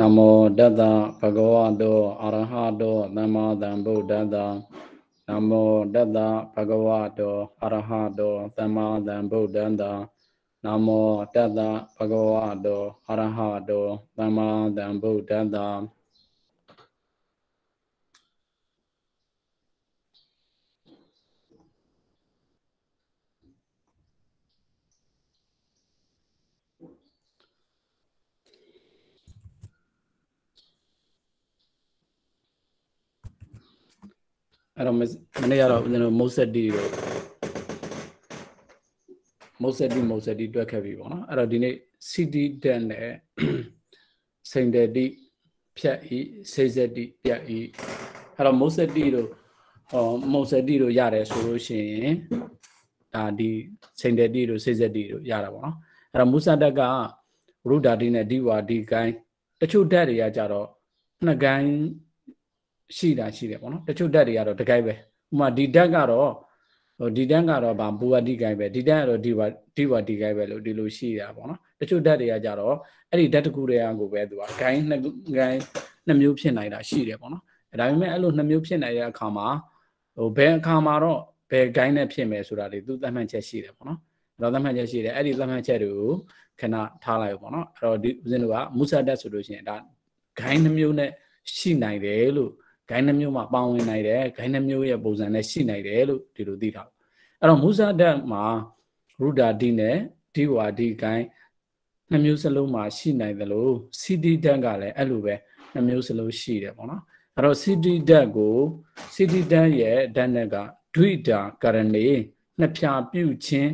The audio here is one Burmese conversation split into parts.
နမောတတဘဂဝတောအရဟတောသမ္မာသမ္ဗုဒ္ဓတ္တနမောတတဘဂဝတောအရဟတောသမ္မာသမ္ဗုဒ္ဓတ္တနမောတတဘဂဝတောအရဟတောသမ္မာသမ္ဗုဒ္ဓတ္အဲ့တော့မနေ့ကတော့ဦးဇင်းတို့မုတ်ဆက်တီတို့မုတ်ဆက်တီမုတ်ဆက်တီတွက်ခဲ့ပြီပေါ့နော်အဲ့တော့ဒီနေ့ CD တက်နဲ့စိန်တတိဖြတ်ဤစိစက်တိပြတ်ဤအဲ့တော့မုတ်ဆက်တီတို့ဟောမုတ်ဆက်တီတို့ရတယ်ဆိုလို့ရှိရင်ဒါဒီစိန်တတိတို့စိစက်တိတို့ရတာပေါ့နော်အဲ့တော့မုစတက်ကရူဒါတိနဲ့ဒီဝါဒီကိုင်းတချို့ဓာတ်တွေကကြတော့နှစ်ကိုင်း ရှိတာရှိတယ်ပေါ့နော်တချို့ဓာတ်တွေကတော့တကိုက်ပဲဥမာဒီဓာတ်ကတော့ဟိုဒီဓာတ်ကတော့ဗာဘူဝတိကိုက်ပဲဒီဓာတ်ကတော့ဒီဝဒီဝတိကိုက်ပဲလို့ဒီလိုရှိတာပေါ့နော်တချို့ဓာတ်တွေကကြတော့အဲ့ဒီဓာတ်တစ်ခုတည်းအကိုပဲသူကဂိုင်းနှစ်ဂိုင်းနှစ်မျိုးဖြစ်နိုင်တာရှိတယ်ပေါ့နော်ဒါပေမဲ့အဲ့လိုနှစ်မျိုးဖြစ်နိုင်တဲ့အခါမှာဟိုဘယ်အခါမှာတော့ဘယ်ဂိုင်းနဲ့ဖြစ်မယ်ဆိုတာလေသူသတ်မှတ်ချက်ရှိတယ်ပေါ့နော်အဲ့တော့သတ်မှတ်ချက်ရှိတယ်အဲ့ဒီသတ်မှတ်ချက်တွေကိုခဏထားလိုက်ပေါ့နော်အဲ့တော့ဒီဦးဇင်းတို့ကမုဆာတက်ဆိုလို့ရှိရင်ဒါဂိုင်းနှမျိုးနဲ့ရှိနိုင်တယ်လို့ ဂိုင်းနှမျိုးမှာပါဝင်နိုင်တယ်ဂိုင်းနှမျိုးရဲ့ပုံစံနဲ့ရှိနိုင်တယ်လို့ဒီလိုသိတာအဲ့တော့မုဇာဒတ်မှာရူဒါဒီနဲ့ဒီဝါဒီဂိုင်းနှမျိုးစလုံးမှာရှိနိုင်တယ်လို့စီဒီဒတ်ကလည်းအဲ့လိုပဲနှမျိုးစလုံးရှိတယ်ပေါ့နော်အဲ့တော့စီဒီဒတ်ကိုစီဒီဒတ်ရဲ့ဓာတ်နဲ့ကဒွိတာကရဏီနှစ်ဖြာပြုတ်ခြင်း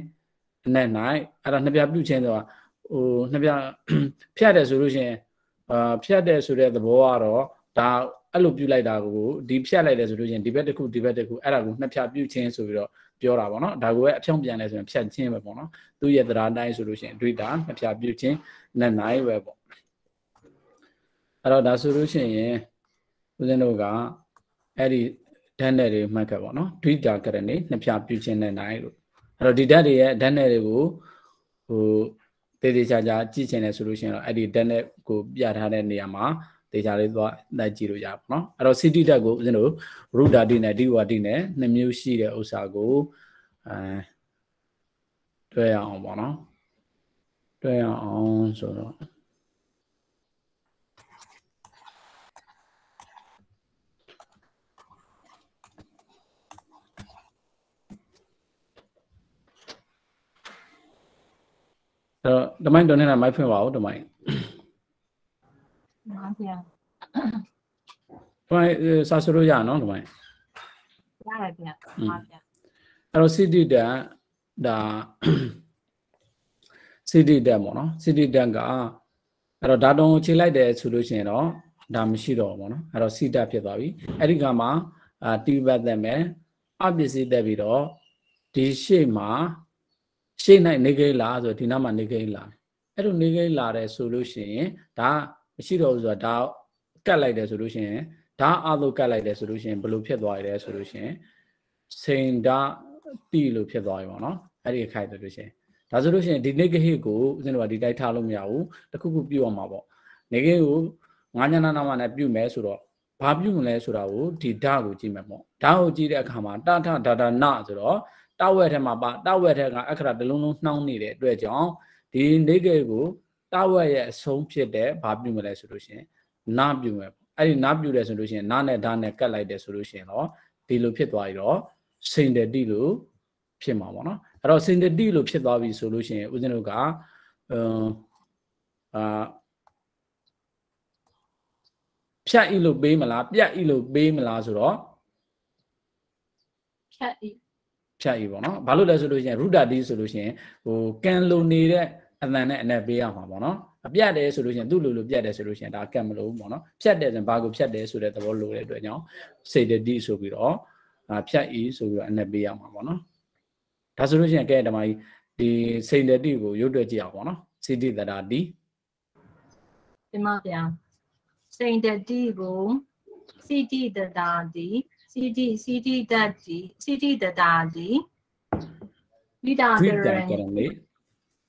အနက်၌အဲ့ဒါနှစ်ဖြာပြုတ်ခြင်းဆိုတာဟိုနှစ်ဖြာဖြတ်တယ်ဆိုလို့ရှိရင်အာဖြတ်တယ်ဆိုတဲ့သဘောကတော့ဒါ အဲ့လိုပြုတ်လိုက်တာကိုဒီဖြတ်လိုက်တယ်ဆိုလို့ချင်းဒီဘက်တစ်ခုဒီဘက်တစ်ခုအဲ့ဒါကိုနှစ်ဖြတ်ပြုတ်ချင်းဆိုပြီးတော့ပြောတာပေါ့နော်ဒါကိုပဲအဖြောင်းပြန်လဲဆိုရင်ဖြတ်ချင်းပဲပေါ့နော်သူ့ရဲ့တရားတိုင်းဆိုလို့ရှိရင်ဒွိတာနှစ်ဖြတ်ပြုတ်ချင်းနဲ့နိုင်ပဲပေါ့အဲ့တော့ဒါဆိုလို့ရှိရင်ဦးဇင်းတို့ကအဲ့ဒီဓာတ်နယ်တွေမှတ်ခဲ့ပေါ့နော်ဒွိတာကရဏီနှစ်ဖြတ်ပြုတ်ချင်းနဲ့နိုင်လို့အဲ့တော့ဒီဓာတ်တွေရဲ့ဓာတ်နယ်တွေကိုဟိုတည်တည်ချာချာကြည့်ချင်တယ်ဆိုလို့ရှိရင်တော့အဲ့ဒီဓာတ်နယ်ကိုပြထားတဲ့နေရာမှာ ဒေတာလေးသွားလိုက်ကြည့်လို့ရပါတော့အဲ့တော့ city tag ကိုဦးဇင်းတို့ root data နဲ့ dwt နဲ့နှစ်မျိုးရှိတဲ့ဥစ္စာကိုအဲတွဲရအောင်ပေါ့နော်တွဲရအောင်ဆိုတော့အဲ့တော့တမိုင်းတော်နေတာမိုက်ဖွင့်ပါဦးတမိုင်း မှန်ဗျာဒီမှာစာစလို့ရနော်ဒီမှာရတယ်ဗျာမှန်ဗျာအဲ့တော့စိတိတန်ဒါစိတိတန်ပေါ့နော်စိတိတန်ကအဲ့တော့ဓာတုံကိုခြေလိုက်တယ်ဆိုလို့ရှိရင်တော့ဒါမရှိတော့ဘူးပေါ့နော်အဲ့တော့စိတဖြစ်သွားပြီအဲ့ဒီကမှာအာတိဘတ်သက်မယ်အပစ္စည်းသက်ပြီးတော့ဒီရှေ့မှာရှေ့၌နေကိလာဆိုဒီနားမှာနေကိလာအဲ့လိုနေကိလာတယ်ဆိုလို့ရှိရင်ဒါ မရှိတော့ဘူးဆိုတာဒါကတ်လိုက်တယ်ဆိုလို့ရှိရင်ဒါအလိုကတ်လိုက်တယ်ဆိုလို့ရှိရင်ဘယ်လိုဖြစ်သွားရလဲဆိုလို့ရှိရင်စိန်ဓာတိလို့ဖြစ်သွားပြီပေါ့နော်အဲ့ဒီခိုက်တယ်လို့ရှိရင်ဒါဆိုလို့ရှိရင်ဒီ negative ကိုဦးဇင်းတို့ကဒီတိုက်ထားလို့မရဘူးတခုခုပြုတ်အောင်ပါပေါ့ negative ကိုငါးညနာနာမနဲ့ပြုတ်မယ်ဆိုတော့ဘာပြုတ်မလဲဆိုတာကိုဒီဓာတ်ကိုကြည့်မယ်ပေါ့ဓာတ်ကိုကြည့်တဲ့အခါမှာတထဒါဒါနဆိုတော့တဝက်ထဲမှာပါတဝက်ထဲကအခရာတစ်လုံးလုံးနှောင်းနေတဲ့အတွက်ကြောင့်ဒီ negative ကို တဝက်ရဲ့အဆုံးဖြစ်တဲ့ဘာပြုတ်မလဲဆိုလို့ရှိရင်နာပြုတ်မယ်အဲ့ဒီနာပြုတ်တယ်ဆိုလို့ရှိရင်နာနဲ့ဓာတ်နဲ့ကတ်လိုက်တယ်ဆိုလို့ရှိရင်တော့ဒီလိုဖြစ်သွားပြီးတော့စိန်တတိလို့ဖြစ်မှာပေါ့နော်အဲ့တော့စိန်တတိလို့ဖြစ်သွားပြီဆိုလို့ရှိရင်ဦးဇင်းတို့ကအမ်အာဖြတ်ဤလို့ပေးမလားပြတ်ဤလို့ပေးမလားဆိုတော့ဖြတ်ဤဖြတ်ဤပေါ့နော်ဘာလို့လဲဆိုလို့ရှိရင်ရူတာတီဆိုလို့ရှိရင်ဟိုကန်လိုနေတဲ့ အတန်နဲ့အနက်ပေးရမှာပေါ့နော်အပြတ်တယ်ဆိုလို့ရှိရင်သူ့လိုလိုပြတ်တယ်ဆိုလို့ရှိရင်ဒါကတ်မလို့ပေါ့နော်ဖြတ်တယ်ဆိုရင်ဘာကိုဖြတ်တယ်ဆိုတဲ့သဘောလိုတဲ့အတွက်ကြောင့်စေတတိဆိုပြီးတော့ဖြတ်ဤဆိုပြီးတော့အနက်ပေးရမှာပေါ့နော်ဒါဆိုလို့ရှိရင်ကဲဓမ္မကြီးဒီစေတတိကိုရုပ်တွေ့ကြည့်အောင်ပေါ့နော်စေတိတရာတိဒီမှာဗျာစိန်တတိကိုစိတိတရာတိ CD CD တက်ဒီ CD တတာဒီဝိတာဒွိကတရံဏကရဏေ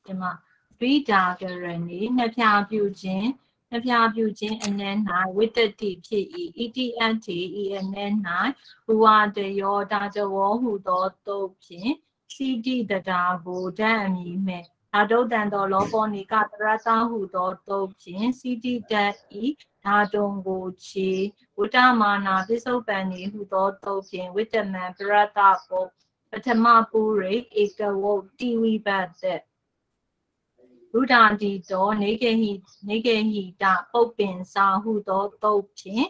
ဒီမှာ ဝိတာကရဏီနှစ်ဖြာပြုခြင်းနှစ်ဖြာပြုခြင်းအနည်း၌ဝိတ္တတိဖြစ်၏ ETNT ENN ၌ဘဝတယောတာဇဝောဟုသောတုတ်ဖြင့် CD တတာကိုဓာတ်အမည်မဲ့အာဒုတ်တန်တော်လောပေါ်နိကတရတဟုသောတုတ်ဖြင့် CD တက်ဤဓာတုံကိုချေဝတ္တမာနာပစ္စုပန်နေဟုသောတုတ်ဖြင့်ဝိတ္တမံပရတကိုပထမပူရိဧကဝုတ်တိဝိပတ်သက် ဘုဒ္ဓတိတောနေကေဟိနေကေဟိတပုပ်ပင်စာဟုသောတုတ်ဖြင့်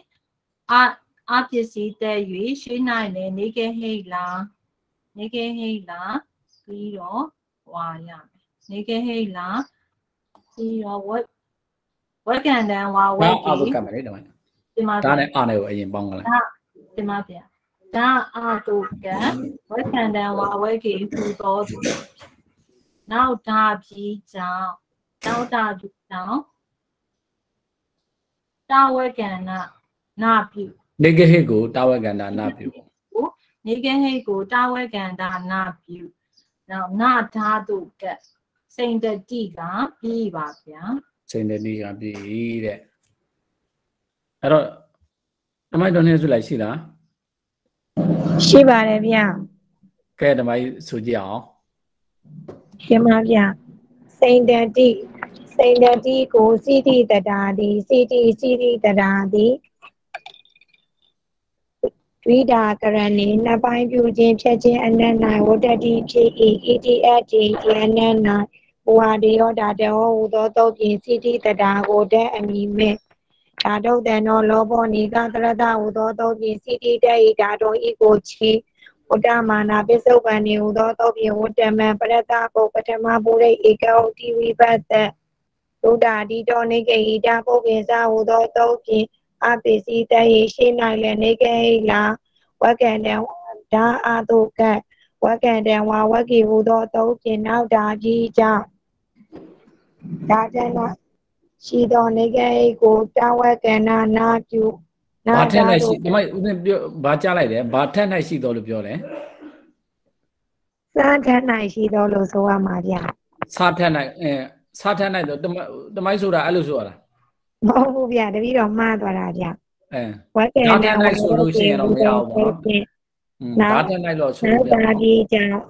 အအပစ္စည်းတဲ့၍ရွှေနိုင်လေနေကေဟိလာနေကေဟိလာပြီးတော့ဝါရမယ်နေကေဟိလာပြီးတော့ဝက်ဝက်ကန်တန်ဝါဝဘာက်အဘကြီးကမလေးတော့ဒီမှာဒါနဲ့အာနဲ့ကိုအရင်ပေါင်းကလိုက်ဒီမှာပြဒါအာတုကံဝက်ကန်တန်ဝါဝက်ကြီးဟူသော နောက်ဒါပြီးကြောင့်နောက်ဒါပြီးကြောင့်တာဝက်ကန္နာနာပြုနေကဟိကိုတာဝကန္တာနာပြုပေါ့နေကဟိကိုတာဝက်ကန္တာနာပြုနောက်နာဓာတုကစိန်တတိကပြီးပါဗျာချိန်တဲ့နေ့ကပြီတဲ့အဲ့တော့ဓမ္မိုက်တော်နဲ့ဆိုလိုက်ရှိလားရှိပါတယ်ဗျကဲဓမ္မိုက်ဆိုကြည့်အောင် ရှင်မဗျစိန်တတိစိန်တတိကိုစီတိတတာတိစီတိစီတိတတာတိဝိဒါကရဏီနှစ်ပိုင်းပြုခြင်းဖြတ်ခြင်းအနက်၌ဝတ္တတိဖြစ်၏ဣတိအတ္တိယန၌ဘဝတယောတာတဟောဟူသောတုတ်ပြင်စီတိတတာကိုတဲ့အမိမဲ့ဓာတုတ်တန်သောလောဘောနိကတရတဟူသောတုတ်ပြင်စီတိတေဤဓာတုဤကိုချီ ဝတ္တမာနာပစ္စုပန်နေဟူသောတောပြင်ဝတ္တမံပရတပုပထမပုရိဧကௌတိဝိပတ်တသုဒ္ဓာတိတောနေကေဣတာပုပ္ပိသဟူသောတောပြင်အပိစီတယေရှိ၌လည်းနေကေဟိလာဝကံတံဓာအာတုကဝကံတံဝါဝကိဟူသောတောပြင်နောက်ဓာကြီးကြောင့်ဓာတနာရှိသောနေကေဟိကိုတဝကန္နာနာပြု ဘာထက်၌ရှိဓမ္မိုက်ဦးဇင်းပြောဘာကြားလိုက်တယ်ဘာထက်၌ရှိတော်လို့ပြောတယ်စံထမ်း၌ရှိသောလို့ဆိုရမှာဗျစားထက်၌အဲစားထက်၌တော့ဓမ္မိုက်ဓမ္မိုက်ဆိုတာအဲ့လိုဆိုရတာမဟုတ်ဘူးဗျတပည့်တော်မှားသွားတာဗျအဲဝက်ကဲဓာတ်နဲ့ဆိုလို့ရှိရင်တော့မရဘူးပေါ့နော်ဖြင့်อืมနောက်ဘာထက်၌တော့ဆိုသလို့ံရသာပါတိကြောင့်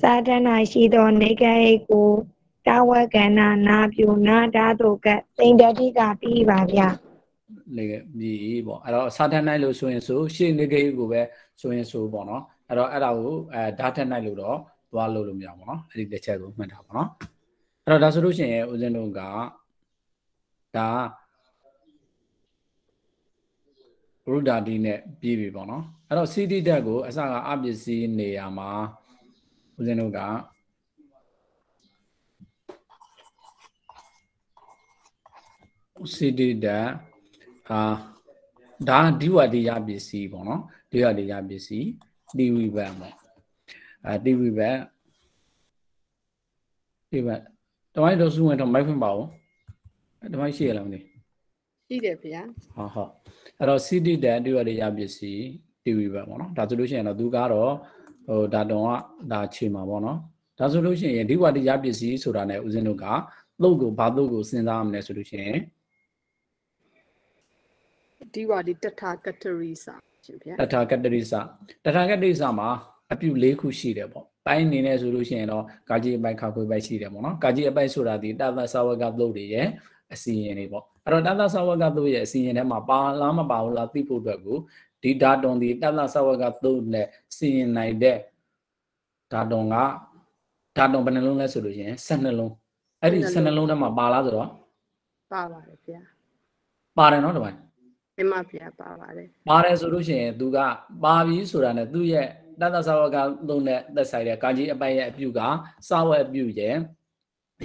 စာတနာရှိသောနေကဟိကိုတာဝကန္နာနာပြုနာဓာတုကစိန်တတိကပြီးပါဗျ လေပြီပေါ့အဲ့တော့စားထက်၌လို့ဆိုရင်ဆိုရှေ့နေကေကိုပဲဆိုရင်ဆိုပေါ့နော်အဲ့တော့အဲ့ဒါကိုအဲဓာတ်ထက်၌လို့တော့သွားလို့လို့မရဘူးပေါ့နော်အဲ့ဒီတစ်ချက်ကိုမှတ်ထားပါနော်အဲ့တော့ဒါဆိုလို့ရှိရင်ဦးဇင်းတို့ကဒါဘုဒ္ဓဒီနဲ့ပြီးပြီပေါ့နော်အဲ့တော့စီတိတက်ကိုအစကအပစ္စည်းနေရာမှာဦးဇင်းတို့ကစီတိတက် အာဒါဒီဝတိယပစ္စည်းပေါ့နော်ဒီဝတိယပစ္စည်းတိဝိဘတ်ပေါ့အဲတိဝိဘတ်ဒီဘတ်တမိုင်းတော့စုဝင်တော့မိုက်ဖွင့်ပါဦးတမိုင်းရှိရလားမသိရှိတယ်ဗျာဟာဟာအဲ့တော့ CD တန်တိဝရိယပစ္စည်း TV ပဲပေါ့နော်ဒါဆိုလို့ရှိရင်တော့သူကတော့ဟိုဒါတုံကဒါခြေမှာပေါ့နော်ဒါဆိုလို့ရှိရင်ဒီဝတိယပစ္စည်းဆိုတာ ਨੇ ဦးဇင်းတို့ကသုတ်ကိုဘာသုတ်ကိုစဉ်းစားရမလဲဆိုလို့ရှိရင် ဒီဝါဒီတထာကတရီစာရှင်ဗျာတထာကတ္တရိစတထာကတ္တရိစမှာအပြု၄ခုရှိတယ်ပေါ့ပိုင်းအနေနဲ့ဆိုလို့ရှိရင်တော့ကာကြီးအပိုက်ခါခွေပိုက်ရှိတယ်ပေါ့နော်ကာကြီးအပိုက်ဆိုတာဒီတသသဝကသုတ်တွေရဲ့အစီရင်တွေပေါ့အဲ့တော့တသသဝကသုတ်ရဲ့အစီရင်ထဲမှာပါလားမပါဘူးလားသိဖို့အတွက်ကိုဒီဓာတုံဒီတသသဝကသုတ်နဲ့စီရင်နိုင်တဲ့ဓာတုံကဓာတုံဘယ်နှလုံးလဲဆိုလို့ရှိရင်12လုံးအဲ့ဒီ12လုံးထဲမှာပါလားဆိုတော့ပါပါတယ်ဗျာပါတယ်နော်ဒီပို င်းအမဗျာပါပါတယ်ပါတယ်ဆိုလို့ရှိရင်သူကပါပြီဆိုတာနဲ့သူ့ရဲ့တသသဝကလုံးနဲ့သက်ဆိုင်တဲ့ကာကြီးအပိုက်ရဲ့အပြုကစာဝတ်အပြုရဲ့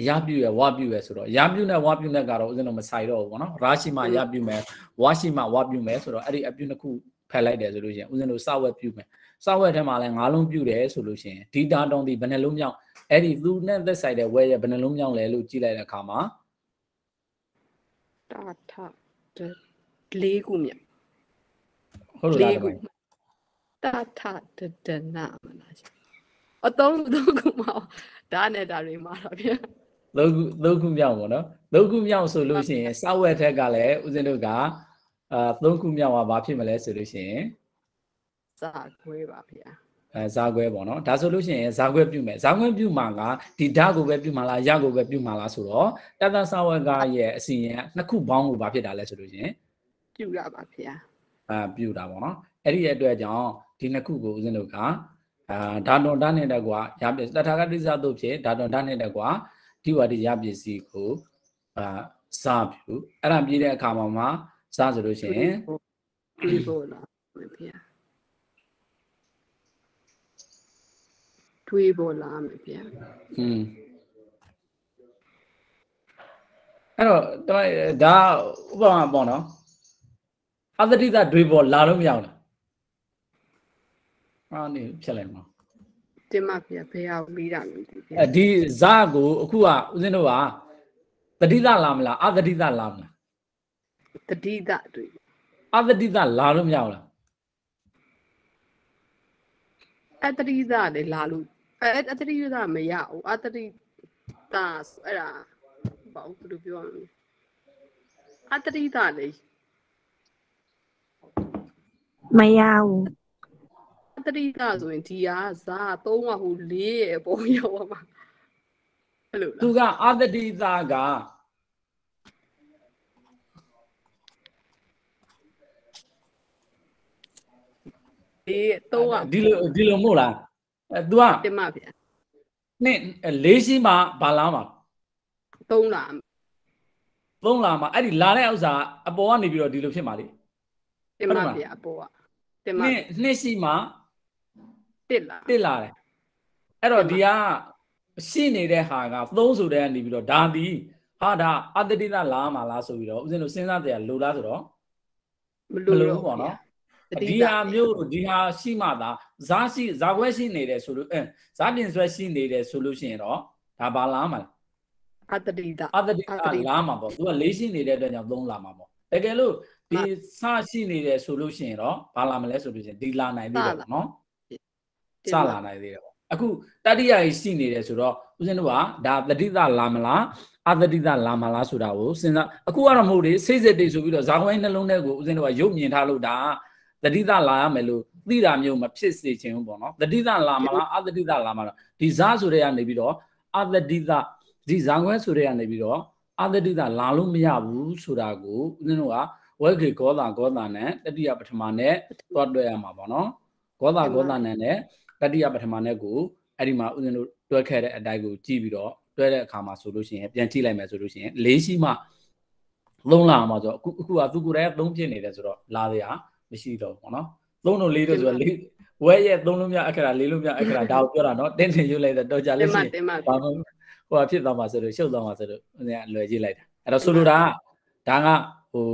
ရပြုရဲ့ဝပြုရဲ့ဆိုတော့ရပြုနဲ့ဝပြုနဲ့ကတော့ဦးဇင်းတို့မဆိုင်တော့ဘူးပေါ့နော်ရာရှိမှရပြုမယ်ဝရှိမှဝပြုမယ်ဆိုတော့အဲ့ဒီအပြုနှစ်ခုဖယ်လိုက်တယ်ဆိုလို့ရှိရင်ဦးဇင်းတို့စာဝတ်ပြုမယ်စာဝတ်ထဲမှာလည်း၅လုံးပြုတယ်ဆိုလို့ရှိရင်ဒီတာတောင်းဒီဘယ်နှလုံးမြောက်အဲ့ဒီသူနဲ့သက်ဆိုင်တဲ့ဝဲရဲ့ဘယ်နှလုံးမြောက်လဲလို့ကြည့်လိုက်တဲ့အခါမှာတာထ တလေးခုမြတ်ဟုတ်လို့လားလေးဒီခုပိုင်းတထတဒနာမလားရှင်အသုံးသုံးခုမှာဒါနဲ့ဒါတွေမှာတော့ဗျာသုံးခုသုံးခုမြောက်ပေါ့နော်သုံးခုမြောက်ဆိုလို့ရှိရင်စာဝက်ထက်ကလည်းဦးဇင်းတို့ကအာသုံးခုမြောက်ကဘာဖြစ်မလဲဆိုလို့ရှိရင်စာခွဲပါဗျာအဲဇာခွဲပေါ့နော်ဒါဆိုလို့ရှိရင်ဇာခွဲပြုမယ်ဇာခွဲပြုမှာကဒီဓာတ်ကိုပဲပြုမှာလားရကိုပဲပြုမှာလားဆိုတော့တသစာဝက်ကရဲ့အစီရင်နှစ်ခုပေါင်းကိုဘာဖြစ်တာလဲဆိုလို့ရှိရင် ပြူရပါဗျာအာပြုတာပေါ့နော်အဲ့ဒီအတွက်ကြောင့်ဒီနှစ်ခုကိုဦးဇင်းတို့ကအာဓာတွန်ဓာတ်နဲ့တကွာရပစ္စတထာဂတိစတို့ဖြစ်ဓာတွန်ဓာတ်နဲ့တကွာဒီဝါဒီရပစ္စည်းကိုအာစပြုအဲ့ဒါပြီးတဲ့အခါမှာမှစဆိုလို့ရှိရင်ဒီပေါ်လာမယ်ဗျာတွေးပေါ်လာမယ်ဗျာอืมအဲ့တော့တမဒါဥပမာပေါ့နော် အသတိတတွေးပေါ်လာလို့မရဘူးလားအာနေဖြတ်လိုက်မှာတင်မဗျာဘယ်အောင်ပြီးတာလဲဒီဗျာအဲဒီဇာကိုအခုကဦးဇင်းတို့ကတတိတလာမလားအသတိတလာမလားတတိတတွေးအသတိတလာလို့မရဘူးလားအတတိတလည်းလာလို့အဲအတတိတမရဘူးအတတိတအဲ့ဒါဘာလို့ပြောရမလဲအတတိတလည်း မရဘူးတတိကဆိုရင်ဒီဟာဇာသုံးကဟို၄ရဲ့ပုံရောက်ပါမှာအဲ့လိုသူလားကအသတိတက၄ရဲ့သုံးကဒီလိုဒီလိုမဟုတ်လားအဲ तू ကတင်မဗျာနှစ်လေးရှိမှဘာလာမှာသုံးလာသုံးလာမှာအဲ့ဒီလာတဲ့ဥစ္စာအပေါ်ကနေပြီးတော့ဒီလိုဖြစ်မှာလေ တင်ဟုတ်မလားဗျာအပေါ်ကတင်မနှစ်နှစ်ရှိမှတစ်လာတစ်လာတယ်အဲ့တော့ဒီကရှိနေတဲ့ဟာကသုံးဆိုတဲ့ကနေပြီးတော့ဒါဒီဟာဒါအတ္တိတလာမှာလားဆိုပြီးတော့ဦးဇင်းတို့စဉ်းစားတရားလိုလားဆိုတော့မမလို့လိုတော့ဘူးပေါ့နော်တတိဒီကဟာမျိုးဒီဟာရှိမှသာဇာရှိဇာခွဲရှိနေတယ်ဆိုလို့အဲဇာပြင်ဆွဲရှိနေတယ်ဆိုလို့ရှိရင်တော့ဒါဘာလားမှာလဲအတတိတအတ္တိအတ္တိကလာမှာပေါ့သူကလေးရှိနေတဲ့အတွက်ကြောင့်သုံးလာမှာပေါ့တကယ်လို့ ဒီစရှိနေတယ်ဆိုလို့ရှိရင်တော့ဘာလာမလဲဆိုလို့ရှိရင်ဒီလာနိုင်သေးတယ်ပေါ့နော်စလာနိုင်သေးတယ်ပေါ့အခုတတိယကြီးရှိနေတယ်ဆိုတော့ဦးဇင်းတို့ကဒါတတိတလာမလားအတတိတလာမလားဆိုတာကိုစဉ်းစားအခုကတော့မဟုတ်လေစိတ်စိတ်တိတ်ဆိုပြီးတော့ဇာခွဲနှလုံးထဲကိုဦးဇင်းတို့ကရုပ်မြင်ထားလို့ဒါတတိတလာရမယ်လို့သိတာမျိုးမဖြစ်စေချင်ဘူးပေါ့နော်တတိတလာမလားအတတိတလာမလားဒီဇာဆိုတဲ့ကနေပြီးတော့အတတိတဒီဇာခွဲဆိုတဲ့ကနေပြီးတော့အတတိတလာလို့မရဘူးဆိုတာကိုဦးဇင်းတို့က ဝဲကေကောတာကောတာနဲ့တတိယပထမနဲ့တွားတွဲရမှာပေါ့နော်ကောတာကောတာနဲ့နဲ့တတိယပထမနဲ့ကိုအဲ့ဒီမှာဦးဇင်းတို့တွဲခဲ့တဲ့အတိုင်းကိုကြည့်ပြီးတော့တွဲတဲ့အခါမှာဆိုလို့ရှိရင်ပြန်ကြည့်လိုက်မယ်ဆိုလို့ရှိရင်လေးရှိမှသုံးလာမှာဆိုတော့အခုအခုကသူကိုယ်တိုင်ကသုံးဖြစ်နေတယ်ဆိုတော့လာရမရှိတော့ဘူးပေါ့နော်သုံးလို့လေးလို့ဆိုတော့လေးဝဲရဲ့သုံးလို့မြအခရာလေးလို့မြအခရာဒါကိုပြောတာနော်တင်းတင်ရွတ်လိုက်တော့တော်ကြတလို့င်မရှိရင်တင်မဘာမှဟိုကဖြစ်သွားမှာဆိုလို့ရှုပ်သွားမှာဆိုလို့ဦးဇင်းကလွယ်ကြည့်လိုက်တာအဲ့တော့ဆိုလိုတာကဒါကဟို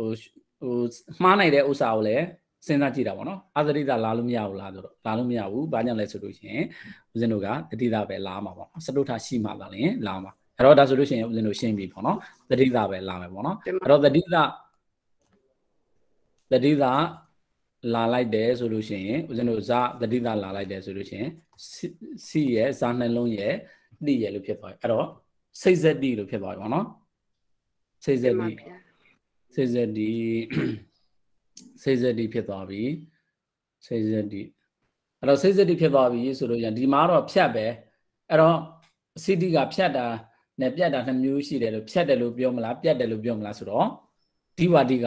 ဟိုဟိုမှားနိုင်တဲ့ဥစ္စာကိုလည်းစဉ်းစားကြည့်တာပေါ့နော်အသတိတာလာလို့မရဘူးလားဆိုတော့လာလို့မရဘူးဘာကြောင့်လဲဆိုလို့ရှိရင်ဦးဇင်းတို့ကတတိတာပဲလာမှာပေါ့နော်စတုထရှိမှသာလျှင်လာမှာအဲ့တော့ဒါဆိုလို့ရှိရင်ဦးဇင်းတို့ရှင်းပြီပေါ့နော်တတိတာပဲလာမယ်ပေါ့နော်တင်မအဲ့တော့တတိတာတတိတာလာလိုက်တယ်ဆိုလို့ရှိရင်ဦးဇင်းတို့ဇာတတိတာလာလိုက်တယ်ဆိုလို့ရှိရင်စီစီရဲ့ဇာနှလုံးရဲ့တိရဲ့လို့ဖြစ်သွားပြီအဲ့တော့စိတ်ဇက်တိလို့ဖြစ်သွားပြီပေါ့နော်စိတ်ဇတင်က်မတိဗျာ စိတ်ဇက်တိစိတ်ဇက်တိဖြစ်သွားပြီစိတ်ဇက်တိအဲ့တော့စိတ်ဇက်တိဖြစ်သွားပြီဆိုလို့ရရင်ဒီမှာတော့ဖြတ်ပဲအဲ့တော့စိတိကဖြတ်တာနဲ့ပြတ်တာနှစ်မျိုးရှိတယ်လို့ဖြတ်တယ်လို့ပြောမလားပြတ်တယ်လို့ပြောမလားဆိုတော့ဒီဝါဒီက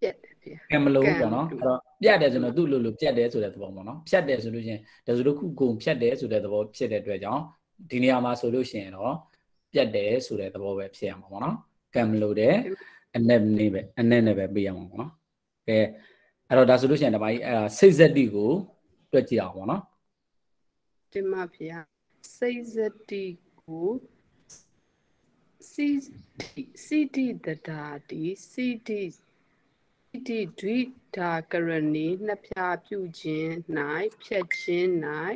ပြက်တယ်ဗျာကံမလို့ကံပေါ့နော်တူအဲ့တော့ပြတ်တယ်ဆိုတော့သူ့လိုလိုပြတ်တယ်ဆိုတဲ့သဘောပေါ့နော်ဖြတ်တယ်ဆိုလို့ရှိရင်ဒါဆိုလို့ခုကုံဖြတ်တယ်ဆိုတဲ့သဘောဖြစ်တဲ့အတွက်ကြောင့်ဒီနေရာမှာဆိုလို့ရှိရင်တော့ပြတ်တယ်ဆိုတဲ့သဘောပဲဖြစ်ရမှာပေါ့နော်ကံမလို့တယ် အနက်နေပဲအနက်နဲ့ပဲပေးရမှာပေါ့နော်ကဲအဲ့တော့ဒါဆိုလို့ရှိရင်ဒီမှာကြီးအဲ့ဒါစိတ်ဇက်တိကိုတွက်ကြည့်အောင်ပေါ့နော်တင်မဗျာစိတ်စတိကိုစီစီတီတတာတီစီတီစီတီဒွိတာကရဏီနှစ်ဖြာပြုခြင်း၌ဖြတ်ခြင်း၌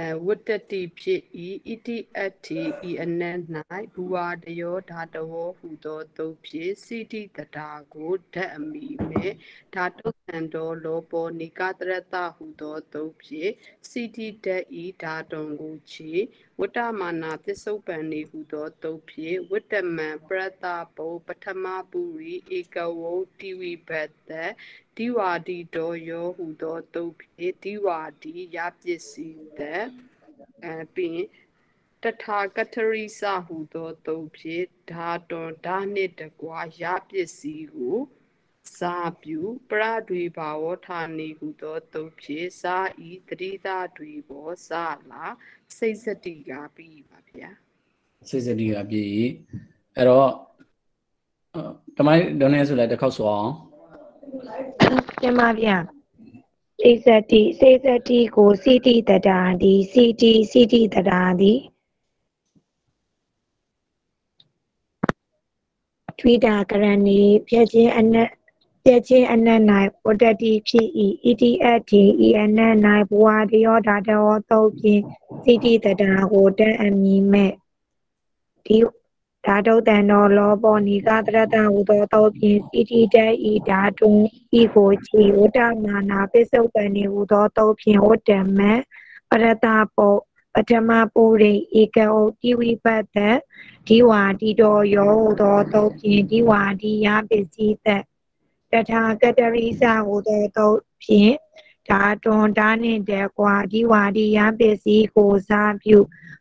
အဲဝတ္တတိဖြစ်ဤဣတိအတ္တိဤအနက်၌ဘူဝါတယောဓာတဝောဟုသောတုတ်ဖြစ်စိတိတတာကိုဓာတ်အမိမေဓာတုကံတော်လောပောနိကတရတဟုသောတုတ်ဖြစ်စိတိတဤဓာတုံကိုချေ ဝတ္တမာနာပစ္စုပန်နေဟုသောတုတ်ဖြစ်ဝတ္တမံပရတပုပထမပုရိဧကဝုတိဝိဘတ်တဒီဝါဒီတောယောဟုသောတုတ်ဖြစ်ဒီဝါဒီရပစ္စည်းတဲ့အဲပြီးရင်တထာကထရိစဟုသောတုတ်ဖြစ်ဓာတွန်ဓာနှင့်တကွာရပစ္စည်းကို စာပြုပရတွေဘာဝဌာနေဟုသောတုတ်ဖြစ်စာဤတတိတာတွေဘောစာလာစိတ်စတိကပြီးပါဗျာစိတ်စတိကပြည့်အဲ့တော့တမိုင်းဒုံနေဆိုလည်းတစ်ခေါက်ဆိုအောင်တင်ပါဗျာစိတ်စတိစိတ်စတိကိုစီတိတတာဒီစီတိစီတိတတာဒီထွေတာကရဏီဖြည့်ခြင်းအနက် ဖြည့်ခြင်းအနက်၌ဝတ္တတိဖြစ်ဤဣတိအတ္တိဤအနက်၌ဘဝတယောဓာတဝသောဖြင့်စီတိတတာကိုတန်အမည်မဲ့ဒီဓာတုတန်တော်လောဘောနိကတရတဟုသောတောဖြင့်စီတိတဤဓာတုဤကိုချီဝတ္တမာနာပစ္စုပန်နေဟုသောတောဖြင့်ဝတ္တမံပရတပောပထမပုရိဧကဩတိဝိပတ်တဒီဝါဒီတော်ယောဟုသောတောဖြင့်ဒီဝါဒီယပစ္စည်းသက် တထာကတရိစဟုသောတောဖြင့်ဓာတွန်ဓာနှင့်တကွာဒီဝါဒီယပစ္စည်းကိုစားပြု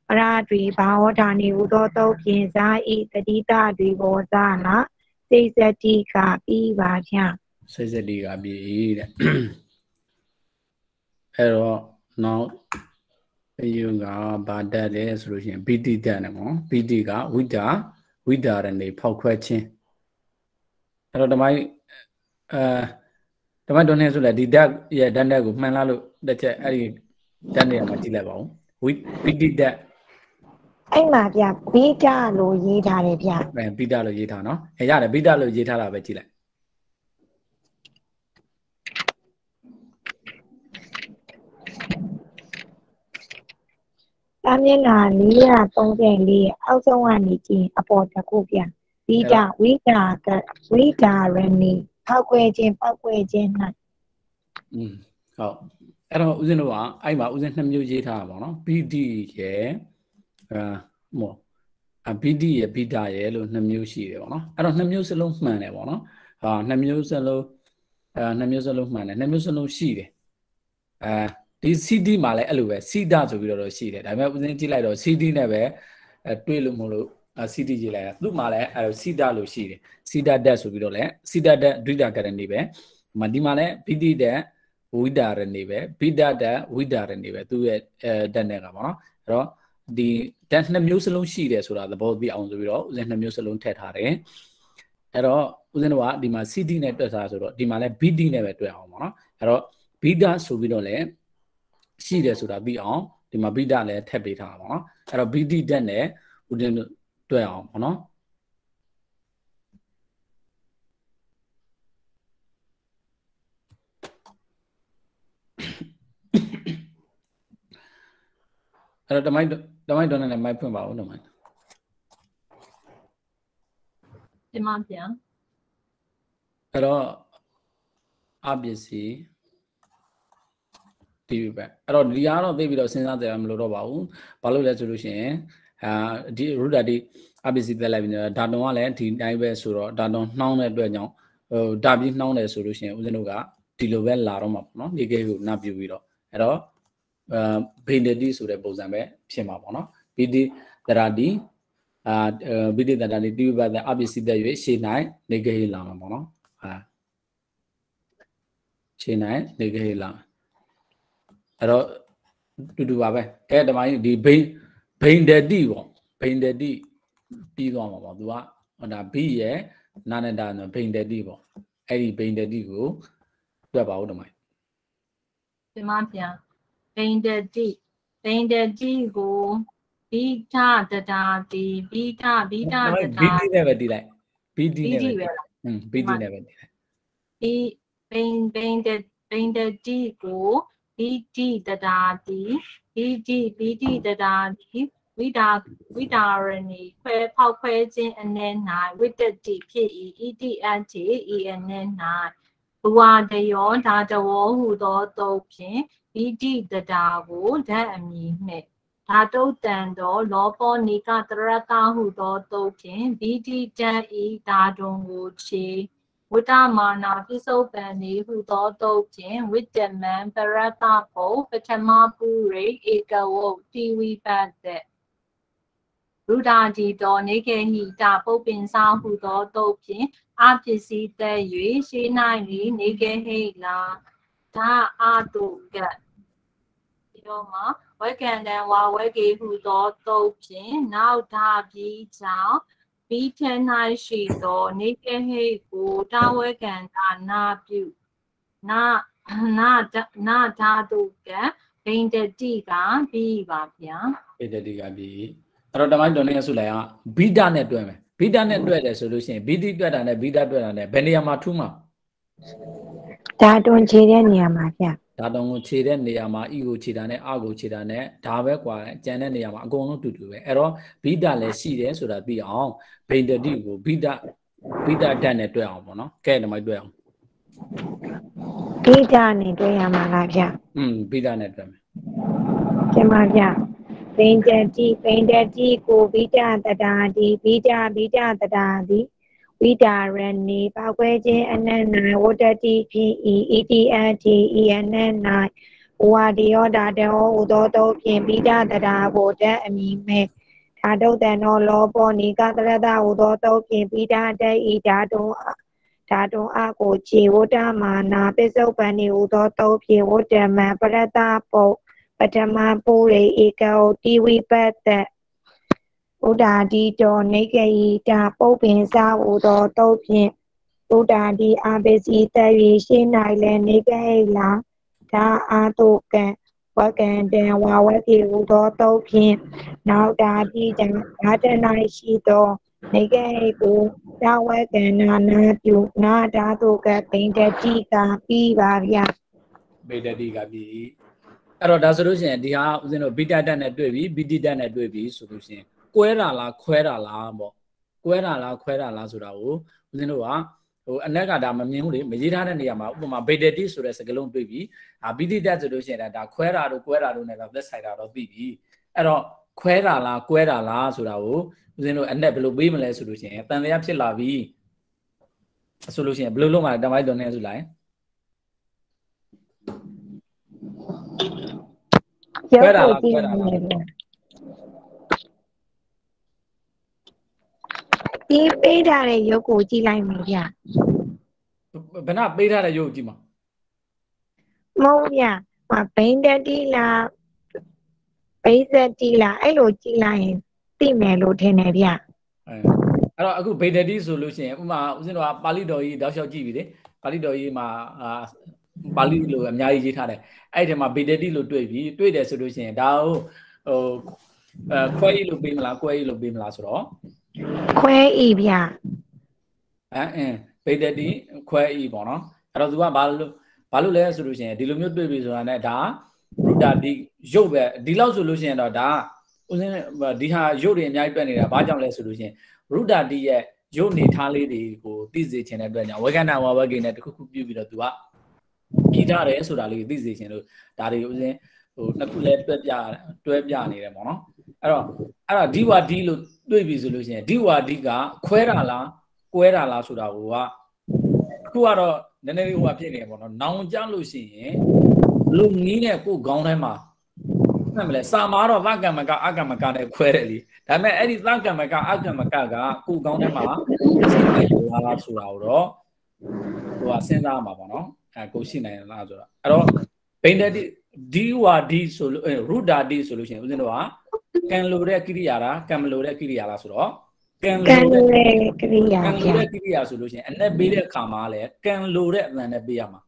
ပရတွေဘာဝဌာနေဟုသောတောဖြင့်ဇာဤတတိတတွေဘောဇာနာစိတ်စတိကပြီးပါဗျာစိတ်စတိကပြည့်တဲ့အဲ့တော့နောက်အယုကဘာတတ်လဲဆိုလို့ရှိရင်ဘီတိတတ်တယ်ပေါ့ဘီတိကဝိတာဝိတာရဏေဖောက်ခွဲခြင်းအဲ့တော့ဓမ္မ အဲဓမ္မတော်နေဆိုလဲဒီဓာတ်ရဲ့ဓာတ်နဲ့ကိုမှန်လာလို့တစ်ချက်အဲ့ဒီဓာတ်နေရာမှာကြည့်လိုက်ပါဦးဝိဘီတိတတ်အဲ့မှာဗျဘီတာလို့ရေးထားတယ်ဗျအဲဘီတာလို့ရေးထားနော်အဲရတယ်ဘီတာလို့ရေးထားတာပဲကြည့်လိုက်။တာမျက်နှာ434အောက်ဆုံးကနေကြည့်အပေါ်တစ်ခုဗျဘီတာဝိတာကဝိတာရဏီ ဖောက်ခွဲခြင်းပောက်ခွဲခြင်း၌อืมဟုတ်အဲ့တော့ဦးဇင်းတို့ကအဲ့မှာဦးဇင်းနှစ်မျိုးရေးထားတာပေါ့နော် BD ရဲ့အာမောအ BD ရဲ့ beta ရဲ့လို့နှစ်မျိုးရှိတယ်ပေါ့နော်အဲ့တော့နှစ်မျိုးစလုံးမှန်တယ်ပေါ့နော်ဟာနှစ်မျိုးစလုံးအာနှစ်မျိုးစလုံးမှန်တယ်နှစ်မျိုးစလုံးရှိတယ်အဲဒီ CD မှာလည်းအဲ့လိုပဲ SIDA ဆိုပြီးတော့ရှိတယ်ဒါပေမဲ့ဦးဇင်းကြည့်လိုက်တော့ CD နဲ့ပဲအဲတွေးလို့မလို့ CD ကြည့်လိုက်တာသူ့မှာလည်းအဲ SIDA လို့ရှိတယ် SIDA တက်ဆိုပြီးတော့လည်း SIDA တက်ဒွိတာကရဏီပဲဒီမှာဒီမှာလည်း BD တက်ဝိဒါရဏီပဲဘိဒတက်ဝိဒါရဏီပဲသူ့ရဲ့အဲတက်နဲ့ကပေါ့နော်အဲ့တော့ဒီတက်နှစ်မျိုးစလုံးရှိတယ်ဆိုတာသဘောသိအောင်ဆိုပြီးတော့ဦးဇင်းနှစ်မျိုးစလုံးထည့်ထားတယ်အဲ့တော့ဦးဇင်းတို့ကဒီမှာ CD နဲ့တွက်ထားဆိုတော့ဒီမှာလည်း BD နဲ့ပဲတွက်အောင်ပေါ့နော်အဲ့တော့ဘိဒဆိုပြီးတော့လည်းရှိတယ်ဆိုတာသိအောင်ဒီမှာဘိဒလည်းထည့်ပေးထားတာပေါ့နော်အဲ့တော့ BD တက်နဲ့ဦးဇင်းတို့ တွက်အောင်ပေါ့နော်အဲ့တော့တမိုင်းတမိုင်းတော့လည်းမိုက်ဖွင့်ပါဦးတမိုင်းဒီမှာပြန်အဲ့တော့အပစ္စည်းဒီပဲအဲ့တော့ဒီကတော့သိပြီးတော့စဉ်းစားကြရမလို့တော့ပါဘူးဘာလို့လဲဆိုလို့ရှိရင် အာဒီ router ဒီအပစ္စည်းတက်လိုက်ပြီးတော့ဒါတုံကလည်းဒီတိုင်းပဲဆိုတော့ဒါတုံနှောင်းတဲ့အတွက်ကြောင့်ဟိုဒါပြီးနှောင်းတယ်ဆိုလို့ရှိရင်ဦးဇင်းတို့ကဒီလိုပဲလာတော့မှာပေါ့နော်ဒီကိကိုနာပြပြီးတော့အဲ့တော့အာဘိန္ဒတိဆိုတဲ့ပုံစံပဲဖြစ်မှာပေါ့နော်ဘိတိတရာတိအာဘိတိတရာတိတိဝိပဒအပစ္စည်းတက်၍ရှေ့၌နေကေလာမှာပေါ့နော်အာရှေ့၌နေကေလာအဲ့တော့တူတူပါပဲအဲတမိုင်းဒီဘိ ဘိန္ဒတိပေါ့ဘိန္ဒတိပြီးသွားမှာပေါ့သူကဟောဒါဘိရဲ့နာနတာဆိုဘိန္ဒတိပေါ့အဲ့ဒီဘိန္ဒတိကိုတွက်ပါဦးတမိုင်းဒီမှာပြန်ဘိန္ဒတိဘိန္ဒတိကိုဘိထတတာတိဘိထဘိထတတာဘီတီနဲ့ပဲတည်လိုက်ဘီတီဘိနဲ့တိပဲပဲอืมဘီတီနဲ့ပဲတည်လိုက်ဒီဘိန်ဘိန်ဒဘိန်ဒတိကို ဘီတိတတာတိဘီတိဘီတိတတာတိဝိတာဝိတာရဏီခွဲဖောက်ခွဲခြင်းအနည်း၌ဝိတ္တတိဖြစ်၏ဣတိအတ္တိဤအနည်း၌ဘဝတယောဓာတဝောဟုသောတုတ်ဖြင့်ဘီတိတတာကိုဓာတ်အမည်နှင့်ဓာတုတံတော်လောပောနိကတရကဟုသောတုတ်ဖြင့်ဘီတိတံဤဓာတုံကိုခြေ ဝိတမာနာပိစုပန်နေဟုသောတုတ်ဖြင့်ဝိတ္တမံပရတဘောပထမပုရိဧကဝုတ်တိဝိပတ်တဲ့ရူဒာဒီတော်နေကေဟိတာပုပ္ပင်စာဟုသောတုတ်ဖြင့်အပစ္စည်းသက်၍ရှိနိုင်လီနေကေဟိလာဒါအာတုကဒီတော့မှာဝေကန္တံဝါဝေကေဟုသောတုတ်ဖြင့်နောက်ဓာပြီးကြောင့် ပြီးထ၌ရှိသောနေကေဟိကိုတာဝေကန္တာနာပြုနာနာနာဓာတုကဘိန္တတိကပြီးပါဗျာပေတတိကပြီအဲ့တော့တမိုင်းတော်နေဆုလိုက်အောင်ဘီတာနဲ့တွဲမယ်ဘီတာနဲ့တွဲတယ်ဆိုလို့ရှိရင်ဘီတိတွဲတာနဲ့ဘီတာတွဲတာနဲ့ဘယ်နေရာမှာထူးမှာဒါတွန်ခြေတဲ့နေရာမှာဗျ ဒါတောင်ကိုခြေတဲ့နေရာမှာအီကိုခြေတာနဲ့အကိုခြေတာနဲ့ဒါပဲကွာကြံတဲ့နေရာမှာအကုန်လုံးတူတူပဲအဲ့တော့ဘီတာလည်းရှိတယ်ဆိုတာသိအောင်ဘိန္ဒတိကိုဘီတာဘီတာဓာတ်နဲ့တွဲအောင်ပေါ့နော်ကဲတမိုင်းတွဲအောင်ဘိဒါနဲ့တွေ့ရမှာလားဗျอืมဘီတာနဲ့တွဲမယ်ကျမဗျဘိန္ဒတိဘိန္ဒတိကိုဘိဒါတတာတိဘိဒါဘိဒါတတာတိ ဝိဒါရဏီပောက်ခွဲခြင်းအနန္တဝတ္တတိဖြစ်ဤဣတိအတ္တိဤအနန္တဘဝတယောတာတောဥသောတောဖြင့်ဘိဒါတတာကိုတတ်အမိမဲ့ဓာတုတံသောလောဘောနိကတရတဥသောတောဖြင့်ဘိဒါတေဤဓာတုဓာတုအကိုခြေဝတ္တမာနာပစ္စုပန်ဤဥသောတောဖြင့်ဝတ္တမံပရတပုတ်ပထမပုရိဧကောတိဝိပတ်တ ဘုဒ္ဓဒီတော်နေကယီတာပုပ်ပင်စာဟူသောတုတ်ဖြင့်ဘုဒ္ဓဒီအာပစ္စည်းတ၍ရှင်း၌လည်းနေကဟိလာဒါအာတုကံဝကံတံဝါဝကေဟူသောတုတ်ဖြင့်နောက်တာတိတံဓာတ၌ရှိသောနေကဟိကိုသာဝကံနာနာပြုနာဓာတုကပိန္ဒတိကပြီးပါဗျာဘိန္ဒတိကပြီအဲ့တော့ဒါဆိုလို့ရှိရင်ဒီဟာဦးဇင်းတို့ဘီတာဓာတ်နဲ့တွဲပြီဘီတိဓာတ်နဲ့တွဲပြီဆိုလို့ရှိရင် ကွဲတာလားခွဲတာလားပေါ့ကွဲတာလားခွဲတာလားဆိုတာကိုဦးဇင်းတို့ကဟိုအနက်ကဒါမမြင်ဘူးလေမရေးထားတဲ့နေရာမှာဥပမာဘိတတိဆိုတဲ့စကားလုံးတွေ့ပြီအာဘီတိတက်ဆိုလို့ရှိရင်ဒါခွဲတာတို့ကွဲတာတို့နဲ့တော့သက်ဆိုင်တာတော့သိပြီအဲ့တော့ခွဲတာလားကွဲတာလားဆိုတာကိုဦးဇင်းတို့အနက်ဘယ်လိုပေးမလဲဆိုလို့ရှိရင်တန်တရားဖြစ်လာပြီဆိုလို့ရှိရင်ဘယ်လိုလုပ်မှလဲတမိုင်းတော်နဲ့ဆိုလိုက်ရုပ်ခွဲတာကိုလားကြည့်ခွဲတာလား နေတယ်ဒီပေးထားတဲ့ရုပ်ကိုကြည့်လိုက်မယ်ဗျဘယ်နှပေးထားတဲ့ရုပ်ကြည့်မှာမဟုတ်ဗျဟိုဘိန်းတတိလားဘိဇတိလားအဲ့လိုကြည့်လိုက်ရင်သိမယ်လို့ထင်တယ်ဗျအဲအဲ့တော့အခုဗေဒတိဆိုလို့ရှိရင်ဥပမာဦးဇင်းတော်ကပါဠိတော်ကြီးတောက်လျှောက်ကြည့်ပြီလေပါဠိတော်ကြီးမှာအာပါဠိလိုအများကြီးရေးထားတယ်အဲ့ဒီထဲမှာဗေဒတိလို့တွေ့ပြီတွေ့တယ်ဆိုလို့ရှိရင်ဒါဟိုဟိုအဲခွဲရေးလို့ပေးမလားကွဲရေးလို့ပေးမလားဆိုတော့ ခွဲဤဗျအဲအင်းဗေဒတိခွဲရေးပေါ့နော်အဲ့တော့သူကဘာလို့ဘာလို့လဲဆိုလို့ရှိရင်ဒီလိုမျိုးတွေ့ပြီဆိုတာ ਨੇ ဒါရူတာဒီရုပ်ပဲဒီလောက်ဆိုလို့ရှိရင်တော့ဒါဦးဇင်းဒီဟာရုပ်တွေအများကြီးတွေ့နေတာဘာကြောင့်လဲဆိုလို့ရှိရင်ရူတာဒီရဲ့ရုပ်နေထားလေးတွေကိုသိစေချင်တဲ့အတွက်ကြောင့်ဝေကန္တဝါဝကေနဲ့တခုခုပြုပြီးတော့သူကပြီးထားတယ်ဆိုတာလေးကိုသိစေချင်လို့ဒါတွေဦးဇင်းဟိုနှစ်ခုလဲတွဲပြတွဲပြနေတယ်ပေါ့နော် အဲ့တော့အဲ့တော့ဒီဝါဒီလို့တွေ့ပြီဆိုလို့ရှိရင်ဒီဝါဒီကခွဲတာလားကွဲတာလားဆိုတာကိုကအခုကတော့နည်းနည်းလေးဟိုကဖြစ်နေတယ်ပေါ့နော်နောင်ကြလို့ရှိရင်လူနီးနဲ့ကိုယ်ခေါင်းထဲမှာမှတ်မလဲစာမာတော့သကံမကအကံမကနဲ့ခွဲတယ်လीဒါပေမဲ့အဲ့ဒီသကံမကအကံမကကကိုယ်ခေါင်းထဲမှာရှိနေလားဆိုတာကိုတော့ဟိုကစဉ်းစားမှာပေါ့နော်အဲကိုရှိနိုင်လားဆိုတာအဲ့တော့ဘိန္ဒတိ ဒီဝါဒီဆိုလို့ရူဒါဒီဆိုလို့ရှိရင်ဦးဇင်းတို့ကကံလိုတဲ့ကိရိယာလားကံမလိုတဲ့ကိရိယာလားဆိုတော့ကံကံလိုတဲ့လေကရိယာကံဗျလိုတဲ့ကိရိယာဆိုလို့ရှိရင်အ내ပေးတဲ့အခါမှာလည်းကံလိုတဲ့အလံနဲ့ပေးရမှာ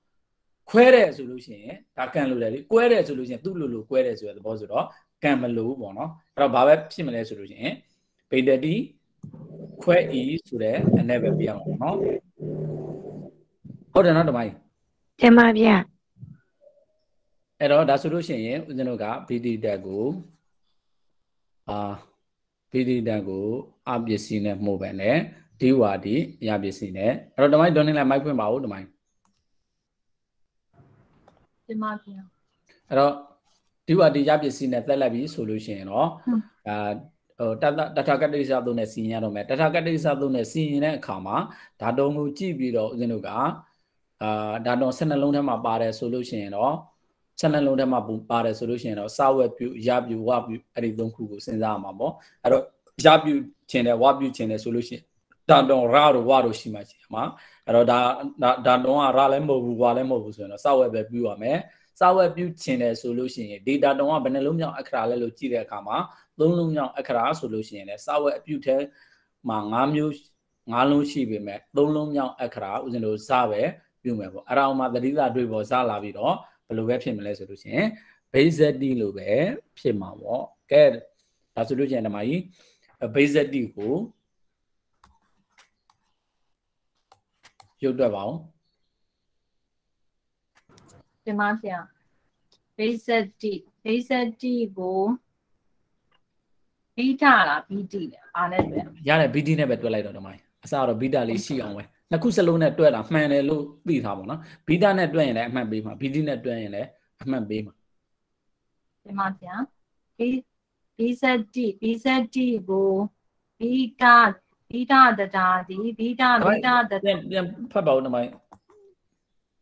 ခွဲတဲ့ဆိုလို့ရှိရင်ဒါကံလိုတယ်လေကွဲတဲ့ဆိုလို့ရှိရင်သူ့လိုလိုကွဲတယ်ဆိုတဲ့သဘောဆိုတော့ကံမလိုဘူးပေါ့နော်အဲ့တော့ဘာပဲဖြစ်မလဲဆိုလို့ရှိရင်ဗေဒတိခွဲဤဆိုတဲ့အ내ပဲပေးရမှာပေါ့နော်ဟုတ်တယ်နော်ဓမ္မကြီးကျမဗျ အဲ့တော့ဒါဆိုလို့ရှိရင်ဦးဇင်းတို့က BD တက်ကိုအာ BD တက်ကိုအပစ္စည်းနဲ့မှုပဲနဲ့ဒီဝါဒီရပစ္စည်းနဲ့အဲ့တော့တမိုင်းဒေါ်နေလိုက်မိုက်ဖွင့်ပါဦးတမိုင်းဒီမှာဗျာအဲ့တော့ဒီဝါဒီရပစ္စည်းနဲ့သက်လိုက်ပြီဆိုလို့ရှိရင်တော့ဟုတ်အာဟိုတတတထကတ္တိစသုံးနဲ့စီရင်ရတော့မယ်တထကတ္တိစသုံးနဲ့စီရင်တဲ့အခါမှာဓာတုံကိုကြည့်ပြီးတော့ဦးဇင်းတို့ကအာဓာတုံ12လုံးထဲမှာပါတယ်ဆိုလို့ရှိရင်တော့ 12လုံးထဲမှာပါတယ်ဆိုလို့ရှိရင်တော့စာဝက်ပြုရပြုဝပြုအဲ့ဒီသုံးခုကိုစဉ်းစားရမှာပေါ့အဲ့တော့ရပြုခြင်းနဲ့ဝပြုခြင်းနဲ့ဆိုလို့ရှိရင်ဓာတုံရတို့ဝတို့ရှိမှရှိမှာအဲ့တော့ဒါဓာတုံကရလည်းမဟုတ်ဘူးဝလည်းမဟုတ်ဘူးဆိုရင်တော့စာဝက်ပဲပြုရမယ်စာဝက်ပြုခြင်းတယ်ဆိုလို့ရှိရင် data တုံကဘယ်နှလုံးမြောက်အခရာလဲလို့ကြည့်တဲ့အခါမှာသုံးလုံးမြောက်အခရာဆိုလို့ရှိရင်လည်းစာဝက်အပြုထဲမှာ၅မျိုး၅လုံးရှိပေမဲ့သုံးလုံးမြောက်အခရာဦးဇင်းတို့စပဲပြုမယ်ပေါ့အဲ့ဒါအောင်မှသတိသာတွေ့ပေါ်စလာပြီးတော့ ဘယ်လိုပဲဖြစ်မလဲဆိုလို့ရှိရင် base d လို့ပဲဖြစ်မှာပေါ့ကဲဒါဆိုလို့ရှိရင်ဒီမှာကြီး base d ကိုရုပ်တွက်ပါအောင်ဒီမှာဗျာ base d base d ကိုဘီတာလားဘီတီလားအားနဲ့တွေ့ရတယ် BD နဲ့ပဲတွက်လိုက်တော့ဒီမှာအစတော့ beta လေးရှိအောင်ပဲ နှစ်ခုစလုံးနဲ့တွက်တာမှန်တယ်လို့သိထားပါတော့ beta နဲ့တွက်ရင်လည်းအမှန်ပေးမှာ BD နဲ့တွက်ရင်လည်းအမှန်ပေးမှာဒီမှာဗျာ B BZD BZD ကိုဘီတာဘီတာတတာဒီဘီတာဘီတာတပြန်ပြန်ဖတ်ပါဦးဒီမှာ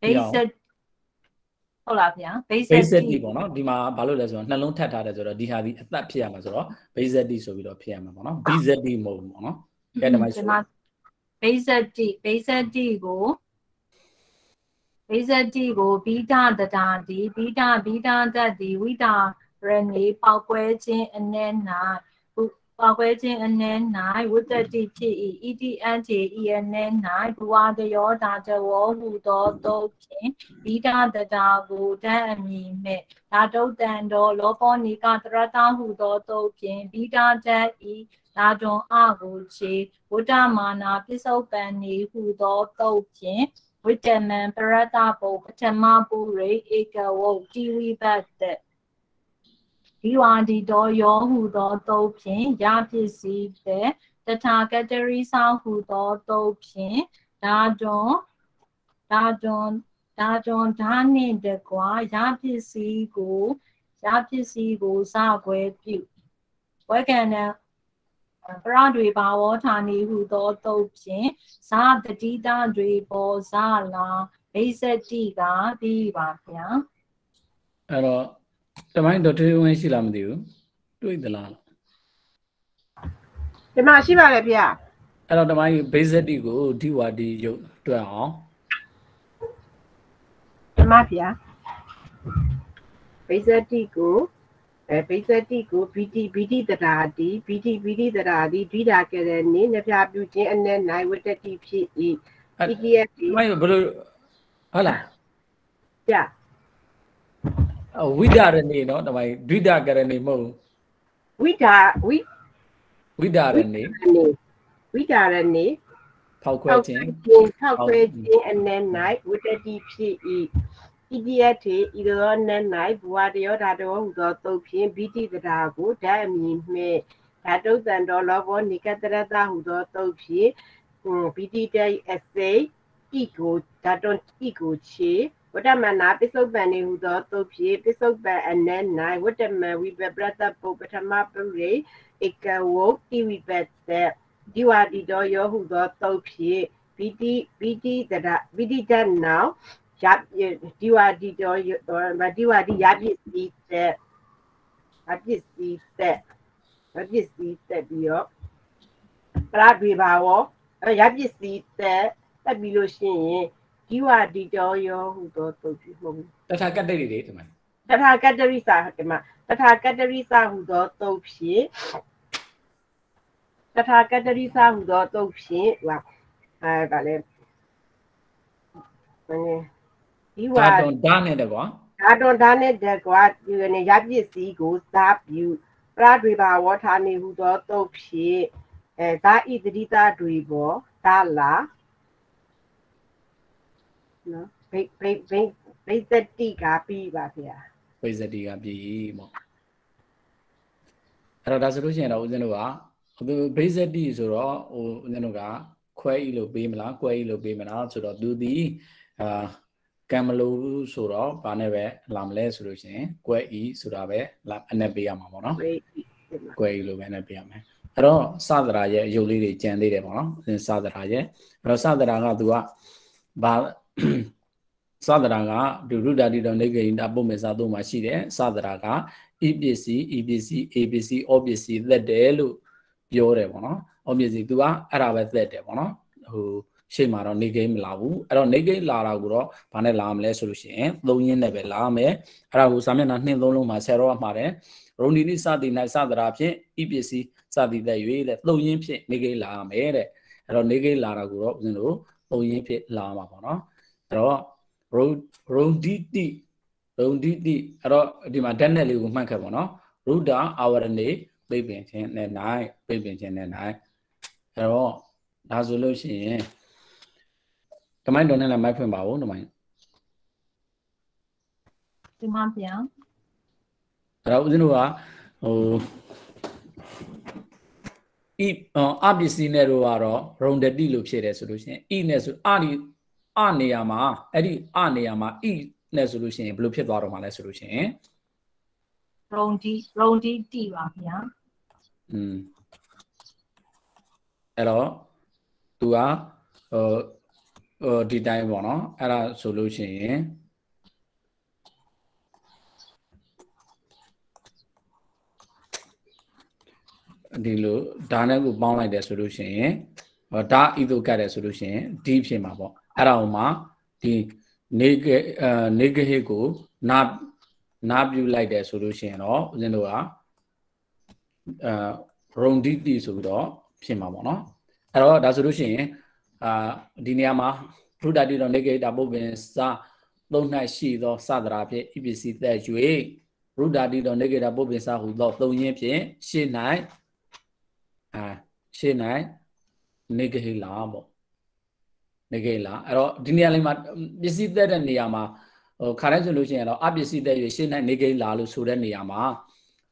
base ဟုတ်လားဗျာ base base d ပေါ့နော်ဒီမှာဘာလို့လဲဆိုတော့နှလုံးထပ်ထားတယ်ဆိုတော့ဒီဟာဒီအသက်ဖြစ်ရမှာဆိုတော့ base d ဆိုပြီးတော့ဖြစ်ရမှာပေါ့နော် bzd မဟုတ်ဘူးပေါ့နော်ကဲဒီမှာ ဆို base d base d ကို base d ကိုဘီတာတတာဒီဘီတာဘီတာတက်ဒီဝိတာရနေပေါက်ကွဲခြင်းအနည်း၌ပေါက်ကွဲခြင်းအနည်း၌ဝတ္တတိဖြစ်၏ ETNT ENN ၌ဘဝတယောဓာတဝဟုသောတုတ်ဖြင့်ဘီတာတတာကိုတန်အမည်မဲ့ဓာတုတ်တန်တော်လောပောနိကတရတဟုသောတုတ်ဖြင့်ဘီတာတ က်ဤဓာတွန်အကိုချေဝတ္တမာနာပစ္စုပန်နေဟုသောတုတ်ဖြင့်ဝိတ္တမံပရတပုပထမပုရိဧကဝုတ်တိဝိဘတ်တဲ့ဒီဝါဒီတော်ယောဟုသောတုတ်ဖြင့်ရပစ္စည်းတဲ့တထာကတရိဆောင်ဟုသောတုတ်ဖြင့်ဒါတွန်ဒါတွန်ဒါတွန်ဓာနှင့်တကွာရပစ္စည်းကိုရပစ္စည်းကိုစကွယ်ပြုဝေကဏံ ပရတွေဘာဝဌာနီဟုသောတုတ်ဖြင့်ဇာတတိတတွေပေါ်ဇာလာဘိဇတိကပြီးပါဗျာအဲ့တော့တမိုင်းဒေါက်တာဝင်းရှိလားမသိဘူးတွေ့သလားဒီမှာရှိပါလေဖေအဲ့တော့တမိုင်း base d ကိုဒီဝါဒီရုပ်တွက်အောင်ဒီမှာဖေဘိဇတိကို အဲဘိဇတိကို BT BT တရာတိ BT BT တရာတိဒွိတာကရနေနှပြပြုခြင်းအ내နိုင်ဝတ္တတိဖြစ်၏အဲ့ ETF တမိုင်းဘယ်လိုဟုတ်လားပြဝိဒါရနေနော်တမိုင်းဒွိတာကရနေမဟုတ်ဝိဒါဝိဝိဒါရနေနေဝိဒါရနေဖောက်ခွဲခြင်းခြင်းထောက်ခွဲခြင်းအ내နိုင်ဝတ္တတိဖြစ်၏ PDF ထေဤသော내နိုင်ဘဝတယောဓာတော်ဟူသောတုတ်ဖြင့် BT တရာကိုဓာတ်အမည်မှဲ့ဓာတုတ်တန်တော်လောဘောနိကတရတဟူသောတုတ်ဖြင့် BT တဲ essay ဤကိုဓာတုတ်ဤကိုချေဝတ္တမနာပစ္စုပန်နေဟူသောတုတ်ဖြင့်ပစ္စုပန်အ내နိုင်ဝတ္တမဝိပပရတပုပ္ပထမပုရိဧကဝုတ်တိဝိပတ္တဒီဝတိတော်ယောဟုသောတုတ်ဖြင့် BT BT တရ BT တနောင်ရဒီဝဒီတော်မ ဒီဝဒီရပစ္စည်းတဲ့ရပစ္စည်းတဲ့ရပစ္စည်းတဲ့ပြီးတော့ပရာတွေပါရောရပစ္စည်းတဲ့တက်ပြီးလို့ရှိရင်ဒီဝဒီတော်ရောဟူသောတုတ်ပြီးမဟုတ်ဘူးတထကတ္တိတွေဒီမှာတထာကတ္တရိစာဒီမှာတထာကတ္တရိစာဟူသောတုတ်ဖြင့်တထာကတ္တရိစာဟူသောတုတ်ဖြင့်ဟိုအဲဒါလည်း ဒီဝါဒါတော့ဒါနဲ့တကွာဒါတော့ဒါနဲ့တကွာဒီနေ့ရပစ္စည်းကိုစားပြုပရတွေပါဝဋ္ဌာနေဟုသောတုတ်ဖြင့်အဲဒါဣတတိတာတွေပေါ်ဒါလာနော်ဘိဘိဘိဘိသတိကပြီးပါဗျာဝိဇ္ဇတိကပြည်ပေါ့အဲ့တော့ဒါဆိုလို့ရှိရင်တော့ဦးဇင်းတို့ကဟိုဘိဇတိဆိုတော့ဟိုဦးဇင်းတို့ကခွဲဤလို့ပေးမလားကွဲဤလို့ပေးမလားဆိုတော့သူဒီအာ ကံမလို့ဆိုတော့ဘာနဲ့ပဲလာမလဲဆိုလို့ရှိရင်ကွဲဤဆိုတာပဲလာအနဲ့ပေးရမှာပေါ့နော်ဝေးတင်ပါကွဲဤလို့ပဲနဲ့ပေးရမယ်အဲ့တော့စသရာရဲ့အယုတ်လေးတွေကြံသေးတယ်ပေါ့နော်စသရာရဲ့အဲ့တော့စသရာကသူကဘာစသရာကဒုရုဒ္ဒတိတော်နေကိတာပုံမေစာသုံးမှာရှိတယ်စသရာကဤပစ္စည်းဤပစ္စည်း A ပစ္စည်း O ပစ္စည်းသက်တယ်လို့ပြောတယ်ပေါ့နော် O ပစ္စည်း तू ကအဲ့ဒါပဲသက်တယ်ပေါ့နော်ဟို ရှေ့မှာတော့နေကိမလာဘူးအဲ့တော့နေကိလာတာကိုတော့ဘာနဲ့လာမလဲဆိုလို့ရှိရင်သုံးရင်းနဲ့ပဲလာမယ်အဲ့ဒါကိုစာမျက်နှာနှစ်သုံးလုံးမှာဆယ်တော့မှာတယ်ရုံဒီနိစတိ၌စသရာဖြင့်ဤပစ္စည်းစသည်သက်၍တဲ့သုံးရင်းဖြင့်နေကိလာမယ်တဲ့အဲ့တော့နေကိလာတာကိုတော့ဦးဇင်းတို့သုံးရင်းဖြင့်လာမှာပေါ့နော်အဲ့တော့ရုံရုံဒီတိရုံဒီတိအဲ့တော့ဒီမှာဓာတ်နဲ့လေးကိုမှတ်ခဲ့ပါနော်ရုဒ္ဓအာဝရဏေပြိပင်ခြင်းနဲ့၌ပြိပင်ခြင်းနဲ့၌အဲ့တော့ဒါဆိုလို့ရှိရင် တမိုင်းတော်နဲ့လည်းမိုက်ဖွင့်ပါဦးတမိုင်းဒီမှာဗျာအဲ့တော့ဦးဇင်းတို့ကဟိုဤအပစ္စည်းနဲ့တော့ကတော့ရုံဒတိလို့ဖြစ်တယ်ဆိုလို့ရှိရင်ဤနဲ့ဆိုအဒီအနေယာမှာအဲ့ဒီအနေယာမှာဤနဲ့ဆိုလို့ရှိရင်ဘယ်လိုဖြစ်သွားတော့မှာလဲဆိုလို့ရှိရင်ရုံဒီရုံဒီတီပါဗျာอืมအဲ့တော့သူကဟို ဟိုဒီတိုင်းပေါ့နော်အဲ့ဒါဆိုလို့ရှိရင်ဒီလိုဒါနဲ့ကိုပေါင်းလိုက်တယ်ဆိုလို့ရှိရင်ဟောဒါဤသို့ကတ်တယ်ဆိုလို့ရှိရင်ဒီဖြစ်မှာပေါ့အဲ့ဒါဟိုမှာဒီနေကအဲနေကဟေကိုနာနာပြုလိုက်တယ်ဆိုလို့ရှိရင်တော့ဦးဇင်းတို့ကအဲရုံဒီတီဆိုပြီးတော့ဖြစ်မှာပေါ့နော်အဲ့တော့ဒါဆိုလို့ရှိရင် အာဒီနေရာမှာဘုဒ္ဓတိတော်နေကေတာပုပ္ပင်စာသုံး၌ရှိသောစသရာဖြင့် EPC သက်၍ဘုဒ္ဓတိတော်နေကေတာပုပ္ပင်စာဟူသောသုံးရင်းဖြင့်ရှေ့၌အာရှေ့၌နေကေလာပေါ့နေကေလာအဲ့တော့ဒီနေရာလေးမှာပစ္စည်းသက်တဲ့နေရာမှာဟိုခါတိုင်းဆိုလို့ရှိရင်တော့အပစ္စည်းသက်၍ရှေ့၌နေကေလာလို့ဆိုတဲ့နေရာမှာ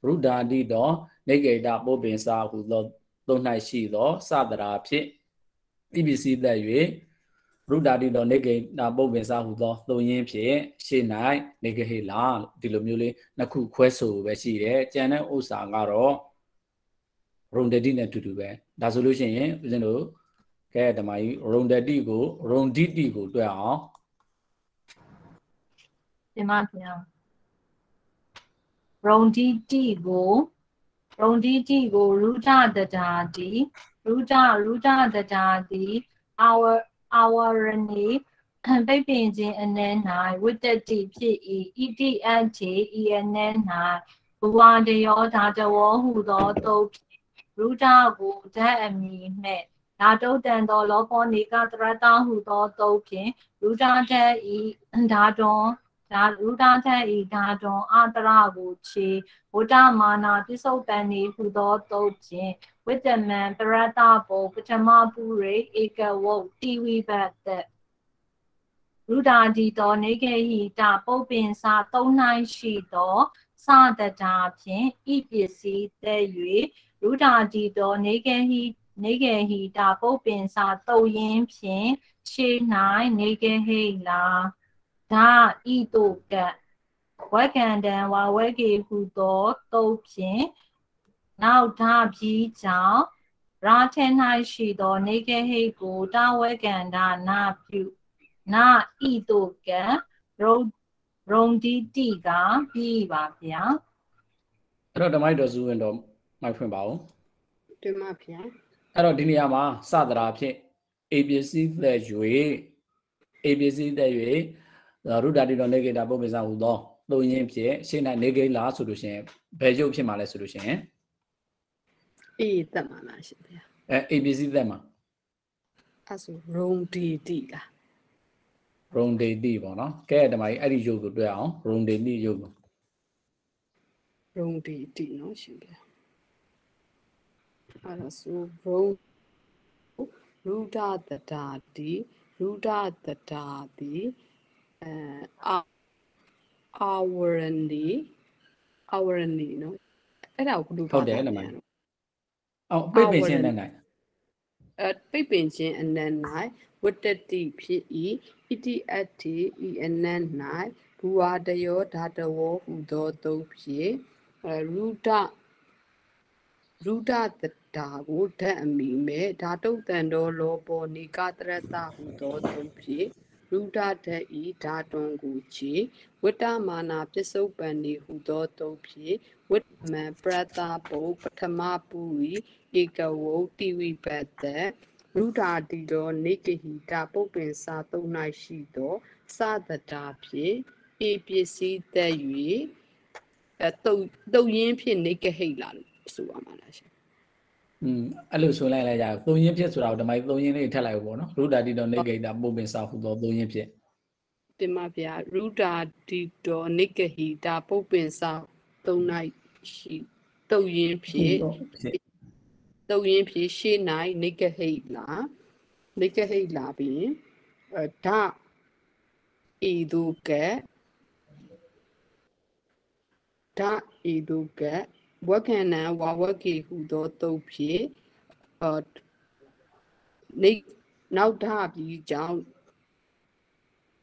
ဘုဒ္ဓတိတော်နေကေတာပုပ္ပင်စာဟူသောသုံး၌ရှိသောစသရာဖြင့် EBC သက်၍ရူတာတိတော်နေကိနာပုပ္ပင်စာဟူသောသုံးရင်းဖြင့်ရှေ့၌နေကဟေလာဒီလိုမျိုးလေးနှစ်ခုခွဲဆိုပဲရှိတယ်ကြံတဲ့ဥစ္စာကတော့ရုံဒတိနဲ့တူတူပဲဒါဆိုလို့ရှိရင်ဦးဇင်းတို့ကဲဓမ္မကြီးရုံဒတိကိုရုံဒိတိကိုတွက်အောင်ဒီမှာဗျာရုံဒီတီကိုရုံဒီတီကိုရူဒတတာတီ ရူဒရူဒတတာတီ our our နေပိတ်ပင်ခြင်းအနည်း၌ဝိတ္တတိဖြစ်၏ဣတိအတ္တိဤအနည်း၌ဘဝတယောဓာတဝဟုသောတုတ်ရူဒကိုဓာတ်အမည်နှင့်ဓာတုတ်တန်သောလောဘောနေကတရတဟုသောတုတ်ဖြင့်ရူဒဓာတ်ဤဓာတွန် ဒါရူဒထက်ဤဓာတွန်အတရကိုခြေဝတ္တမာနာပစ္စုပန်နေဟူသောတုတ်ဖြင့်ဝိတ္တမံပရတဘောပထမပုရိဧကဝုတ်တိဝိဘတ်တရူဒာဒီတော်နေကေဟိတာပုပ္ပင်စာသုံးနိုင်ရှိသောစတတာဖြင့်ဤပစ္စည်းတဲ့၍ရူဒာဒီတော်နေကေဟိနေကေဟိတာပုပ္ပင်စာတုတ်ရင်းဖြင့်ရှေ၌နေကေဟိလာ ဒါဤတုကဝကန္တံဝဝဲကေဟုသောတုတ်ဖြင့်နောက်ဓာပြီးကြောင့်ရာထေ၌ရှိသောနေကေဟိကိုတာဝဲကန္တာနာပြုနာဤတုကရုံရုံဒီတိကပြီးပါဗျာအဲ့တော့ဓမ္မတော်စုဝင်တော့မိုက်ဖွင့်ပါဦးတင်ပါဗျာအဲ့တော့ဒီနေရာမှာစသရာဖြင့် ABC သက်၍ ABC သက်၍ ရူဒတိတော်နေကေတာပုပ္ပင်စာဟူသောသုံးရင်းဖြင့်ရှေ့၌နေကေလာဆိုလို့ရှိရင်ဘယ်ရုပ်ဖြစ်မှာလဲဆိုလို့ရှိရင်အေးတက်မှာလားရှင်ဗျာအဲ ABC သက်မှာအဲ့ဆိုရုံဒီတီလားရုံဒေတိပေါ့နော်ကဲဓမ္မကြီးအဲ့ဒီရုပ်ကိုတွေ့အောင်ရုံဒေတိရုပ်ကိုရုံဒီတီနော်ရှင်ဗျာအဲ့ဒါဆိုရုံရူဒတတာတီရူဒတတာတီ အဲအာ hourly hourly နော်အဲ့ဒါကိုဘယ်လိုဟုတ်တယ်ဖတ်နလဲမအော်ပိတ်ပင်ရှင်းတဲ့နိုင်အဲပိတ်ပင်ခြင်းအနက်၌ဝတ္တတိဖြစ်၏ဣတိအတ္တိဤအနက်၌ဘူဝတယောဓာတဝဟူသောသုံးဖြစ်အဲရူဒရူဒတတာကိုဓာတ်အမိမဲ့ဓာတုတ်တန်တော်လောပေါ်နေကတရတဟူသောသုံးဖြစ် ရူဒဓာတ်ဤဓာတွန်ကိုချေဝတ္တမာနာပစ္စုပန်နေဟူသောသုံးဖြစ်ဝတ္တမံပရတပုပထမပူဤဧကဝုတိဝိပတ္တရူဒာတိတော်နေကဟိတာပုပ္ပင်စာသုံး၌ရှိသောစသတာဖြင့်ဧပစ္စည်းသက်၍အတုတ်တုတ်ရင်းဖြင့်နေကဟိလာလို့ဆိုရမှာလားရှင် อืมအဲ့လိုဆိုလိုက်လိုက်ကြသုံးရင်းဖြစ်ဆိုတာကိုဓမ္မသုံးရင်းလေးထက်လိုက်ပေါ့နော်ရူတာတိတော်နေဂိတာပုပ္ပင်စာဟူသောသုံးရင်းဖြစ်တင်ပါဗျာရူဒာတိတော်နေကဟိတာပုပ္ပင်စာသုံး၌ရှိတုတ်ရင်းဖြင့်တုတ်ရင်းဖြင့်ရှေ့၌နေကဟိလာနေကဟိလာပြီးအဓာဤသူကဓာဤသူက ဝက္ခဏံဝါဝကေဟုသောတုတ်ဖြင့်အနေနောက်ဓာပြီးကြောင့်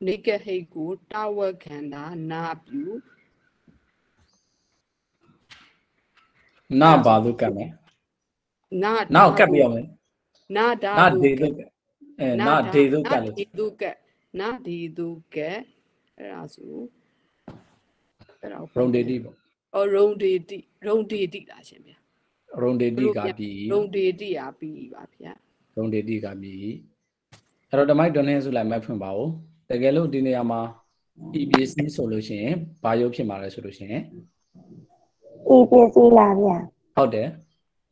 နေကဟိကိုတဝက္ခန္ဓာနာပြုနာပါလို့ကတ်မယ်နာနောက်ကတ်ပြရမယ်နာဓာနာဟုဒေလို့ကတ်အဲနာဒေလို့ကတ်လို့နာဒီတုကနာဒီတုကအဲ့ဒါဆိုအဲ့ဒါရုံဒေတိပေါ့ အော်ရုံဒေတိရုံဒေတိလားရှင်ဗျာရုံဒေတိကပြီရုံဒေတိอ่ะပြီးပါဗျာရုံဒေတိကပြီအဲ့တော့ဓမ္မိုက်တွန်းလင်းဆိုလိုက်မှတ်ဖွင့်ပါဦးတကယ်လို့ဒီနေရာမှာ EPC ဆိုလို့ရှိရင်ဘာရုပ်ဖြစ်မှာလဲဆိုလို့ရှိရင်ဤပစ္စည်းလားဗျာဟုတ်တယ်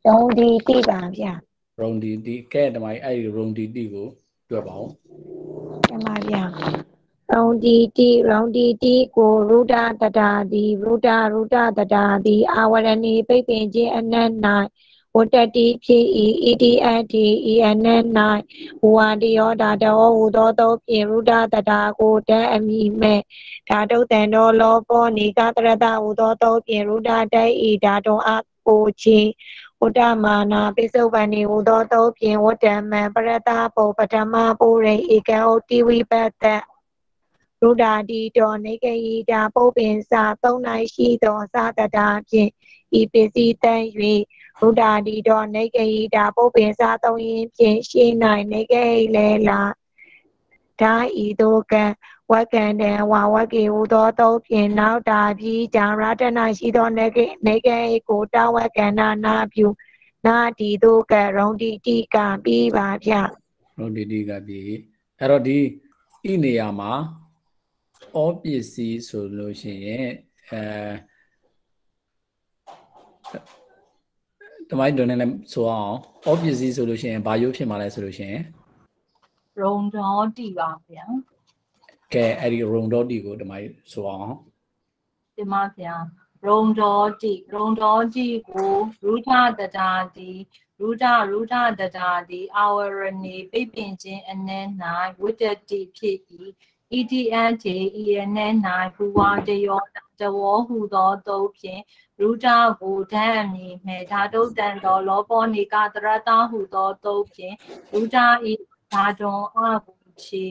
ရုံးဒီတိပါဗျာရုံဒီတိကဲဓမ္မိုက်အဲ့ဒီရုံဒီတိကိုတွေ့ပါဦးကျမဗျာ ရုံးဒီတိရုံးဒီတိကိုရူဒတတာတိရူဒရူဒတတာတိအာဝရဏီပိတ်ပင်ခြင်းအနက်၌ဝတ္တတိဖြစ်ဤဣတိအတ္တိဤအနက်၌ဘဝတယောဓာတောဟူသောသောဖြင့်ရူဒတတာကိုတတ်အမိမဲ့ဓာတုတန်တော်လောဘောနေကတရတဟူသောသောဖြင့်ရူဒတေဤဓာတောအကိုချင်းဝတ္တမာနာပိစုပန်နေဟူသောသောဖြင့်ဝတ္တမံပရတပုပထမပုရိဧကဩတိဝိပတ္တ ရူဒာတိတောနေကယိတာပုပ္ပင်္စာသုံး၌ရှိသောသာတတာဖြင့်ဤပစ္စည်းတန်၍ရူဒာတိတောနေကယိတာပုပ္ပင်္စာသုံးရင်းဖြင့်ရှင်း၌နေကဟိလေလာဒါဤသို့ကံဝက္ကံတံဝါဝကေဟူသောသုံးဖြင့်နောက်တာပြီးဂျာရတနာရှိသောနေကနေကဟိကိုတဝက္ကန္နာနာပြုနာတီသို့ကရုံတိတိကပြီးပါဗျရုံဒီတိကပြီအဲ့တော့ဒီဤနေရာမှာ ဩပစ္စည်းဆိုလို့ရှိရင်အဲဓမ္မိုက်တွန်းလင်းလည်းဆိုအောင်ဩပစ္စည်းဆိုလို့ရှိရင်ဘာရုပ်ဖြစ်မှာလဲဆိုလို့ရှိရင်ရုံတော်တိပါဗျာကဲအဲ့ဒီရုံတော့တီကိုဓမ္မိုက်ဆိုအောင်ဒီမှာဗျာရုံတော်တိရုံတော်တိကိုရူထတတာတိရူထရူထတတာတိအာဝရဏီပိတ်ပင်ခြင်းအနည်း၌ဝိတ္တတိဖြစ်၏ ETN တေ EN ၌ဘူဝတယောတဝဟူသောသုံးဖြင့်ရူဒကိုဓာတ်အမည်မဲ့ဓာတုတန်တော်လောဘောနိကတရတဟုသောသုံးဖြင့်ရူဒဤဓာတွန်အဟုချေ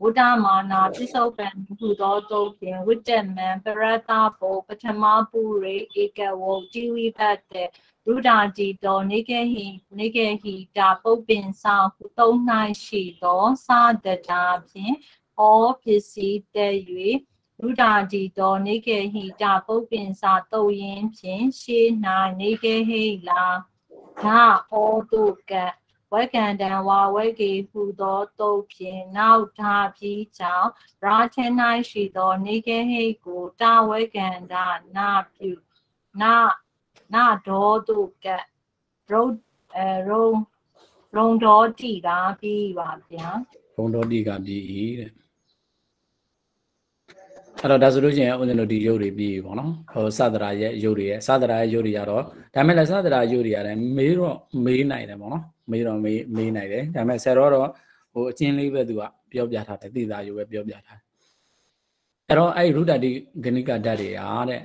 ဝဒမာနာပစ္စုပန်ဟုသောသုံးဖြင့်ဝိတ္တမံပရတဘောပထမပုရိဧကဝတိဝိပတ္တေရူဒာတိတောနေကဟိနေကဟိတာပုပ္ပင်စာဟုသုံး၌ရှိသောသာတတာဖြင့် ဩပစ္စည်းတဲ့၍ရူဒာတိတောနေကဟိတာပုပ္ပင်စာတုတ်ရင်းဖြင့်ရှေးနာနေကဟိလာဒါဩတုကဝေကန္တံဝါဝေကေဟုသောတုတ်ဖြင့်နောက်ဓာပြီးကြောင့်ရာထင်၌ရှိသောနေကဟိကိုတာဝေကန္တနာပြုနာနာဒောတုကရုတ်အဲရုံရုံတော်တိတာပြီးပါဗျာဘုံတော်တိကပြီးတဲ့ အဲ့တော့ဒါဆိုလို့ရှိရင်ဦးဇင်းတို့ဒီရုပ်တွေပြီးပြီပေါ့နော်ဟိုစသရာရဲ့ရုပ်တွေရဲ့စသရာရဲ့ရုပ်တွေကတော့ဒါမဲ့လည်းစသရာရုပ်တွေရတယ်မေးတော့မေးနိုင်တယ်ပေါ့နော်မေးတော့မေးမေးနိုင်တယ်ဒါမဲ့ဆယ်တော့တော့ဟိုအချင်းလေးပဲသူကပြောပြထားတယ်သိသားရုပ်ပဲပြောပြထားတယ်အဲ့တော့အဲ့ရုဒ္ဓတိဂဏိကဓာတ်တွေအားတဲ့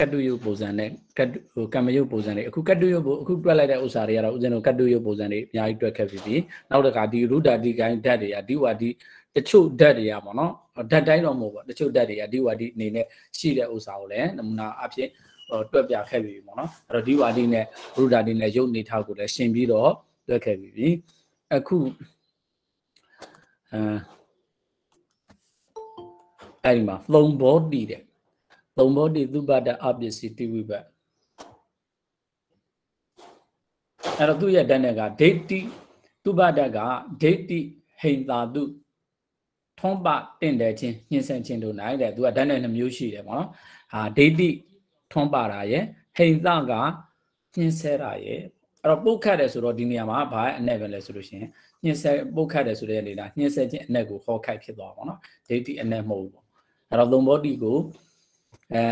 ကတ္တုယုတ်ပုံစံနဲ့ကတ္တုဟိုကမ္မယုတ်ပုံစံတွေအခုကတ္တုယုတ်ပုံအခုတွက်လိုက်တဲ့ဥစ္စာတွေကတော့ဦးဇင်းတို့ကတ္တုယုတ်ပုံစံတွေအများကြီးတွက်ခဲ့ပြီးပြီနောက်တစ်ခါဒီရုဒ္ဓတိဂိုင်းဓာတ်တွေကဒီဝါဒီ တချို့ဓာတ်တွေကပေါ့နော်ဓာတ်တိုင်းတော့မဟုတ်ပါတချို့ဓာတ်တွေကဒီဝါဒီအနေနဲ့ရှိတဲ့ဥစ္စာကိုလည်းနမူနာအဖြစ်ဟိုတွက်ပြခဲ့ပြီပေါ့နော်အဲ့တော့ဒီဝါဒီနဲ့ရုဒ္ဓတိနဲ့ယုတ်နေထောက်ကိုလည်းရှင်းပြီးတော့တွက်ခဲ့ပြီးပြီအခုအဲအဲ့ဒီမှာသုံးဘောတည်တဲ့သုံးဘောတည်သုဘတအပစ္စည်းတိဝိဘတ်အဲ့တော့သူ့ရဲ့ဓာတ်နဲ့ကဒိဋ္ဌိသုဘတကဒိဋ္ဌိဟိန်သာတု ထုံးပတင့်တယ်ချင်းညှင်းဆန်ခြင်းတို့နိုင်တဲ့သူကဓာတ်နဲ့နှမျိုးရှိတယ်ပေါ့နော်ဟာဒိဋ္ဌိထုံးပတာရဲ့ဟိန်သကညှင်းဆဲတာရဲ့အဲ့တော့ပုတ်ခတ်တယ်ဆိုတော့ဒီနေရာမှာဘာအနဲ့ပဲလဲဆိုလို့ရှိရင်ညှင်းဆဲပုတ်ခတ်တယ်ဆိုတဲ့နေတာညှင်းဆဲခြင်းအနဲ့ကိုဟောခိုက်ဖြစ်သွားပါတော့ဒိဋ္ဌိအနဲ့မဟုတ်ဘူးပေါ့အဲ့တော့သုံးဘောတိကိုအဲ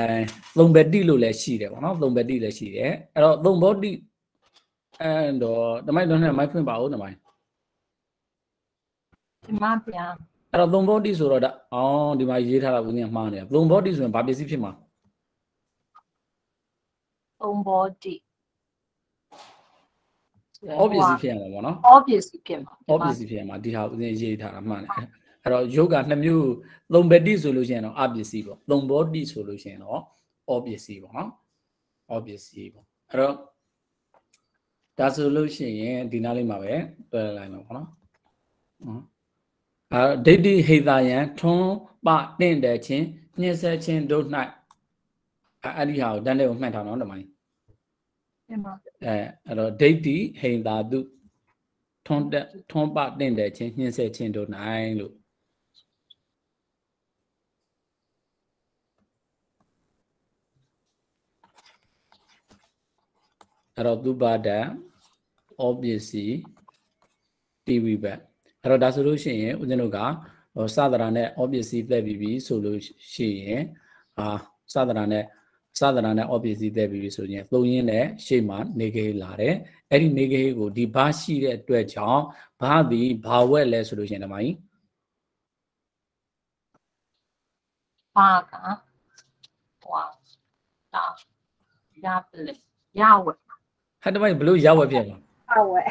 သုံးဘတိလို့လည်းရှိတယ်ပေါ့နော်သုံးဘတိလည်းရှိတယ်အဲ့တော့သုံးဘောတိအဲ့တော့တမိုင်းတော့နဲ့မိုက်ဖွင့်ပါဦးတမိုင်းဒီမှာဗျာ အဲ့တော့သုံးဘောတိဆိုတော့ဒါအော်ဒီမှာရေးထားတာဦးဇင်းမှားနေတယ်သုံးဘောတိဆိုရင်ဘာပစ္စည်းဖြစ်မှာသုံးဘောတိအော်ပစ္စည်းဖြစ်ရမှာပေါ့နော်အောပစ္စည်းဖြစ်မှာအော်ပစ္စည်းဖြစ်ရမှာဒီဟာဦးဇင်းရေးထားတာမှန်တယ်အဲ့တော့ယုတ်ကနှစ်မျိုးသုံးဘတိဆိုလို့ရှိရင်တော့အပစ္စည်းပေါ့သုံးဘောတိဆိုလို့ရှိရင်တော့အော်ပစ္စည်းပေါ့နော်အော်ပစ္စည်းပေါ့အဲ့တော့ဒါဆိုလို့ရှိရင်ဒီနားလေးမှာပဲတွဲလိုက်မှာပေါ့နော်ဟုတ် အာဒိဋ္ဌိဟိတယံထွန်းပတင့်တယ်ချင်းညှင်းဆဲခြင်းတို့၌အဲ့အဲ့ဒီဟာကိုတန်းတဲ့ကိုမှတ်ထားတော့ဒီမှာဒီမှာအဲအဲ့တော့ဒိဋ္ဌိဟိန်သာတုထွန်းတက်ထွန်းပတင့်တယ်ချင်းညှင်းဆဲခြင်းတို့နိုင်လို့အဲ့တော့သူပါဒတ်ဩပစ္စည်းတီဝိဘတ် အဲ့တော့ဒါဆိုလို့ရှိရင်ဦးဇင်းတို့ကဟိုစသရာနဲ့ဩပစ္စည်းသက်ပြီးပြီဆိုလို့ရှိရင်အာစသရာနဲ့စသရာနဲ့ဩပစ္စည်းသက်ပြီးပြီဆိုရင်သုံးရင်းနဲ့ရှေ့မှာနေကေလာတယ်အဲ့ဒီနေကေကိုဒီဘာရှိတဲ့အတွက်ကြောင့်ဘာသည်ဘာဝက်လဲဆိုလို့ရှိရင်ဓမ္မကြီးပါကဟွာတာရပလေရဝက်ဟဲ့ဓမ္မကြီးဘလို့ရောက်ဝက်ဖြစ်မှာဟုတ်ဝဲ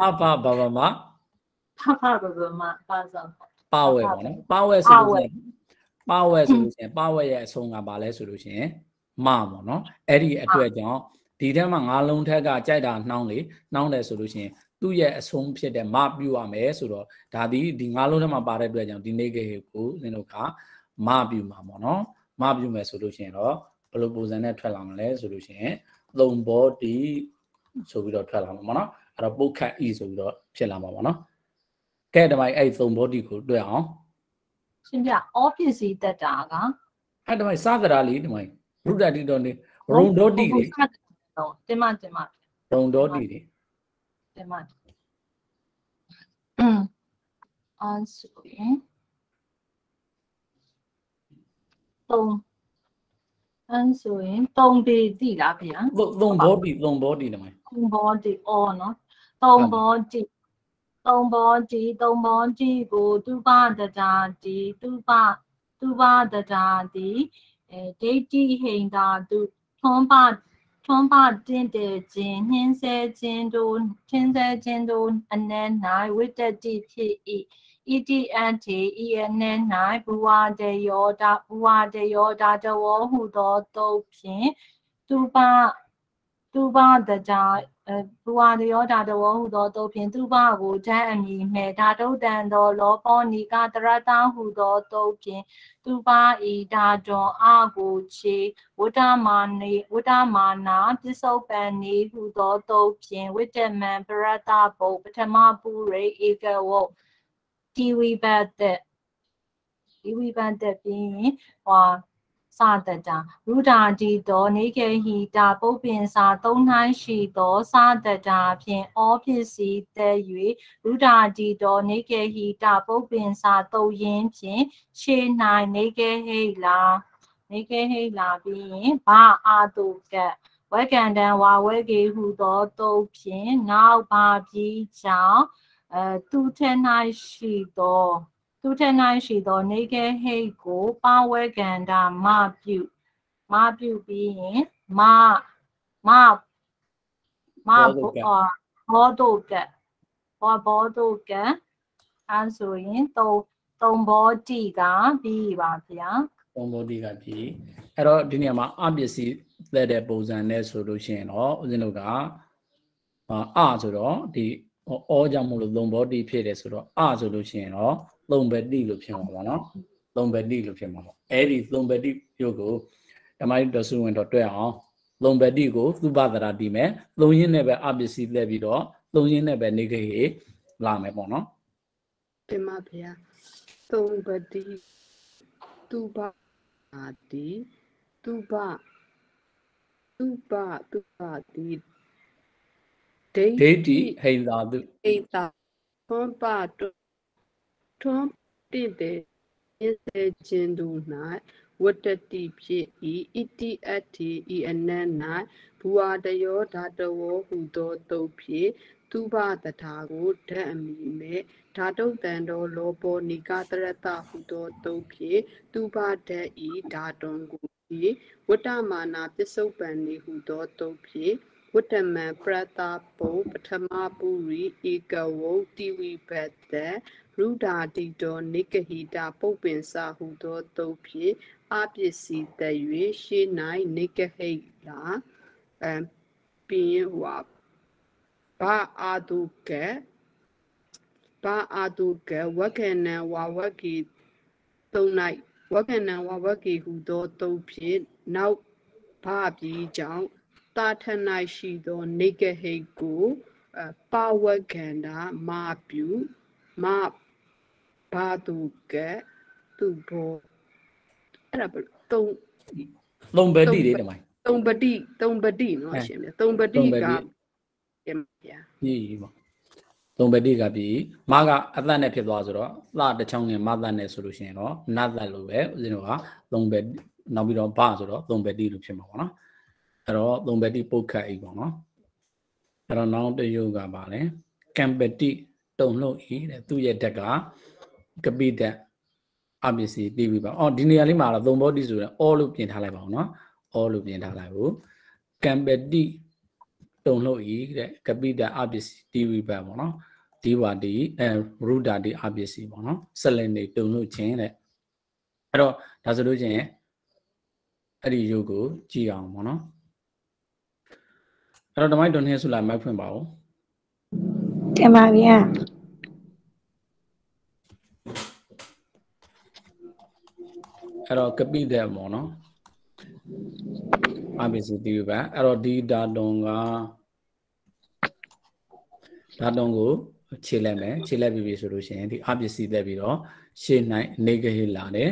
အော်ပါပါဘာဘာမ ဖဖဘဘမပါဆောင်ပါဝက်ပေါ့နော်ပါဝက်ဆိုလို့ရှိရင်ပါဝက်ဆိုလို့ရှိရင်ပါဝက်ရဲ့အဆုံးကဘာလဲဆိုလို့ရှိရင်မပေါ့နော်အဲ့ဒီအတွက်ကြောင့်ဒီထဲမှာငါးလုံးထက်ကကြိုက်တာနှောင်းလေနှောင်းတယ်ဆိုလို့ရှိရင်သူ့ရဲ့အဆုံးဖြစ်တဲ့မပြုရမယ်ဆိုတော့ဒါဒီဒီငါးလုံးထဲမှာပါတဲ့အတွက်ကြောင့်ဒီနေကေကိုသင်တို့ကမပြုမှာပေါ့နော်မပြုမယ်ဆိုလို့ရှိရင်တော့ဘယ်လိုပုံစံနဲ့ထွက်လာမလဲဆိုလို့ရှိရင်သုံးဘောတီဆိုပြီးတော့ထွက်လာမှာပေါ့နော်အဲ့တော့ပုတ်ခတ်ဤဆိုပြီးတော့ဖြစ်လာမှာပေါ့နော် ကဲဒီမိုင်အဲ့သုံးဘောတီကိုတွေ့အောင်ရှင်းပြအောပစ္စည်းတက်တာကအဲ့ဒီမိုင်စားကြတာလေဒီမိုင်ရုဒ္ဒတိတော်နေရုံဒေါတိတွေတော့တင်မတင်မရုံဒေါတိတွေတင်မอืมအဲဆိုရင်သုံးအဲဆိုရင်သုံးပေတိလားဗျာသုံးသုံးဘောတိသုံးဘောတိဒီမိုင်သုံးဘောတိအော်နော်သုံးဘောတိ သုံးဘောတိသုံးဘောတိကိုသူပတတာတိသူပသူပတတာတိအဲဒိဋ္ဌိဟိန္တာသူထွန်းပထွန်းပတင့်တယ်ခြင်းနှင်းဆဲခြင်းတို့နှင်းဆဲခြင်းတို့အနည်း၌ဝိတ္တတိဖြစ်၏ဣတိအန်တေဤအနည်း၌ဘဝတယောတာဘဝတယောတာတဝဟုသောတုတ်ဖြင့်သူပသူပတတာ အဲဘဝတယောတာတဝဟုသောတုတ်ဖြင့်သူပကိုဓာတ်အမည်မဲ့ဓာတုတ်တန်သောလောဘောနိကတရတဟုသောတုတ်ဖြင့်သူပဤဓာတွန်အာကိုချေဝတ္တမာနေဝတ္တမာနာပစ္စုပန်နေဟုသောတုတ်ဖြင့်ဝိတ္တမံပရတဘုပထမပုရိဧကဝုတ်တီဝိဘတ်တဲ့ဒီဝိဘတ်တဲ့ပြီးရင်ဟွာ စတတရူဒာတိတောနေကေဟိတာပုပ္ပင်စာသုံးနှိုင်းရှိသောစတတာဖြင့်ဩပစ္စည်းတဲ့၍ရူဒာတိတောနေကေဟိတာပုပ္ပင်စာတုတ်ရင်းဖြင့်ရှေ၌နေကေဟိလာနေကေဟိလာပြီးရင်ဘာအာတုကတ်ဝေကန္တံဝါဝေကေဟုသောတုတ်ဖြင့်နောက်ပါပြီးကြောင့်အဲသူထဲ၌ရှိသော သူထ၌ရှိသောနေကဲဟိတ်ကိုပါဝဲကန္တာမပြုမပြုပြီးရင်မမမဘောဘောတုကဘောဘောတုကအဲဆိုရင်သုံးသုံးဘောတိကပြီးပါဗျာပုံဘောတိကပြီအဲ့တော့ဒီနေရာမှာအပစ္စည်းသက်တဲ့ပုံစံနဲ့ဆိုလို့ရှိရင်တော့ဦးဇင်းတို့ကအာအဆိုတော့ဒီအောကြောင့်မို့လို့သုံးဘောတိဖြစ်တယ်ဆိုတော့အဆိုလို့ရှိရင်တော့ သုံးဘတိလို့ဖြစ်မှာပေါ့နော်သုံးဘတိလို့ဖြစ်မှာပေါ့အဲ့ဒီသုံးဘတိရုပ်ကိုဓမ္မရိတဆုဝင်တော့တွေ့အောင်သုံးဘတိကိုသုဘသရာတည်မယ်သုံးရင်းနဲ့ပဲအပစ္စည်းသက်ပြီးတော့သုံးရင်းနဲ့ပဲနေခေလာမယ်ပေါ့နော်တင်ပါဗျာသုံးပတိသူဘအာတိသူဘသူဘသူဘတိဒိဋ္ဒိဋ္ဌိဟိန္တာတုအိတာသွန်ပါတွ ထွန်တည်တဲ့ရစေခြင်းတို့၌ဝတ္တတိဖြစ်ဤဣတိအတ္တိဤအနတ်၌ဘူဝတယောဓာတဝောဟုသောတုတ်ဖြစ်သူဘတထာကိုဓာတ်အမိမဲ့ဓာတုတ်တန်တော်လောဘောနိကတရတဟုသောတုတ်ဖြစ်သူဘဓာတ်ဤဓာတွန်ကိုဖြစ်ဝတ္တမာနာပစ္စုပန်နေဟုသောတုတ်ဖြစ်ဝတ္တမံပရတာပုပထမပုရိဧကဝုတိဝိဘတ်တ ရူဒာတိတောနိကဟိတာပုပ္ပင်္စဟုသောတုတ်ဖြစ်အပစ္စည်းတ၍ရှေး၌နိကဟိတာအပင်ဝါဘာအာတုကဘာအာတုကဝက္ခဏံဝါဝကိသုံး၌ဝက္ခဏံဝါဝကိဟုသောတုတ်ဖြစ်နောက်ဘာပြီးကြောင့်တာထ၌ရှိသောနေကဟိတ်ကိုပါဝကန္တာမာပြုမ ဘာသူကသူဘောအဲ့ဒါဘယ်သုံးသုံးပတိတွေတမိုင်းသုံးပတိသုံးပတိနော်အရှင်မြတ်သုံးပတိကပြန်ပြန်ကြီးပါသုံးပတိကပြီးမကအသက်နဲ့ဖြစ်သွားဆိုတော့သတစ်ချောင်းနဲ့မသက်နဲ့ဆိုလို့ရှိရင်တော့နတ်သက်လို့ပဲဦးဇင်းတို့ကသုံးပတိနောက်ပြီးတော့ဘဆိုတော့သုံးပတိလို့ဖြစ်မှာပေါ့နော်အဲ့တော့သုံးပတိပုတ်ခတ်အိပေါ့နော်အဲ့တော့နောက်တစ်ရုပ်ကပါလဲကံပတိတုံလို့ဤတဲ့သူ့ရဲ့ဓာတ်က ကပိဓာတ်အပစ္စည်းပြီးပြီပါအော်ဒီနေရာလေးမှာတော့သုံးဘောတိဆိုတော့အောလို့ပြင်ထားလိုက်ပါအောင်နော်အောလို့ပြင်ထားလိုက်ဘူးကံပတိတုံလို့ဤတဲ့ကပိတအပစ္စည်းဒီဝိပတ်ပေါ့နော်ဒီဝါဒီအဲရူဒာဒီအပစ္စည်းပေါ့နော်ဆက်လက်နေတုံလို့ခြင်းတဲ့အဲ့တော့ဒါဆိုလို့ချင်းအဲ့ဒီရုပ်ကိုကြည့်အောင်ပေါ့နော်အဲ့တော့ဓမ္မိုက်တွန်နေဆိုလာမိုက်ဖွင့်ပါဦးတင်ပါဗျာ အဲ့တော့ကပိတပေါ့နော်အပစ္စည်းဒီဝိပတ်အဲ့တော့ဒီဓာတုံကဓာတုံကိုခြေလိုက်မယ်ခြေလိုက်ပြီပြီဆိုလို့ရှိရင်ဒီအပစ္စည်းသက်ပြီးတော့ရှေ့၌နေဂဟိလာတယ်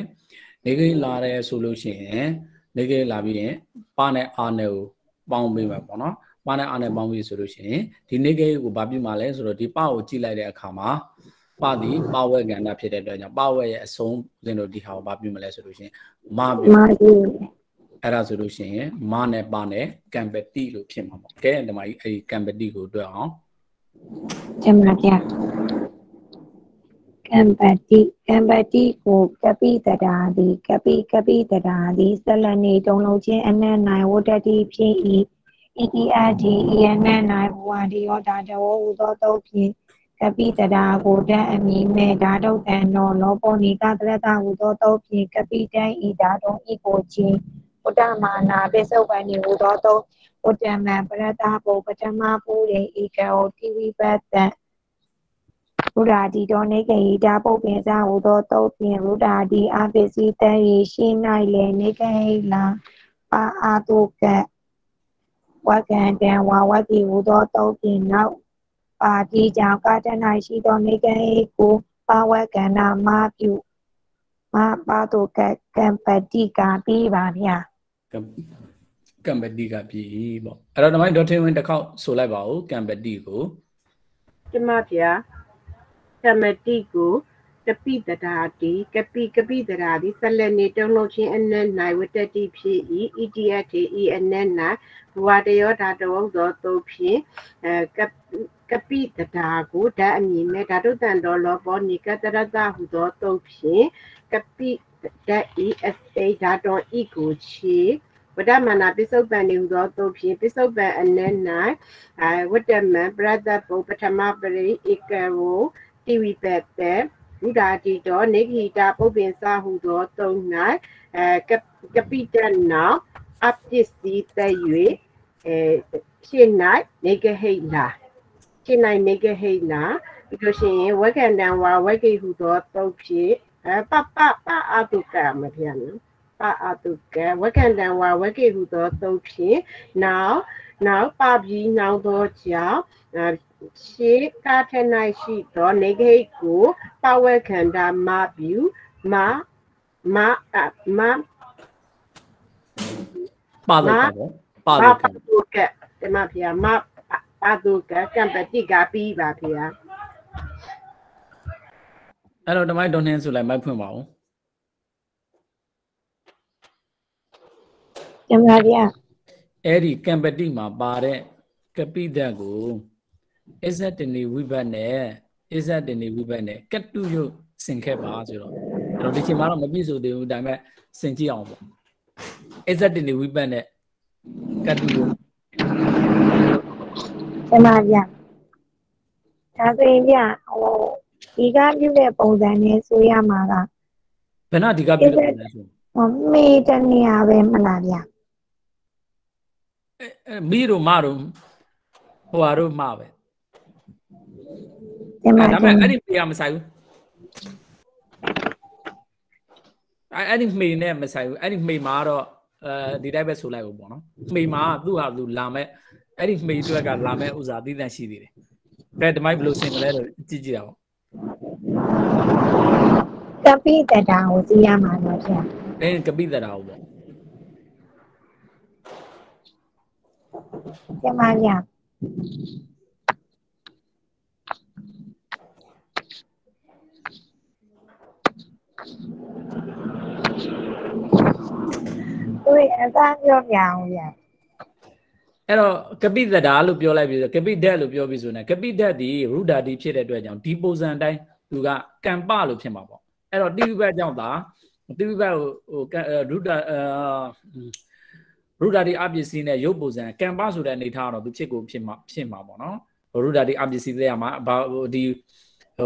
နေဂဟိလာတယ်ဆိုလို့ရှိရင်နေဂဟိလာပြီးရင်ပါနဲ့အာနဲ့ကိုပေါင်းပေးမှာပေါ့နော်ပါနဲ့အာနဲ့ပေါင်းပြီးဆိုလို့ရှိရင်ဒီနေဂဟိကိုဘာပြုမှာလဲဆိုတော့ဒီပကိုကြည့်လိုက်တဲ့အခါမှာ ပသည်ပဝဲကန္တာဖြစ်တဲ့အတွက်ကြောင့်ပဝဲရဲ့အဆုံးဦးဇင်းတို့ဒီဟာကိုဘာပြုမလဲဆိုလို့ရှိရင်မပြုမာကြီးအဲ့ဒါဆိုလို့ရှိရင်မနဲ့ပနဲ့ကံပတိလို့ဖြစ်မှာပေါ့ကဲဒီမှာကြီးအဲ့ဒီကံပတိကိုတွေ့အောင်တင်ပါဗျာကံပတိကံပတိကိုကပိတတာသည်ကပိကပိတတာသည်ဆလနေတုံလုံးချင်းအနက်၌ဝတ္တတိဖြစ်၏ဣတိအတ္တိဤအနက်၌ဘဝတိယောတာတဝဟူသောတုတ်ဖြင့် ကပိတတာကိုတတ်အမိမဲ့ဓာတုတ်တန်တော်လောပောနိကတရတဟူသောတုတ်ဖြင့်ကပိတံဤဓာတုံဤကိုချင်းဝတ္တမာနာပိစုပန်ဤဟူသောတုတ်ဝတ္တမံပရတဘုပထမပူရေဧကောတိဝိပတ္တရူဓာတိတောနေကေဟိတာပုပ္ပင်စာဟူသောတုတ်ဖြင့်ရူဓာတိအပစ္စည်းတန်၏ရှိ၌လည်းနေကေဟိလာပါအာတုကဝကံတံဝါဝတိဟူသောတုတ်ဖြင့်နောက် ပါတိကြောင့်ကာတ၌ရှိသောနေကေဟိကိုပါဝကန္နာမပြုမပါတုကကံပတိကာပြီးပါဗျာကံကံပတိကပြီပေါ့အဲ့တော့ဓမ္မိုက်ဒေါ်ထင်းဝင်တစ်ခေါက်ဆိုလိုက်ပါဦးကံပတိကိုကျမဗျာကမ္မတိကိုကပိတတာတိကပိကပိတတာတိဆက်လက်နေတုံလုံးချင်းအနက်၌ဝတ္တတိဖြစ်၏ဣတိယတေဤအနက်၌ဘဝတယောဓာတဝုသောသို့ဖြင့်အဲက ကပိတတာကိုဓာအမည်မဲ့ဓာတုတန်တော်လောဘောနိကတရတဟုသောသို့ဖြင့်ကပိဓာဤအစေဓာတော်ဤကိုချေဝဒမနာပိစုတ်ပံနေဟုသောသို့ဖြင့်ပိစုတ်ပံအနက်၌အဲဝတ္တမံပရတ္တပုပထမပရိဧကရောတိဝိပတ္တဘုဒ္ဓတိတောနေခိတာပုပ္ပင်စာဟုသောသုံး၌အဲကပိတနောအပ္ပစ္စည်းတ၍အဲရှင်း၌နေကဟိလာ ရှင်း၌နေကဟိလာပြီးလို့ရှိရင်ဝက္ကန္တံဝါဝက္ကိဟုသောသုံးဖြင့်အဲပပပအတုကမဖြစ်နော်ပအတုကဝက္ကန္တံဝါဝက္ကိဟုသောသုံးဖြင့်နောက်နောက်ပပြီးနောက်သောကြောင့်ရှေးကားထ၌ရှိသောနေဂိတ်ကိုပဝေခန္ဓာမပြုမမမပါတော့ပေါ့ပါမတော့ပါတုကတမဖေမ ပါတုကကံပတိကပြီးပါဖေအဲ့တော့ဓမ္မဒေါ်နှင်းဆိုလိုက်မိုက်ဖွင့်ပါဦးကျမဗျာအဲ့ဒီကံပတိမှာပါတဲ့ကပိဒတ်ကိုအစ္ဆတနေဝိဘတ်နဲ့အစ္ဆတနေဝိဘတ်နဲ့ကတုယုတ်ဆင်ခဲ့ပါဆိုတော့အဲ့တော့ဒီချိန်မှာတော့မပြည့်စုံသေးဘူးဒါပေမဲ့ဆင်ကြည့်အောင်ပေါ့အစ္ဆတနေဝိဘတ်နဲ့ကတုယုတ် ကျမဗျာဒါဆိုရင်ဗျာဟိုဒီကပြုတဲ့ပုံစံနဲ့ဆိုရမှာကဘယ်နှဒီကပြုလို့လဲဆိုဟိုမေတ္တနေရာပဲမလားဗျာအဲမိတို့မတို့ဟိုဟာတို့မပဲကျမအဲဒါပေကျမဲ့မအဲ့ဒီပြမဆိုင်ဘူးအဲအဲ့ဒီမိနဲ့မဆိုင်ဘူးအဲ့ဒီမိမှာတော့အဲဒီတိုင်းပဲဆိုလိုက်ဦးပေါ့နော်မိမှာသူ့ဟာသူလာမဲ့ အဲ့ဒီမိအတွက်ကလာမဲ့ဥစ္စာအသိတန့်ရှိသေးတယ်ကဲဒီမိုက်ဘယ်လိုဆင်မလဲလို့ကြည့်ကြည့်တာပေါ့ ကပိတတာကိုသိရမှာတော့ဗျာ အဲကပိတရာဟုတ်ပေါ့ ကျမဗျာ对，咱就两元。 အဲ့တော့ကပိတရာလို့ပြောလိုက်ပြီဆိုကပိဒတ်လို့ပြောပြီဆိုရင်ကပိဒတ်ဒီရူဒာဒီဖြစ်တဲ့အတွက်ကြောင့်ဒီပုံစံတိုင်းသူကကံပလို့ဖြစ်မှာပေါ့အဲ့တော့တိဝိဘတ်ကြောင့်သာတိဝိဘတ်ဟိုဟိုရူဒာအာရူဒာဒီအပစ္စည်းနဲ့ရုပ်ပုံစံကံပဆိုတဲ့အနေထားတော့သူဖြစ်ကိုဖြစ်မှာဖြစ်မှာပေါ့နော်ရူဒာဒီအပစ္စည်းတွေရမှာဘာဟိုဒီ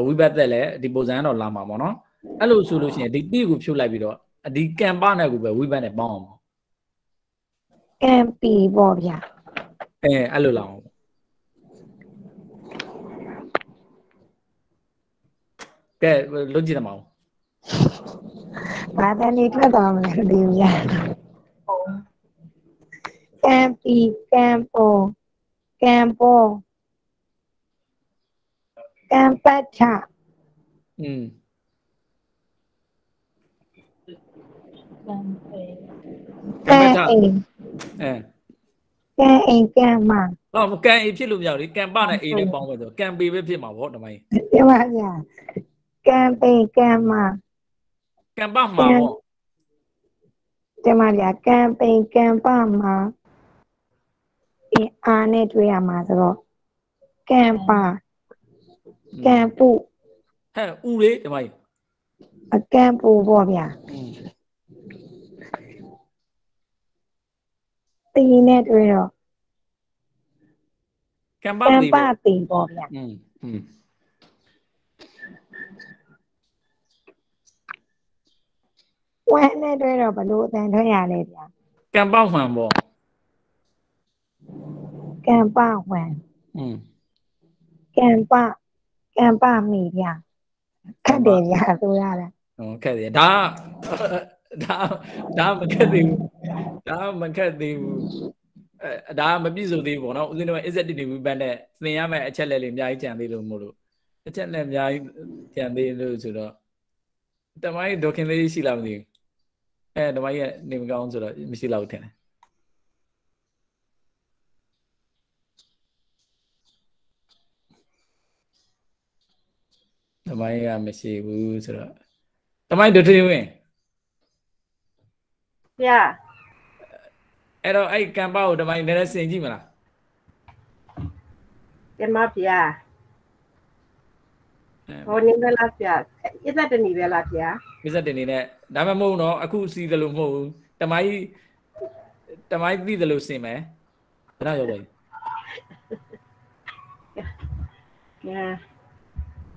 ဝိဘတ်သက်လည်းဒီပုံစံတော့လာမှာပေါ့နော်အဲ့လိုဆိုလို့ရှိရင်ဒီတိကိုဖြုတ်လိုက်ပြီးတော့ဒီကံပနဲ့ကိုပဲဝိဘတ်နဲ့ပေါင်းအောင်ပေါ့ကံပီပေါ့ဗျာ အဲအဲ့လိုလာအောင်ပေါ့ကဲလုံးကြည့်တယ်မအောင်ဘာတန်နေထွက်သွားမလဲမသိဘူးဗျာ ကံပီကံပေါ်ကံပေါ်ကံပတ်ချอืมကံအိမ်အဲကံအိမ်ကံမတော့ကံအေးဖြစ်လို့မရဘူးလေကံပနဲ့အေးနဲ့ပေါင်းပဲဆိုကံပေပဲဖြစ်မှာပေါ့ဒီမိုင်းကျမဗျာကံပိန်ကံမကံပမှာပေါ့ကျမဗျာကံပိန်ကံပမှာအင်းအားနဲ့တွေ့ရမှာဆိုတော့ကံပါကံပုဟဲ့ဦးလေဒီမိုင်းအကံပူပေါ့ဗျာ อืม တီနဲ့တွေ့တော့ ကံပ ကံ မသိ ပ ဘူး တီပေါ့ဗျာ อืมอืม ဝမ်းနဲ့တွေ့တော့ဘလို့အတန်ထွက်ရလဲဗျာ ကံပမှန်ပေါ့ ကံပဝမ်း อืม ကံပကံပမိဗျာခတ်တယ်ဗျာဆိုရတာ ဟောခက်တယ်ဒါ ဒါဒါမခက်သေးဘူးဒါမခက်သေးဘူးအဲဒါမပြည့်စုံသေးဘူးပေါ့နော်ဦးဇင်းတို့ executive တွေဝိပန်နဲ့သင်ရမယ့်အချက်လက်လေးအများကြီးကြံသေးလို့မို့လို့အချက်လက်အများကြီးကြံသေးလို့ဆိုတော့တမိုင်းဒေါခင်လေးရှိလားမသိဘူးအဲတမိုင်းရဲ့နေမကောင်းဆိုတော့မရှိတော့ဘူးထင်တယ်တမိုင်းကမရှိဘူးဆိုတော့တမိုင်းဒုတိယဝင် ဗျာအဲ့တော့အဲ့ကံပါကိုတမိုင်းနည်းနည်းစင်ကြည့်မလားတင်ပါဗျာအဲဟိုနေပဲလားဗျာအစ်သက်တနေပဲလားဗျာကိစ္စတင်နေနဲ့ဒါမှမဟုတ်တော့အခုစီးတယ်လို့မဟုတ်ဘူးတမိုင်းတမိုင်းသိတယ်လို့စင်မယ်ဘယ်တော့ရောက်လဲညာ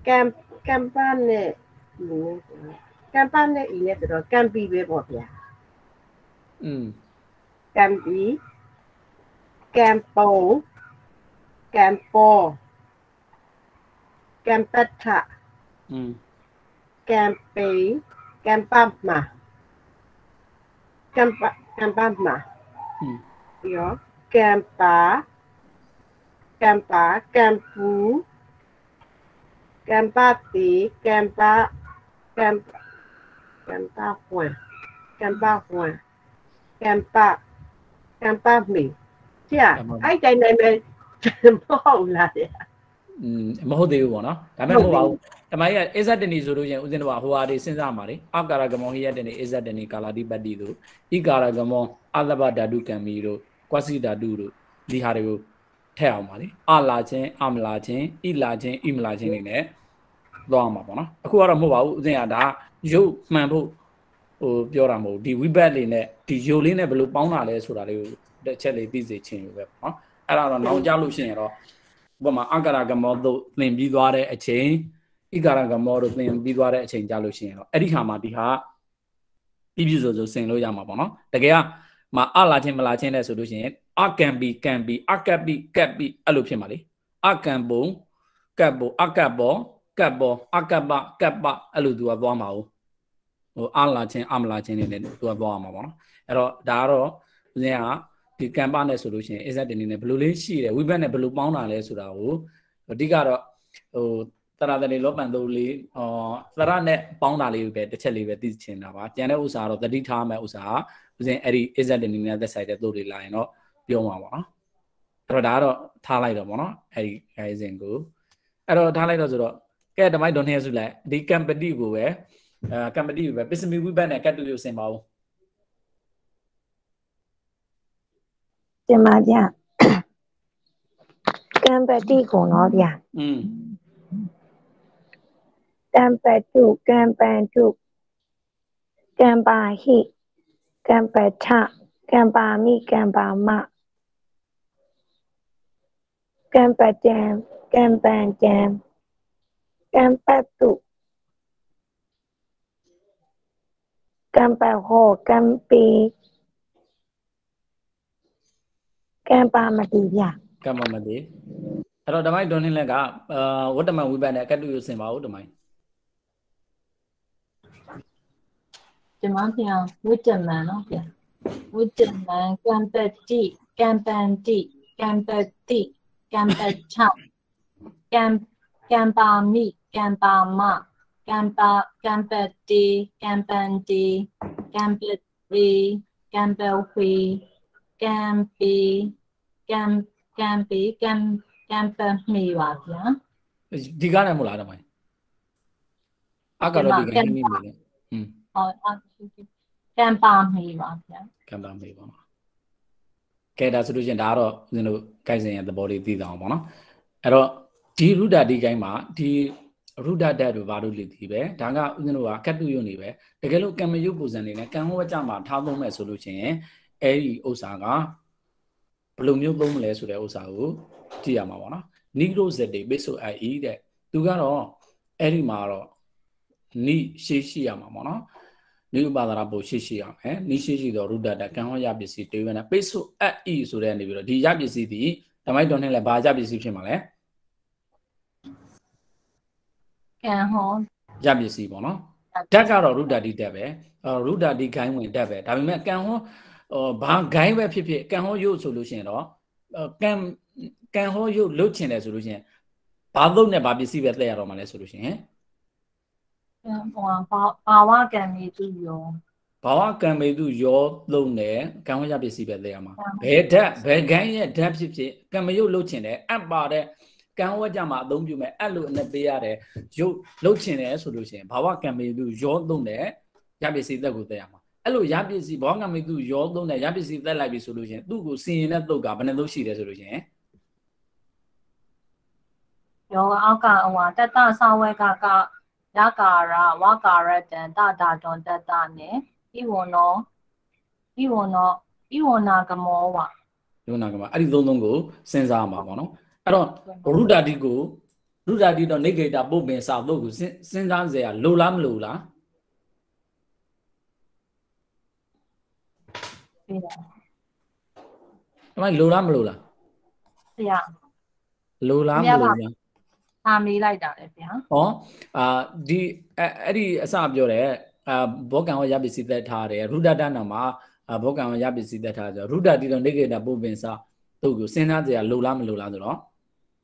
ကမ်ကမ်ပန်နဲ့ဒီနဲ့ကမ်ပန်နဲ့ဤနဲ့ဆိုတော့ကမ်ပီပဲပေါ့ဗျာ แกมปีแกมโปแกมโปแกมปัตชะแกมปีแกมปั๊มมาแกมปแกมปั๊มมาเดี๋ยวแกมปาแกมปาแกมปูแกมปาตีแกมปาแกมแกมปาหัวแกมปาหัว ကမ်ပါကမ်ပါမီကျအဲ့တိုင်းနိုင်မယ်မဟုတ်လားဗျာอืมမဟုတ်သေးဘူးပေါ့နော်ဒါပေမဲ့မဟုတ်ပါဘူးတမိုင်းကအစ္ဆတနီဆိုလို့ချင်းဦးဇင်းတို့ကဟိုဟာတွေစဉ်းစားမှာလေအကာရကမောဟိယတနီအစ္ဆတနီကာလာတိပတ္တိတို့ဣကာရကမောအလဘဓာတုကံမီတို့ကွစီဓာတုတို့ဒီဟာတွေကိုထည့်အောင်ပါလေအလာချင်းအမလာချင်းဣလာချင်းဣမလာချင်းတွေနဲ့သွားအောင်ပါပေါ့နော်အခုကတော့မဟုတ်ပါဘူးဦးဇင်းကဒါရုပ်မှန်ဖို့ဟိုပြောတာမဟုတ်ဘူးဒီဝိဘတ်လေးနဲ့ ဒီယိုလေးနဲ့ဘယ်လိုပေါင်းတာလဲဆိုတာလေးကိုတစ်ချက်လေးသိစေချင်ယူပဲပေါ့နော်အဲ့ဒါတော့နောက်ကြလို့ရှိရင်တော့ဥပမာအကာရကမောတို့သင်ပြီးသွားတဲ့အချိန်ဣကာရကမောတို့သင်ပြီးသွားတဲ့အချိန်ကြာလို့ရှိရင်တော့အဲ့ဒီခါမှာဒီဟာပြည့်ပြည့်စုံစုံဆင်လို့ရမှာပေါ့နော်တကယ်ကမအလာချင်းမလာချင်းတဲ့ဆိုလို့ရှိရင်အကံပီကံပီအကပ်ပီကပ်ပီအဲ့လိုဖြစ်မှာလေအကံပုံကပ်ပုံအကပ်ဘောကပ်ဘောအကပ်ပကပ်ပအဲ့လိုသူကသွားမှာဟုတ်ဟိုအလာချင်းအမလာချင်းနေနဲ့သူကသွားမှာပေါ့နော် အဲ့တော့ဒါကတော့ဦးဇင်းကဒီကမ်ပါနဲ့ဆိုလို့ရှိရင် exact တင်နေနဲ့ဘယ်လိုလေးရှိတယ်ဝိဘတ်နဲ့ဘယ်လိုပေါင်းတာလဲဆိုတာကိုအဓိကတော့ဟိုတရတလေးလောပန်သုံးလေးအော်တရနဲ့ပေါင်းတာလေးပဲတစ်ချက်လေးပဲသိချင်တာပါကျန်တဲ့ဥစ္စာတော့တတိထားမယ်ဥစ္စာကဥစဉ်အဲ့ဒီ exact တင်နေနဲ့သက်ဆိုင်တဲ့သို့တွေလာရင်တော့ပြောမှာပါနော်အဲ့တော့ဒါကတော့ထားလိုက်တော့ဗောနော်အဲ့ဒီ guiding ကိုအဲ့တော့ထားလိုက်တော့ဆိုတော့ကဲတမိုက်ဒွန်ဟဲဆုလိုက်ဒီ company ကိုပဲအဲ company ကိုပဲပစ္စမီဝိဘတ်နဲ့ကတ်တူရုပ်စင်ပါဦး တင်ပါဗျကံပတိကိုနော်ဗျอืมကံပတုကံပန်တုကံပါဟိကံပထကံပါမိကံပါမကံပတံကံပန်တံကံပတုကံပဟောကံပိ ကံပါမတိဗျကမ္မမတိအဲ့တော့ဓမ္မိုက်ဒွန်နှင်းလက်ကအာဝတ္တမဝိပတ်နဲ့ကတ္တုရုပ်စင်ပါဦးဓမ္မိုက်ဒီမှာပြန်ဝိတ္တမန်နော်ပြန်ဝိတ္တမန်ကံပတိကံပန္တိကံပတိကံပချကံကံပါမိကံပါမကံပါကံပတိကံပန္တိကံပတိကံပဝေ ကံပိကံကံပိကံကံပမိပါဗျာဒီကားနဲ့မဟုတ်လားဓမ္မိုက်အကတော့ဒီကိန်းနေနေလေอืมဟောကံပါမိပါဗျာကံပါမေးပါမှာကဲဒါဆိုလို့ရှိရင်ဒါကတော့ဦးဇင်းတို့ကိုက်စင်ရဲ့သဘောလေးသိအောင်ပေါ့နော်အဲ့တော့ဒီရုဒ္ဒဒီကိုင်းမှာဒီရုဒ္ဒဓာတ်တို့ဘာလို့လိဒီပဲဒါကဦးဇင်းတို့ကကတ်တုယုံနေပဲတကယ်လို့ကံမယုတ်ပူဇံနေနဲ့ကံဟောကြမှာထားသုံးမယ်ဆိုလို့ရှိရင် အဲ့ဒီဥစ္စာကဘယ်လိုမျိုးသုံးမလဲဆိုတဲ့ဥစ္စာကိုကြည့်ရမှာပေါ့နော်နိဂရိုဇက်တွေပိဆိုအိုင်တဲ့သူကတော့အဲ့ဒီမှာတော့နိရှိရှိရမှာပေါ့နော်နိဥပါဒရာဘုရှိရှိရမယ်နိရှိရှိတော့ရုဒ္ဒတကံဟောရပစ္စည်းတေဝနာပိဆိုအပ်ဤဆိုတဲ့နေပြီးတော့ဒီရပစ္စည်းဒီဓမ္မိုက်တော်နဲ့လည်းဘာရပစ္စည်းဖြစ်မှာလဲကံဟောရပစ္စည်းပေါ့နော်ဓာတ်ကတော့ရုဒ္ဒတိဓာတ်ပဲအဲရုဒ္ဒတိဂိုင်းဝင်ဓာတ်ပဲဒါပေမဲ့ကံဟောဟို ဘာဂိုင်းပဲဖြစ်ဖြစ်ကံဟောရုပ်ဆိုလို့ရှိရင်တော့ကံကံဟောရုပ်လုတ်ချင်တယ်ဆိုလို့ရှိရင်ဘာသုံးနဲ့ဘာပစ္စည်းပဲသက်ရတော့မှာလဲဆိုလို့ရှိရင်ဟိုဘာဘာဝကံနေသူရောဘာဝကံမေတုရောသုံးတယ်ကံဟောရပစ္စည်းပဲသက်ရမှာဘယ်ဓာတ်ဘယ်ဂိုင်းရဲ့ဓာတ်ဖြစ်ဖြစ်ကံမရုပ်လုတ်ချင်တယ်အပ်ပါတဲ့ကံဝတ်ကြမှာအသုံးပြုမယ်အဲ့လိုအနဲ့ပေးရတယ်ရုပ်လှုပ်ချင်တယ်ဆိုလို့ရှိရင်ဘာဝကံမေသူရောသုံးတယ်ရပစ္စည်းသက်ကိုသက်ရမှာ အဲ့လိုရပစ္စည်းဘောကံမေသူရောသုံးတယ်ရပစ္စည်းသက်လိုက်ပြီဆိုလို့ရှိရင်သူ့ကိုစင်ရင်တဲ့တုတ်ကဘယ်နှသုတ်ရှိတယ်ဆိုလို့ရှိရင်ယောအောက်ကဟိုဟာတတဆောင်းဝဲကကရကာရဝကာရတံတတာတွန်တတနဲ့ဤဝနောဤဝနောဤဝနာကမောဝယုံနာကမှာအဲ့ဒီသုံးသုံးကိုစဉ်းစားမှာပေါ့နော်အဲ့တော့ရုဒ္ဓတိကိုရုဒ္ဓတိတော့နေဂေတာပုတ်ပင်စာပုတ်ကိုစဉ်စဉ်းစားစရာလိုလားမလိုလား ပြီးတယ်ဒီမှာလိုလားမလိုလားဆရာလိုလားမမရလိုပါလားအာမေးလိုက်တာလေဗျာဟောအာဒီအဲ့အဲ့ဒီအစပြောတဲ့အာဘောကံဝရပစ္စည်းသက်ထားတယ်ရုဒ္ဓတနာမှာအာဘောကံဝရပစ္စည်းသက်ထားဆိုရုဒ္ဓတိတော့နေဂေတာပုတ်ပင်စာသူ့ကိုစဉ်းစားစရာလိုလားမလိုလားဆိုတော့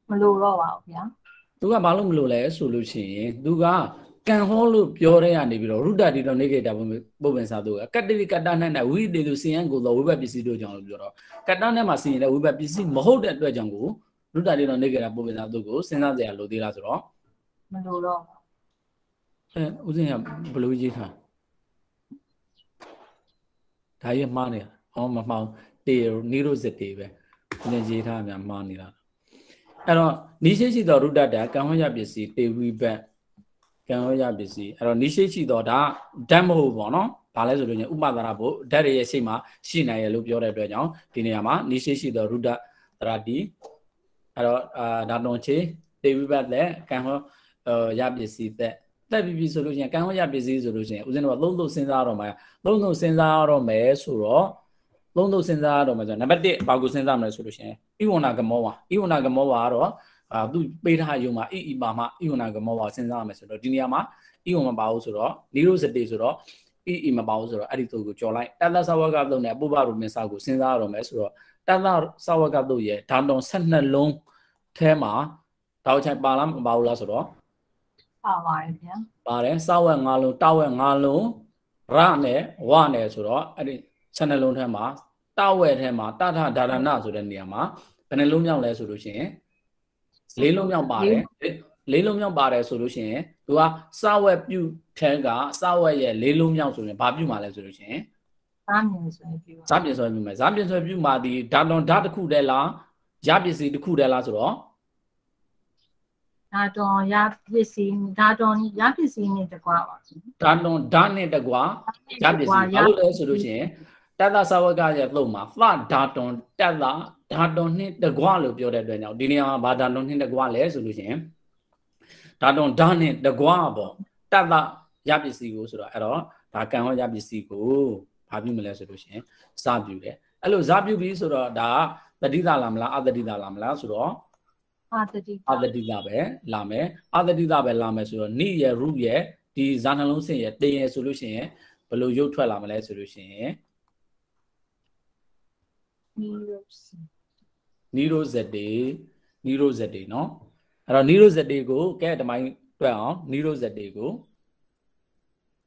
မလိုတော့ပါဘူးဗျာသူကဘာလို့မလို့လဲဆိုလို့ရှိရင်သူက ကံဟောလို့ပြောတဲ့ကနေပြီးတော့ရုဒ္ဒတိတော့နေကေတာပုပ္ပင်္စာသူကကတ္တိကတ္တနဲ့နဲ့ဝိတေသူစင်ရန်ကိုသောဝိဘတ်ပစ္စည်းတို့ကြောင့်လို့ပြောတော့ကတ္တနဲ့မှာစင်ရင်လည်းဝိဘတ်ပစ္စည်းမဟုတ်တဲ့အတွက်ကြောင့်ကိုရုဒ္ဒတိတော့နေကေတာပုပ္ပင်္စာသူကိုစဉ်းစားကြရလို့သေးလားဆိုတော့မလိုတော့ပါအဲဦးဇင်းကဘယ်လိုရေးထားဒါရမှားနေတာဟောမမှောင်တေနီရိုစစ်တေပဲဦးဇင်းရေးထားများမှားနေတာအဲ့တော့နိရှိရှိတော်ရုဒ္ဒတကံဟောရပစ္စည်းတေဝိဘတ် ကံရောရပစ္စည်းအဲ့တော့နိရှိရှိတော့ဒါဓာတ်မဟုတ်ပေါ့နော်ဘာလဲဆိုလို့ညဥပဒရာဘုဓာတ်ရဲ့ရှိမှရှိနိုင်ရလို့ပြောတဲ့အတွက်ကြောင့်ဒီနေရာမှာနိရှိရှိတော့ရုဒ္ဒတရာတိအဲ့တော့အာဒါတုံချေတေဝိပတ်တဲ့ကံဟောရပစ္စည်းသက်တက်ပြီပြီဆိုလို့ရှိရင်ကံဟောရပစ္စည်းဆိုလို့ရှိရင်ဦးဇင်းတို့ကသုံးသုံးစဉ်းစားရတော့မှာသုံးသုံးစဉ်းစားရတော့မယ်ဆိုတော့သုံးသုံးစဉ်းစားရတော့မယ်ဆိုတော့နံပါတ်1ဘာကိုစဉ်းစားမလဲဆိုလို့ရှိရင်ဣဝနာကမောဝါဣဝနာကမောဝါကတော့ အာသူပေးထားရုံမှာအီအီပါမှာဣဝနာကမောဝါစဉ်းစားရမယ်ဆိုတော့ဒီနေရာမှာဣဝမပါဘူးဆိုတော့နီရိုစတေဆိုတော့အီအီမပါဘူးဆိုတော့အဲ့ဒီသူကိုကြော်လိုက်တသသဝကတုံနဲ့ပုပ္ပရုမင်းစာကိုစဉ်းစားရတော့မယ်ဆိုတော့တသသဝကတုံရဲ့ဓာတုံ12လုံးထဲမှာတောက်ချိုင်ပါလားမပါဘူးလားဆိုတော့ပါပါတယ်ဗျာပါတယ်စဝက်၅လုံးတဝက်၅လုံးရနဲ့ဝနဲ့ဆိုတော့အဲ့ဒီ12လုံးထဲမှာတဝက်ထဲမှာတထဒါရဏဆိုတဲ့နေရာမှာဘယ်နှလုံးမြောက်လဲဆိုလို့ရှိရင် လေးလုံးမြောက်ပါတယ်လေးလုံးမြောက်ပါတယ်ဆိုလို့ရှိရင်သူကစဝက်ပြုတ်ထဲကစဝက်ရဲ့လေးလုံးမြောက်ဆိုရင်ဘာပြုတ်မှာလဲဆိုလို့ရှိရင်သားမြင်ဆိုရင်ပြီးပါဇာပြင်ဆွဲပြုတ်မယ်ဇာပြင်ဆွဲပြုတ်မှာဒီဓာလွန်ဓာတစ်ခုတည်းလားရပစ္စည်းတစ်ခုတည်းလားဆိုတော့ဒါတော့ရပစ္စည်းဒါတော့ရပစ္စည်းနဲ့တကွာပါဓာလွန်ဓာနဲ့တကွာရပစ္စည်းဘာလို့လဲဆိုလို့ရှိရင်တတသဝကရဲ့သုံးမှာသဓာတွန်တတ ဓာတွန်နှင့်တကွလို့ပြောတဲ့အတွက်ကြောင့်ဒီနေရာမှာဘာဓာတွန်နှင့်တကွလဲဆိုလို့ရှိရင်ဓာတွန်ဓာနှင့်တကွပေါ့တတရပစ္စည်းကိုဆိုတော့အဲ့တော့ဒါကံဟောရပစ္စည်းကိုဘာပြုမလဲဆိုလို့ရှိရင်စပြုတယ်အဲ့လိုဇပြုပြီးဆိုတော့ဒါတတိတာလားမလားအတတိတာလားမလားဆိုတော့အာတတိအတတိတာပဲလာမယ်အတတိတာပဲလာမယ်ဆိုတော့နိရဲ့ရုရဲ့ဒီဇာနှလုံးစင်ရဲ့တင်ရဲ့ဆိုလို့ရှိရင်ဘယ်လိုရုပ်ထွက်လာမလဲဆိုလို့ရှိရင်နီရိုစ နီရိုဇတေနီရိုဇတေနော်အဲ့တော့နီရိုဇတေကိုကဲတမိုင်းတွက်အောင်နီရိုဇတေကို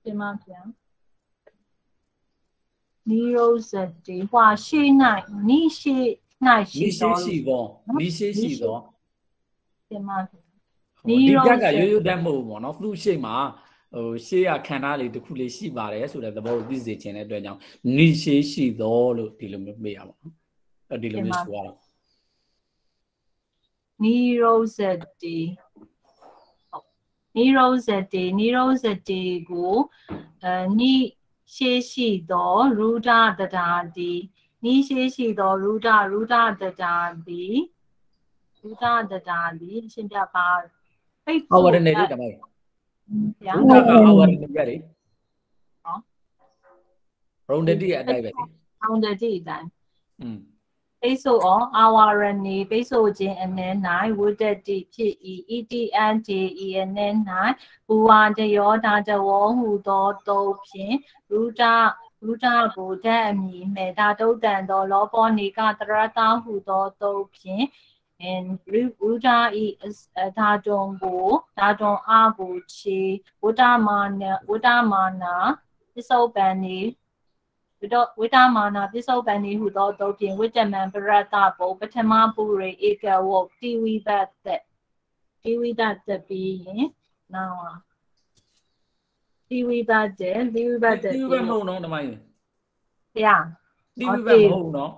တင်ပါဗျာနီရိုဇတေဟွာရှိနိုင်နီရှိနိုင်ရှိသောနီရှိရှိသောနီရှိရှိသောတင်ပါဗျာနီရိုဇတေကရိုးရိုးတတ်မဟုတ်ဘူးပေါ့နော် flu ရှိမှာဟိုရှေးရခန္ဓာလေးတစ်ခုလေးရှိပါတယ်ဆိုတဲ့သဘောကိုသိစေခြင်းတဲ့အတွက်ကြောင့်နိရှေးရှိသောလို့ဒီလိုမျိုးမေးရပါတော့အဲဒီလိုမျိုးဆိုရအောင် နီရိုစတီနီရိုစတီနီရိုစတီကိုအဲနီရှိရှိသောရူဒတတာဒီနီရှိရှိသောရူဒရူဒတတာဒီရူဒတတာဒီရှင်းပြပါပိတ်အဝရနေလေးတမိုင်းဗျာဘုရားကအဝရနေရတယ်ဟောရုံတတိရဲ့အတိုင်းပဲလေအောင်တတိအတိုင်းอืม ပိဆိုအောင်အာဝရဏီပိဆိုခြင်းအနှဲ၌ဝိတ္တတိဖြစ်၏ဣတိအန်တေဤအနှဲ၌ဘူဝတယောဒါတဝောဟုသောတုတ်ဖြင့်ရူဒရူဒကိုဓာတ်အမည်မဲ့ဓာတုတ်တန်သောလောပောနေကတရတာဟုသောတုတ်ဖြင့်အင်ရူဒဤဓာတုံကိုဓာတုံအာကိုချေဝတ္တမာနဝတ္တမာနာပစ္စုပန်နေ ဝိတဝိတမာနာပစ္စုပန်နေဟုသောတုတ်ဖြင့်ဝိတ္တမံပရတ္တဘုပထမပုရိဧကဝုတ်တိဝိဘတ်သက်တိဝိဒတက်ပြီးရင်နောက်อ่ะတိဝိဒတက်တိဝိဒတက်ဒီပြီးဘက်မဟုတ်တော့ဓမ္မကြီးတရားဒီဘက်မဟုတ်တော့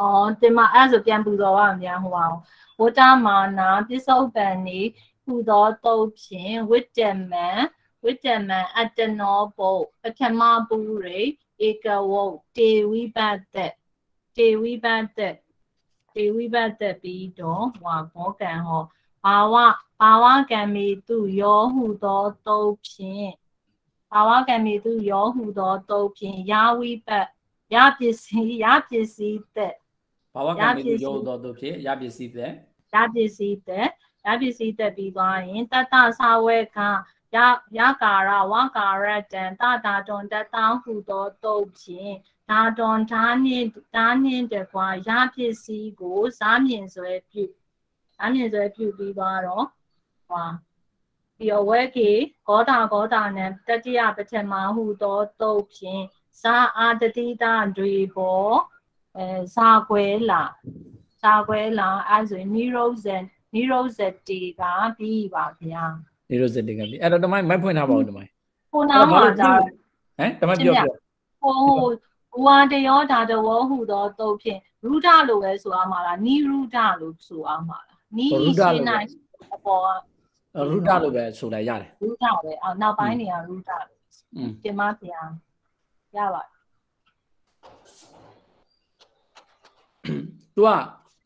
အော်ဒီမှာအဲ့ဒါဆိုပြန်ပူတော်ပါများဟိုအောင်ဝတ္တမာနာပစ္စုပန်နေဟူသောတုတ်ဖြင့်ဝိတ္တမံ ဝိတ္တမံအတ္တနောပုပထမပုရိဧကဝုတ်တေဝိပတ္တတေဝိပတ္တတေဝိပတ္တပြီးတော့ဟွာဘောကံဟောဘာဝဘာဝကံမီသူရောဟုသောတုတ်ဖြင့်ဘာဝကံမီသူရောဟုသောတုတ်ဖြင့်ယာဝိပတ္တရပစ္စည်းရပစ္စည်းသက်ဘာဝကံနေရောတော့တို့ဖြစ်ရပစ္စည်းတဲ့ရပစ္စည်းသက်ရပစ္စည်းသက်ပြီးသွားရင်တတ္တသာဝေက ရရကာရဝကာရတံတတာတွန်တတဟုသောတုတ်ဖြင့်ဒါတွန်ဓာနှင့်ဓာနှင့်တကွာရပစ္စည်းကိုစားမြင်ဆွဲပြုစားမြင်ဆွဲပြုပြီးသွားတော့ဟွာပြီးတော့ဝဲကေဂောတာဂောတာနံတတိယပထမဟုသောတုတ်ဖြင့်သာအာတတိတတွေပေါ်အဲဇာကွဲလာဇာကွဲလာအဲဆိုရင်နိရောဇန်နိရောဇတေကပြီးပါဗျာ နေရောစတဲ့ကလေးအဲ့တော့ဓမ္မမိုက်ဖွင့်ထားပါဦးဓမ္မ ခုနမှာဒါ ဟမ်ဓမ္မပြောပြော ဟိုဝါတယောဒါတဝဟုသောတုတ်ဖြင့်ရူဒလို့ပဲဆိုအောင်ပါလားနိရူဒလို့ဆိုအောင်ပါလားနိရှိနိုင်အပေါ် ရူဒလို့ပဲဆိုလိုက်ရတယ် ရူဒပဲအော်နောက်ပိုင်းနေရရူဒ อืม တင်မဗျာရပါ तू က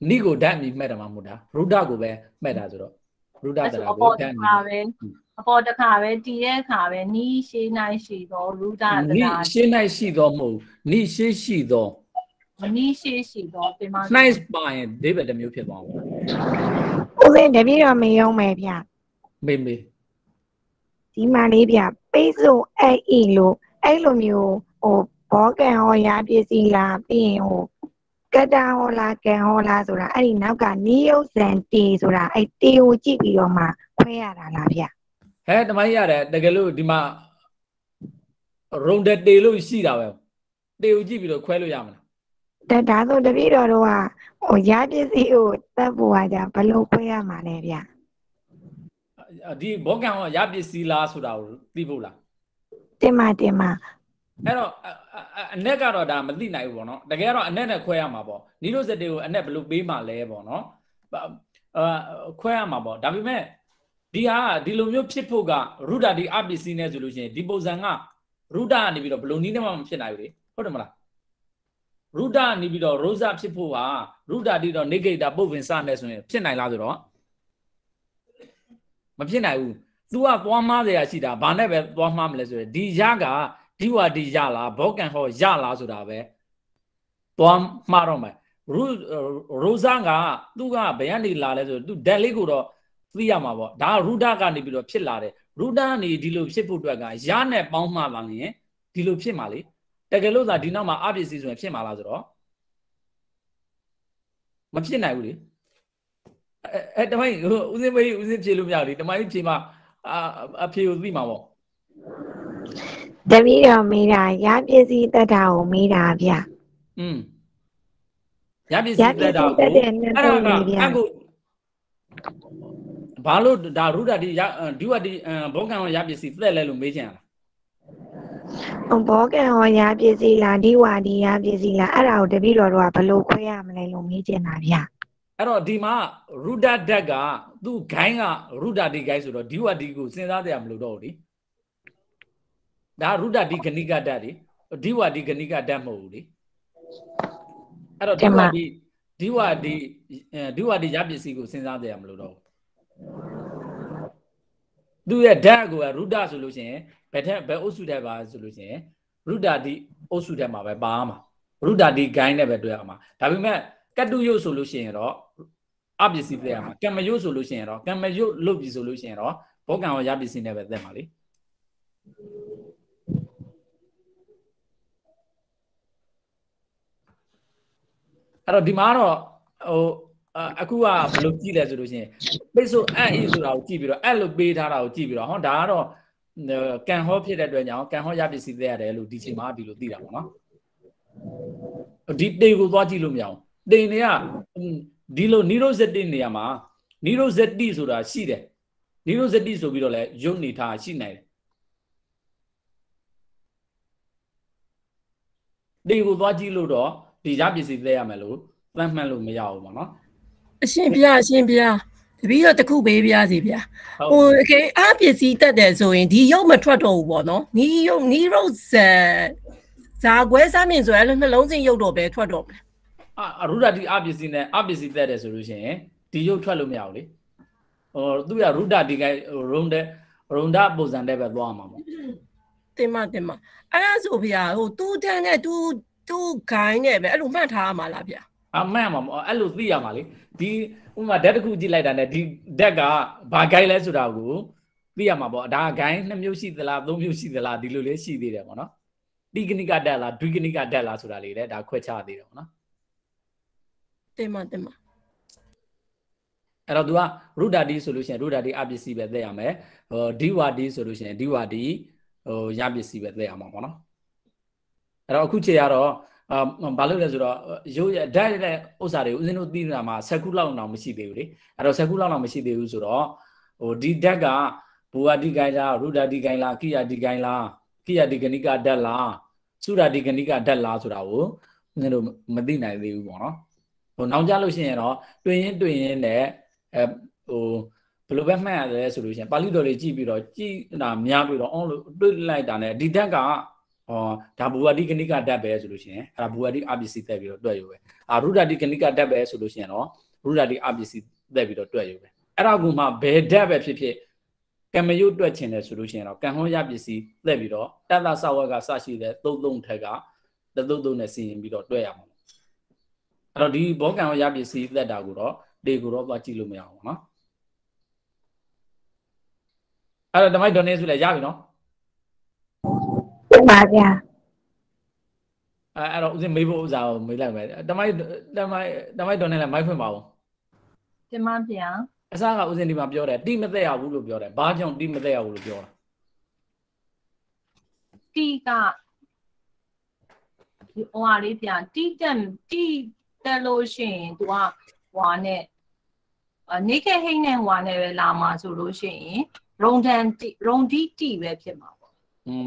နိကိုဓာတ်အမိမှတ်တယ်မှာမဟုတ်တာရူဒကိုပဲမှတ်တာဆိုတော့ ရူဒတအဲ့ရာဆိုအကိုပေါ်ဓာတတ်အမိခါပဲအပေါ်တခါပဲတီးတဲ့ခါပဲနီးရှိနိုင်ရှိသောရူဒတနိရာရှင်းနိုင်ရှိသောမဟုတ်နိရှင်းရှိသောမနီးရှိရှိသောတင်မ nice ပါရင်ဒီဘက်တစ်မျိုးဖြစ်သွားအောင်ဦးစင်းတပည့်တော်မေယုံမယ်ဗျမေမေဒီမှာလေးဗျပိတ်ဆို့အဲ့ဤလို့အဲ့လိုမျိုးဟိုဘောကံဟောရာပစ္စည်းလားပြီးရင်ဟို ကတ္တဟောလားကံဟောလားဆိုတာအဲ့ဒီနောက်ကနိယုတ်ဇန်တေဆိုတာအဲ့တေကိုကြည့်ပြီးတော့မှခွဲရတာလားဗျဟဲ့ဓမ္မကြီးရတယ်တကယ်လို့ဒီမှာရုံတက်တေလို့ရှိတာပဲတေကိုကြည့်ပြီးတော့ခွဲလို့ရမလားဒါဒါဆိုတပည့်တော်တို့ကဟိုရာပစ္စည်းကိုတတ်ဖို့ဟာじゃဘယ်လိုခွဲရမှာလဲဗျဒီဘောကံဟောရပစ္စည်းလားဆိုတာကိုသိဖို့လားတင်မတင်မ အဲ့တော့အအအနက်ကတော့ဒါမသိနိုင်ဘူးပေါ့နော်တကယ်တော့အနက်နဲ့ခွဲရမှာပေါ့နီလိုစက်တွေကိုအနက်ဘယ်လိုပေးမှလဲပေါ့နော်အာခွဲရမှာပေါ့ဒါပေမဲ့ဒီဟာဒီလိုမျိုးဖြစ်ဖို့ကရူဒာဒီအပစ္စည်းနဲ့ဆိုလို့ရှိရင်ဒီပုံစံကရူဒာကနေပြီးတော့ဘယ်လိုနည်းနဲ့မှမဖြစ်နိုင်ဘူးလေဟုတ်တယ်မလားရူဒာနေပြီးတော့ရိုဇာဖြစ်ဖို့ဟာရူဒာဒီတော့နေဂိတာပုတ်ဝင်စနဲ့ဆိုရင်ဖြစ်နိုင်လားဆိုတော့မဖြစ်နိုင်ဘူး तू ကသွားမားเสียရှိတာဘာနဲ့ပဲသွားမားမလဲဆိုရင်ဒီရက ဒီဝါဒီရလားဘောကန်ဟောရလားဆိုတာပဲသွားမှားတော့မယ်ရူရိုဇာကသူကဘယ်ကနေလာလဲဆိုတော့ तू ဓာတ်လေးကိုတော့သိရမှာပေါ့ဒါကရူဒကနေပြီးတော့ဖြစ်လာတယ်ရူဒကနေဒီလိုဖြစ်ဖို့အတွက်ကရနဲ့ပေါင်းမှလာရင်ဒီလိုဖြစ်မှာလေတကယ်လို့သာဒီနောက်မှာအပစ္စည်းဆိုရင်ဖြစ်မှာလားဆိုတော့မဖြစ်နိုင်ဘူးလေအဲအဲတမိုင်းဟိုဦးစင်းမေးဦးစင်းဖြေလို့မရဘူးလေတမိုင်းဖြေမှာအာအဖြေကိုသိမှာပေါ့ တပည့်တော်မေးတာရာပစ္စည်းတတ်တာကိုမေးတာဗျอืมရပစ္စရာည်းပသက်စ္စတာည်းတကိုတ်တဲ့နှစ်အဲ့သုံးဒါကလေးဗျအခုဘာလို့ဒါရူဒာဒီရဒီဝဒီဘောကံရပစ္စည်းသက်လဲလို့မေးချင်တာဟိုဘောကံဟောရာပစ္စည်းလားဒီဝါဒီရာပစ္စည်းလားအဲ့ဒါကိုတပည့်တော်တို့ကဘယ်လိုခွဲရမလဲလို့မေးချင်တာဗျအဲ့တော့ဒီမှာရူဒာဓာတ်ကသူ့ဂိုင်းကရူဒာဒီဂိုင်းဆိုတော့ဒီဝဒီကိုစဉ်းစားတရားမလို့တော့ဘူးလေ ဒါရူဒာဒီဂဏိကဓာတ်လေဒီဝဒီဂဏိကဓာတ်မဟုတ်ဘူးလေအဲ့တော့ဒီဝဒီဒီဝဒီဒီဝဒီရပစ္စည်းကိုစဉ်းစားတရားမလို့တော့ဘူးသူရဲ့ဓာတ်ကိုရူဒာဆိုလို့ရှိရင်ဘယ်ထက်ဘယ်အုပ်စုတက်ပါဆိုလို့ရှိရင်ရူဒာဒီအုပ်စုတက်မှာပဲပါမှာရူဒာဒီဂိုင်းနဲ့ပဲတွေ့ရမှာဒါပေမဲ့ကတ်တုယုတ်ဆိုလို့ရှိရင်တော့အပစ္စည်းသက်ရမှာကံမယုတ်ဆိုလို့ရှိရင်တော့ကံမယုတ်လုတ်ပြီဆိုလို့ရှိရင်တော့ဘောကံရောရပစ္စည်းနဲ့ပဲသက်မှာလေ အဲ့တော့ဒီမှာတော့ဟိုအခုကဘယ်လိုကြည့်လဲဆိုလို့ရှိရင်ပိတ်ဆိုအအေးဆိုတာကိုကြည့်ပြီးတော့အဲ့လိုပေးထားတာကိုကြည့်ပြီးတော့ဟောဒါကတော့ကံဟောဖြစ်တဲ့အတွက်ကြောင့်ကံဟောရပစ္စည်းသက်ရတယ်လို့ဒီချိန်မှာဒီလိုသိတာပေါ့နော်ဒီတေကိုသွားကြည့်လို့မရအောင်တိန်တွေကဒီလိုနီရိုဇက်တင်နေရာမှာနိရောဇတိဆိုတာရှိတယ်နိရောဇတိဆိုပြီးတော့လဲယုတ်နေထားရှိနိုင်တယ်ဒီကိုသွားကြည့်လို့တော့ ဒီရပစ္စည်းသိရမယ်လို့သတ်မှတ်လို့မရဘူးပေါ့နော်အရှင်ဘုရားအရှင်ဘုရားတပည့်တော့တစ်ခုပေးပြစီဗျာဟုတ်ဟိုအကယ်အပစ္စည်းတက်တယ်ဆိုရင်ဒီရုပ်မထွက်တော့ဘူးပေါ့နော်နီးရုပ်နီးရုပ်ဇာဇာခွဲစားမြင်ဆိုရင်လည်းနှလုံးစင်ရုပ်တော့ပဲထွက်တော့မယ်အာအရုဒ္ဓတိအပစ္စည်းနဲ့အပစ္စည်းသက်တယ်ဆိုလို့ရှိရင်ဒီရုပ်ထွက်လို့မရဘူးလေဟိုသူကရုဒ္ဓတိကရုံတဲ့ရုံဒပုံစံတဲ့ပဲသွားမှာပေါ့တင်မတင်မအဲ့ဒါဆိုဗျာဟိုတူးတန်းနဲ့တူး တူးခိုင်းနဲ့ပဲအဲ့လိုမှတ်ထားရမှာလားဗျာအမှန်မှာပေါ့အဲ့လိုသိရမှာလေဒီဥပမာဓာတ်တစ်ခုကြည့်လိုက်တာနဲ့ဒီဓာတ်ကဘာဂိုင်းလဲဆိုတာကိုသိရမှာပေါ့ဒါဂိုင်းနှစ်မျိုးရှိသလားသုံးမျိုးရှိသလားဒီလိုလေးရှိသေးတယ်ပေါ့နော်တိကနိကဓာတ်လားဒွိကနိကဓာတ်လားဆိုတာလေးလည်းဒါခွဲခြားသေးတယ်ပေါ့နော်တင်မတင်မအဲ့တော့ तू ကရုဒ္ဓတိဆိုလို့ရှိရင်ရုဒ္ဓတိအပစ္စည်းပဲသိရမယ်ဟိုဒီဝါတိဆိုလို့ရှိရင်ဒီဝါတိဟိုရပစ္စည်းပဲသိရမှာပေါ့နော် အဲ့တော့အခုချိန်ကတော့အာဘာလို့လဲဆိုတော့ရုပ်ရဓာတ်ရဲ့ဥစ္စာတွေဦးဇင်းတို့သိနေတာမှာ7ခုလောက်တောင်မရှိသေးဘူးလေအဲ့တော့7ခုလောက်တောင်မရှိသေးဘူးဆိုတော့ဟိုဒီဓာတ်ကဘူဝတိကိုင်းလားရုဒ္ဓတိကိုင်းလားကိယတိကိုင်းလားကိယတိကဏိကဓာတ်လားသုရတိကဏိကဓာတ်လားဆိုတာကိုဦးဇင်းတို့မသိနိုင်သေးဘူးပေါ့နော်ဟိုနောက်ကြလို့ရှိရင်တော့တွင်ရင်တွင်ရင်နဲ့အဲဟိုဘယ်လိုပဲမှတ်ရတယ်ဆိုလို့ရှိရင်ပါဠိတော်လေးကြည့်ပြီးတော့ကြည့်တာများပြီးတော့အော်လို့တွေ့လိုက်တာ ਨੇ ဒီဓာတ်က ဟောဒါဘူဝတိကဏိကဓာတ်ပဲဆိုလို့ရှိရင်အဲ့ဒါဘူဝတိအပစ္စည်းတက်ပြီးတော့တွက်ရုံပဲအာရုဒ္ဓတိကဏိကဓာတ်ပဲဆိုလို့ရှိရင်တော့ရုဒ္ဓတိအပစ္စည်းတက်ပြီးတော့တွက်ရုံပဲအဲ့ဒါကမှဘယ်ဓာတ်ပဲဖြစ်ဖြစ်ကံမယုတ်တွက်ချင်တယ်ဆိုလို့ရှိရင်တော့ကံဟောရပစ္စည်းတက်ပြီးတော့တတ္တသဝကစရှိတဲ့သုံးသုံးထက်ကတသုံးသုံးနဲ့စီရင်ပြီးတော့တွက်ရမှာအဲ့တော့ဒီဘောကံဟောရပစ္စည်းတက်တာကိုတော့တေကိုတော့သွားကြည့်လို့မရအောင်ပေါ့နော်အဲ့တော့ဓမ္မိုက်ဒေါ်နေဆိုလဲရပြီနော် ဟုတ်ပါဗျာအဲအဲ့တော့ဦးစင်မေးဖို့ဥစားကိုမေးလိုက်မယ်ဓမ္မိုက်ဓမ္မိုက်ဓမ္မိုက်ဒေါ်နေလဲမိုက်ဖွင့်ပါဦးတင်မဗျာအစားကဦးစင်ဒီမှာပြောတယ်တိမသက်ရဘူးလို့ပြောတယ်ဘာကြောင့်တိမသက်ရဘူးလို့ပြောတာတီကဒီဟိုဟာလေးဗျာတီတက်တီတက်လို့ရှိရင် तू ကဟွာနဲ့အနေခဲဟိန်းနဲ့ဟွာနဲ့ပဲလာမှာဆိုလို့ရှိရင်ရုံတန်တီရုံဒီတီပဲဖြစ်မှာပေါ့ဟွန်း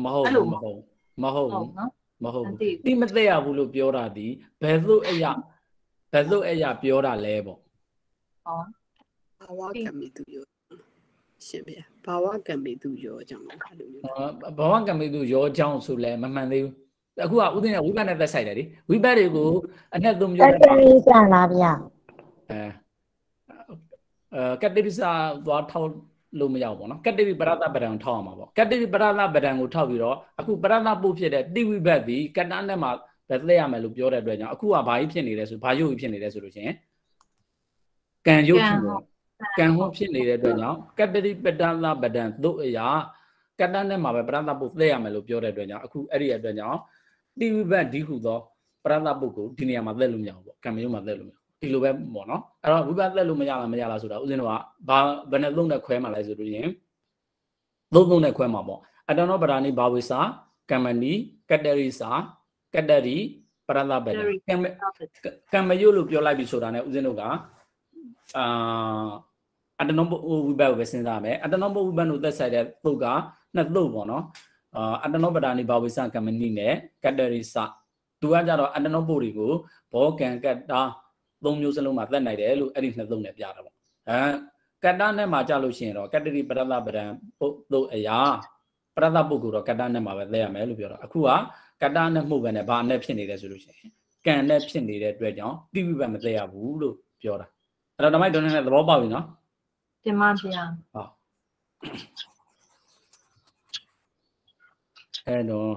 မဟုတ်အဲ့လိုဘူးမဟုတ်ဘူးမဟုတ်ဟုတ်ဘူးနော်မဟုတ်မဘူးသိဘူးတိမသက်ရဘူးလို့ပြောတာဒီဘယ်သို့အရာဘယ်သို့အရာပြောတာလဲပေါ့ဟောဘာဝကံမီသူရောရှင်ဗျာဘာဝကံမီသူရောကြောင့်အဲ့လိုမျိုးဘဝကံမိသူရောချောင်းဆိုလဲမမှန်သေးဘူးအခုကဦးသိန်းကဝိပတ်နဲ့သက်ဆိုင်တယ်လေဝိပတ်တွေကိုအနဲ့သုံးတမျိုးက်တရီဆန်လားဗျာအဲအဲကတ္တိပ္ပစာသွားထောက် လို့မရဘူးပေါ့နော်ကတ္တိပ္ပပရတပဒံထောက်အောင်ပါပေါ့ကတ္တိပ္ပပရတပဒံကိုထောက်ပြီးတော့အခုပရတပုတ်ဖြစ်တဲ့တိဝိဘတ်ဒီကတ္တနဲ့မှာပဲသက်ရမယ်လို့ပြောတဲ့အတွက်ကြောင့်အခုကဘာကြီးဖြစ်နေလဲဆိုဘာယုတ်ကြီးဖြစ်နေလဲဆိုလို့ရှိရင်ကံယုတ်ဖြစ်နေကံဟောဖြစ်နေတဲ့အတွက်ကြောင့်ကတ္တိပတ္တသပဒံသို့အရာကတ္တနဲ့မှာပဲပရတပုတ်သက်ရမယ်လို့ပြောတဲ့အတွက်ကြောင့်အခုအဲ့ဒီအတွက်ကြောင့်တိဝိဘတ်ဒီဟုသောပရတပုတ်ကိုဒီနေရာမှာသက်လို့မရဘူးပေါ့ကံမယုတ်မှာသက်လို့မရဘူး ဒီလိုပဲပေါ့နော်အဲ့တော့ဝိပဿနာလို့မရလားမရလားဆိုတာဦးဇင်းတို့ကဘာဘယ်နဲ့သုံးနဲ့ခွဲမှလဲဆိုလို့ရင်သုံးသုံးနဲ့ခွဲမှာပေါ့အတနောပရာဏိဘာဝိစာကမ္မဏီကတ္တရိစာကတ္တရိပရသဗ္ဗေကံမကံမယုတ်လို့ပြောလိုက်ပြီဆိုတာ ਨੇ ဦးဇင်းတို့ကအာအတနောဝိပဿနာကိုပဲစဉ်းစားမယ်အတနောဝိပဿနာကိုသက်ဆိုင်တဲ့သုတ်ကနှစ်သုတ်ပေါ့နော်အာအတနောပရာဏိဘာဝိစာကမ္မဏီနဲ့ကတ္တရိစာသူကကြတော့အတနောပုရိကိုဘောကံကတ္တာ သုံးမျိုးစလုံးမှာသက်နိုင်တယ်လို့အဲ့ဒီနှစ်သုံးနဲ့ပြတာပေါ့အဲကတ္တနဲ့မှာကြလို့ရှိရင်တော့ကတ္တရိပရတပဒံပုတ်သုတ်အရာပရတပုဂ္ဂိုလ်တော့ကတ္တနဲ့မှာပဲသက်ရမယ်လို့ပြောတာအခုကကတ္တနဲ့မှုပဲနဲ့ဘာနဲ့ဖြစ်နေတယ်ဆိုလို့ရှိရင်ကံနဲ့ဖြစ်နေတဲ့အတွက်ကြောင့်တိဝိပ္ပမသက်ရဘူးလို့ပြောတာအဲ့တော့ဓမ္မိုက်ဒေါ်နဲ့သဘောပေါက်ပြီနော်တင်မဗျာဟုတ်အဲ့တော့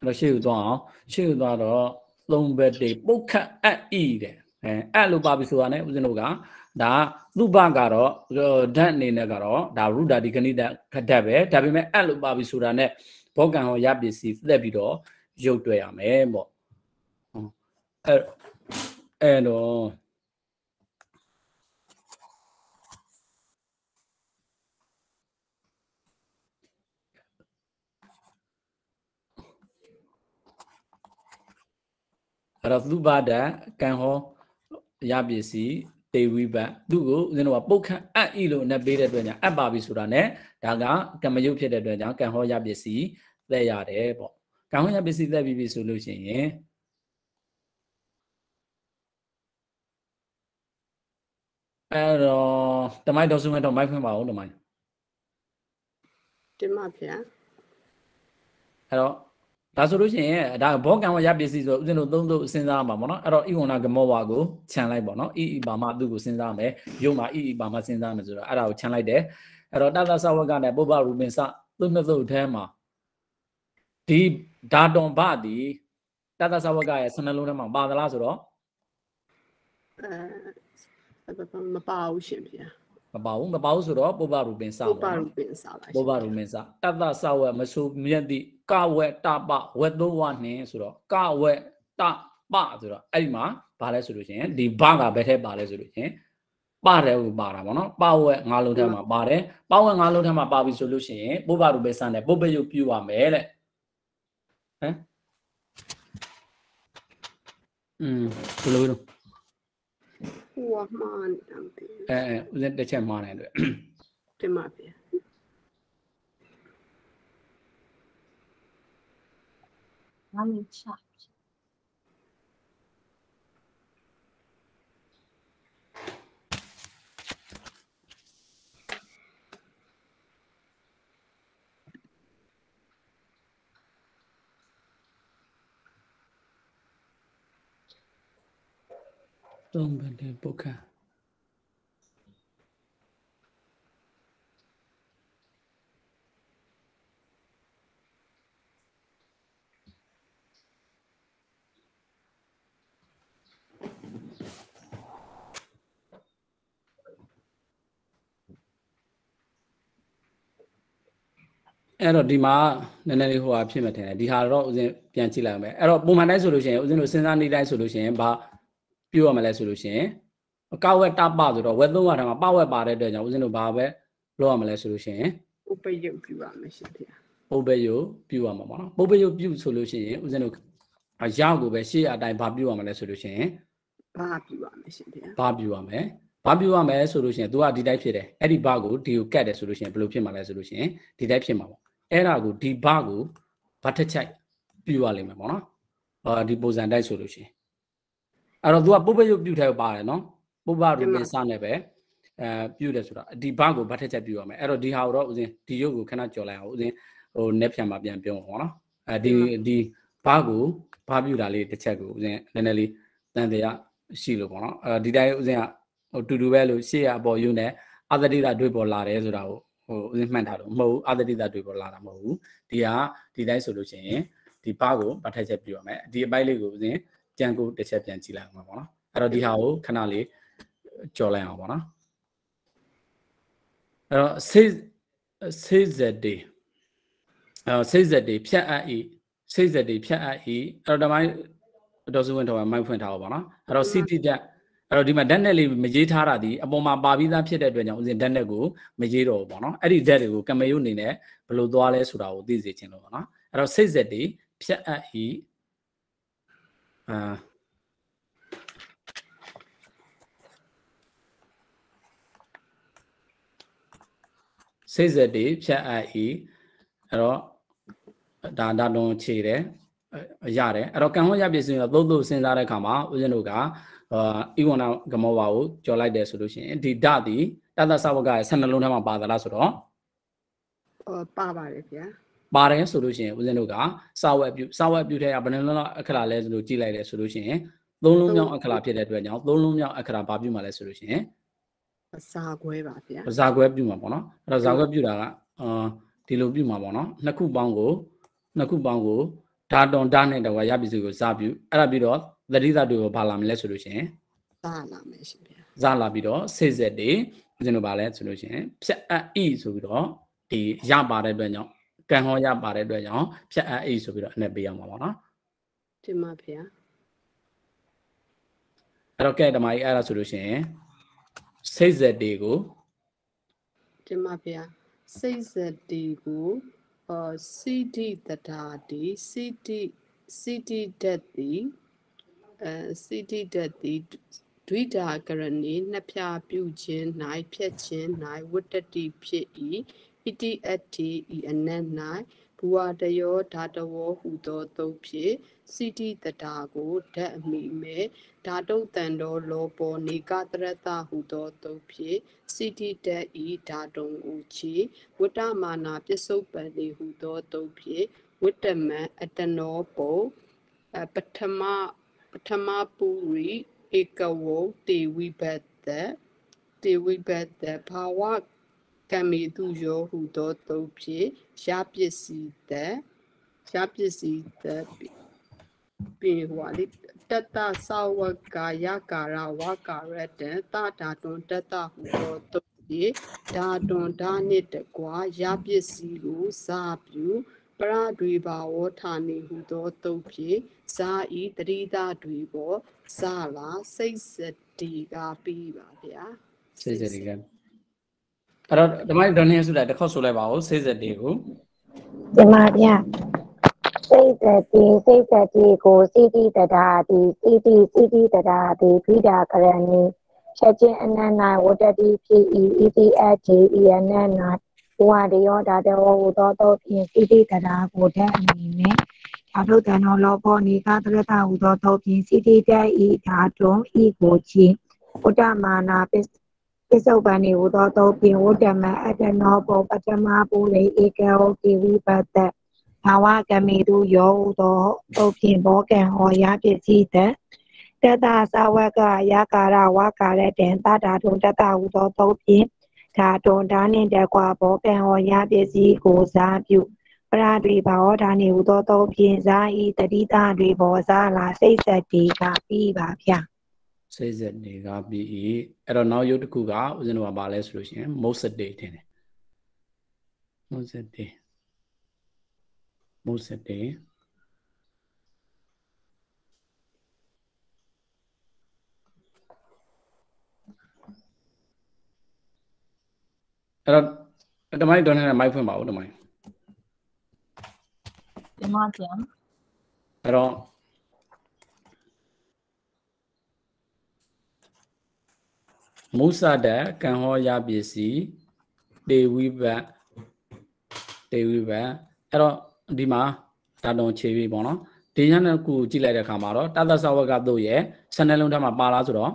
အဲ့တော့ရှေ့ကိုသွားအောင်ရှေ့ကိုသွားတော့သုံးဘက်တွေပုတ်ခတ်အပ်ဤတဲ့ အဲအဲ့လိုပါပြီဆိုတာ ਨੇ ဦးဇင်းတို့ကဒါသုဘကတော့ဓာတ်အနေနဲ့ကတော့ဒါရုဒ္ဓဒီကဏိတခဓာတ်ပဲဒါပေမဲ့အဲ့လိုပါပြီဆိုတာ ਨੇ ဘောကံဟောရပစ္စည်းသက်ပြီးတော့ရုပ်တွေ့ရမယ်ပေါ့ဟုတ်အဲ့အဲ့တော့အဲ့တော့သုဘဒကံဟော ရပစ္စည်းတေဝိဘတ်သူ့ကိုဦးဇင်းတို့ကပုတ်ခန့်အပ်ဤလို့နဲ့ပေးတဲ့အတွက်ညာအပ်ပါပြီဆိုတာ ਨੇ ဒါကကမ္မယုတ်ဖြစ်တဲ့အတွက်ကြောင့်ကံဟောရပစ္စည်းသက်ရတယ်ပေါ့ကံဟောရပစ္စည်းသက်ပြီးပြီဆိုလို့ရှိရင်အဲ့တော့တမိုင်းတော်စုမဲ့တော့မိုက်ဖွင့်ပါဦးတမိုင်းတင်ပါဗျာအဲ့တော့ ဒါဆိုလို့ရှိရင်ဒါဘောကံဝရပစ္စည်းဆိုဥစဉ်တို့သုံးသုံးစဉ်းစားမှာပေါ့နော်အဲ့တော့ဣဝနာဂမောဝါကိုခြံလိုက်ပေါ့နော်ဣဣပါမသူ့ကိုစဉ်းစားမယ်ယုံမှာဣဣပါမစဉ်းစားမယ်ဆိုတော့အဲ့ဒါကိုခြံလိုက်တယ်အဲ့တော့တသသဝကနဲ့ပုပ္ပရူပင်စသူ့နှစ်သုတ်ထဲမှာဒီဓာတွန်ဘသည်တသသဝကရဲ့ဆနှလုံးထဲမှာပါသလားဆိုတော့အဲမပါဘူးရှင်ဗျာ မပါဘူးမပါဘူးဆိုတော့ပုပ္ပရူပင်စပုပ္ပပေါ့ရူနော်ပင်စားပါပုပ္ပရူပင်စတသသဝက်မဆူမြတ်တိကဝက်တပဝက်သောဝနှင်းဆိုတော့ကဝက်တပဆိုတော့အဲ့ဒီမှာဘာလဲဆိုလို့ရှိရင်ဒီဘကဘယ်ထဲပါလဲဆိုလို့ရှိရင်ပါတယ်ကိုပါတာဗောနော်ပဝက်ငါးလုံးထဲမှာပါတယ်ပဝက်ငါးလုံးထဲမှာပါပြီဆိုလို့ရှိရင်ပုပ္ပရူပင်စနဲ့ပုပ္ပယုတ်ပြုရမယ်တဲ့ဟမ်อืมဘယ်လိုလဲ ဟိုကမှန်တယ်အဲအဲဦးဇင်းတစ်ချက်မှားတယ်တွေ့တင်ပါဗျာဘာလို့ချ သုံးဘယ်တဲ့ပုတ်ခါအဲ့တော့ဒီမှာနည်းနည်းလေးဟိုဟာဖြစ်မှထင်တယ်ဒီဟာတော့ဥစဉ်ပြန်ကြည့်လိုက်အောင်ပဲအဲ့တော့ပုံမှန်တိုင်းဆိုလို့ရှိရင်ဥစဉ်တို့စဉ်းစားနေတိုင်းဆိုလို့ရှိရင်ဘာ ပြုရမလဲဆိုလို့ရှိရင်အကောက်ဝက်တပဆိုတော့ဝက်သုံးဝါထားမှာပဝက်ပါတဲ့အတွက်ကြောင့်ဥစဉ်တို့ဘာပဲလုပ်ရမလဲဆိုလို့ရှိရင်ဥပယုတ်ပြပါမယ်ရှင်ဗျာပုပ္ပယုပြုရမှာပေါ့နော်ပုပ္ပယုပြုဆိုလို့ရှိရင်ဥစဉ်တို့အရောက်ကိုပဲရှေ့အတိုင်းဘာပြုရမလဲဆိုလို့ရှိရင်ဘာပြပါမယ်ရှင်ဗျာဘာပြုရမယ်ဘာပြုရမယ်ဆိုလို့ရှိရင် तू ကဒီတိုင်းဖြစ်တယ်အဲ့ဒီဘာကိုဒီကိုကတ်တယ်ဆိုလို့ရှိရင်ဘယ်လိုဖြစ်မှာလဲဆိုလို့ရှိရင်ဒီတိုင်းဖြစ်မှာပေါ့အဲ့ဒါကိုဒီဘာကိုဘာတစ်ချိုက်ပြုရလိမ့်မယ်ပေါ့နော်အာဒီပုံစံတိုက်ဆိုလို့ရှိရင် အဲ့တော့ तू ကပုပ္ပယုပြုထဲပါတယ်နော်ပုပ္ပရူပင်စနဲ့ပဲအဲပြုတယ်ဆိုတော့ဒီဘာကိုဘာတစ်ချိုက်ပြုရမယ်အဲ့တော့ဒီဟာကိုတော့ဥစဉ်ဒီရုပ်ကိုခဏကြော်လိုက်အောင်ဥစဉ်ဟို net ပြန်มาပြန်ပြောမှာပေါ့နော်အဲဒီဒီဘာကိုဘာပြုတာလေးတစ်ချက်ကိုဥစဉ်နည်းနည်းလေးတန်တရားရှိလို့ပေါ့နော်အဲဒီတိုင်းဥစဉ်က ဟိုတူတူပဲလို့ရှေ့ရအပေါ်ယူနေအာသတိတာတွေးပေါ်လာတယ်ဆိုတာကိုဟိုဥစဉ်မှတ်ထားလို့မဟုတ်ဘူးအာသတိတာတွေးပေါ်လာတာမဟုတ်ဘူးဒီဟာဒီတိုင်းဆိုလို့ရှိရင်ဒီဘာကိုဗတ်ထက်ချက်ပြရမယ်ဒီအပိုင်းလေးကိုဥစ ဉ်ကြံကိုတစ်ချက်ပြန်ကြည့်လိုက်အောင်ပါပေါ့နော်အဲ့တော့ဒီဟာကိုခဏလေးကြော်လိုက်အောင်ပေါ့နော်အဲ့တော့စိတ်စိတ်ဇက်တွေအဲစိတ်ဇက်တွေဖြတ်အပ်ဤစိတ်ဇက်တွေဖြတ်အပ်ဤအဲ့တော့ဒီပိုင်းတော်စုဝင်တော်ကမိုက်ဖွင့်ထားအောင်ပါနော်အဲ့တော့စီတီတက်အဲ့တော့ဒီမှာဓာတ်နဲ့လေးမရေးထားတာဒီအပေါ်မှာပါပြီးသားဖြစ်တဲ့အတွက်ကြောင့်ဦးဇင်ဓာတ်နဲ့ကိုမရေးတော့ဘူးပေါ့နော်အဲ့ဒီဓာတ်တွေကိုကမယုတ်အနေနဲ့ဘယ်လိုသွားလဲဆိုတာကိုသိစေချင်လို့ပေါ့နော်အဲ့တော့စိတ်ဆက်တွေဖြတ်အပ်ဤ အာစိတ်ဆက်တွေဖြတ်အပ်ဤအဲ့တော့ဒါဒါလုံးခြေတယ်အရတယ်အဲ့တော့ကံဟောရပြည့်စုံတော့သုံးသုံးစဉ်းစားတဲ့အခါမှာဦးဇင်းတို့ကအာဣဝနာကမောဘာကိုကြော်လိုက်တယ်ဆိုလို့ရှိရင်ဒီဓာတ်ဒီတသသဝကရဲ့ဆယ်နှလုံးထဲမှာပါသလားဆိုတော့ဟောပါပါတယ်ဗျာ ပါတယ်ဆိုလို့ရှိရင်ဦးဇင်းတို့ကစာဝက်ပြုစာဝက်ပြုတဲ့ကဘယ်နှလုံးလောက်အခရာလဲဆိုလို့ကြည့်လိုက်တယ်ဆိုလို့ရှိရင်သုံးလုံးမြောက်အခရာဖြစ်တဲ့အတွက်ကြောင့်သုံးလုံးမြောက်အခရာဘာပြုမှာလဲဆိုလို့ရှိရင်စာခွဲပါဗျာဇာခွဲပြုမှာပေါ့နော်အဲ့တော့ဇာခွဲပြုတာကအာဒီလိုပြုမှာပေါ့နော်နှစ်ခုပေါင်းကိုနှစ်ခုပေါင်းကိုဓာတွန်ဓာတ်နဲ့တော့ရပြီစုကိုဇာပြုအဲ့ဒါပြီးတော့သတိသတွေကိုဘာလာမလဲဆိုလို့ရှိရင်စာလာမယ်ရှင်ဗျာဇာလာပြီးတော့စိတ်ဆက်တွေဦးဇင်းတို့ဘာလဲဆိုလို့ရှိရင်ဖြတ်အပ်ဤဆိုပြီးတော့ဒီရပါတဲ့အတွက်ကြောင့် ကံဟောရပါတဲ့အတွက်ကြောင့်ဖြတ်အပ်ဤဆိုပြီးတော့အနေပေးရမှာပေါ့နော်တင်ပါဗျာအဲ့တော့ကဲဓမ္မကြီးအဲ့ဒါဆိုလို့ရှိရင်စိတ်ဆက်တွေကိုတင်ပါဗျာစိတ်ဆက်တီကိုအော်စီတီတတာတီစီတီစီတီတက်တီအဲစီတီတက်တီဒွိတာကရဏီနှစ်ဖြာပြုခြင်း၌ဖြက်ခြင်း၌ဝတ္တတိဖြစ်၏ ဣတိအတ္တိဤအနက်၌ဘူဝတယောဓာတဝောဟုသောသုံးဖြင့်စိတိတတာကိုဓာတ်အမိမဲ့ဓာတုတန်တော်လောပေါ်နေကတရတဟုသောသုံးဖြင့်စိတိတဤဓာတုံကိုချီဝတ္တမာနာပစ္စုပန်နေဟုသောသုံးဖြင့်ဝတ္တမံအတနောပုပထမပထမပုရိဧကဝုတေဝိဘတ်တတေဝိဘတ်တဘာဝ ကံမီသူယောဟုသောသုံးဖြင့်ရပစ္စည်းတရပစ္စည်းတပြေဟွာလိတတသဝကာယကာရဝကာရတံတတာတွန်တတဟုသောသုံးဖြင့်ဓာတွန်ဓာနှင့်တကွာရပစ္စည်းကိုစာပြုပရတွေဘာဝဌာနေဟုသောတုတ်ဖြင့်ဇာဤတတိတာတွေပေါ်ဇာလာစိတ်စတီကပြီးပါဗျာစိတ်စတိက အဲ့တော့ဓမ္မဒေါ်နေဆုလိုက်တစ်ခေါက်ဆိုလိုက်ပါဦးစိတ်စတိကိုဒီမှာဗျစိတ်တတိစိတ်တတိကိုစိတိတတာတိစိတိစိတိတတာတိဖိဒါကရဏီချက်ချင်းအနန္တဝတ္တတိဖြစ်ဤဣတိအတေဤအနန္တဘဝတယောဓာတဝဟူသောသောဖြင့်စိတိတတာကိုတတ်အမည်နဲ့ဓာတုတန်တော်လောဘောနေကတရတဟူသောသောဖြင့်စိတိတဤဓာတုံဤကိုချင်းဝတ္တမာနာပစ္စ ပစ္စုပန်နေဟူသောသောဖြင့်ဝတ္တမအတ္တနောဘောပထမပုရိဧကောကိဝိပတ္တဘာဝကမေတုယောဟူသောသောဖြင့်ဘောကံဟောရပစ္စည်းတတတသဝကယာကာရဝကာရတံတတာထုံတတဟူသောသောဖြင့်ဓာတုံဓာနှင့်တကွာဘောကံဟောရပစ္စည်းကိုစားပြုပရတွေဘာဝဓာနေဟူသောသောဖြင့်ဇာဤတတိတာတွေဘောဇာလာစိတ်ဆက်တီကပြီးပါဗျာ စိတ်စတိကပြီးဤအဲ့တော့နောက်ရုပ်တစ်ခုကဦးဇင်းတို့ကဘာလဲဆိုလို့ရှိရင်မုတ်စတိထင်တယ်မုတ်စတိမုတ်စတိအဲ့တော့ဓမ္မဒေါ်နေနဲ့မိုက်ဖွင့်ပါဦးဓမ္မဒီမှာပြန်အဲ့တော့ မုစဒကံဟောရပစ္စည်းတေဝိဘတ်တေဝိဘတ်အဲ့တော့ဒီမှာဓာတုံခြေပြီပေါ့နော်ဒီညနဲ့ခုကြည့်လိုက်တဲ့အခါမှာတော့တသသဝကတို့ရဲ့ဆယ်နှလုံးထဲမှာပါလားဆိုတော့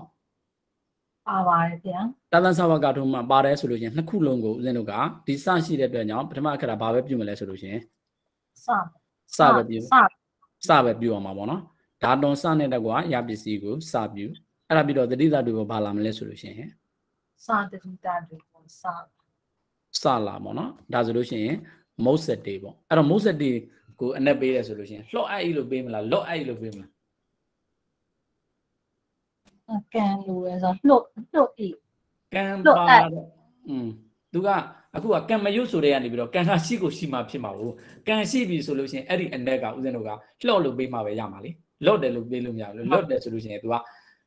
ပါပါတယ်ဗျာတသသဝကတို့မှာပါတယ်ဆိုလို့ရှိရင်နှစ်ခုလုံးကိုဦးဇင်းတို့ကဒီစရှိတဲ့အတွက်ကြောင့်ပထမအခါဘာပဲပြုမလဲဆိုလို့ရှိရင်စစပဲပြုစစပဲပြုအောင်ပါပေါ့နော်ဓာတုံစနဲ့တကွာရပစ္စည်းကိုစပြု အဲ့ဒါပြီးတော့တတိသတွေကိုဘာလာမလဲဆိုလို့ရှိရင် စတတိတာတွေကိုစ စလာပေါ့နော်ဒါဆိုလို့ရှိရင်မုတ်ဆက်တေးပေါ့အဲ့တော့မုတ်ဆက်တေးကိုအနက်ပေးတယ်ဆိုလို့ရှိရင်လှော့အိုက်လို့ပေးမလားလော့အိုက်လို့ပေးမလား ကန်လို့လဲဆိုလှုပ်လှုပ်ဤ ကံ လှော့ ပါ အိုက် တော့อืมသူကအခုကကံမယုတ်ဆိုတဲ့ကနေပြီးတော့ကံကရှိကိုရှိမှဖြစ်မှာကိုကံရှိပြီဆိုလို့ရှိရင်အဲ့ဒီအနက်ကဦးဇင်းတို့ကလှော့လို့ပေးမှပဲရမှာလေလော့တယ်လို့ပေးလို့မရဘူးလော့တယ်ဆိုလို့ရှိရင် तू က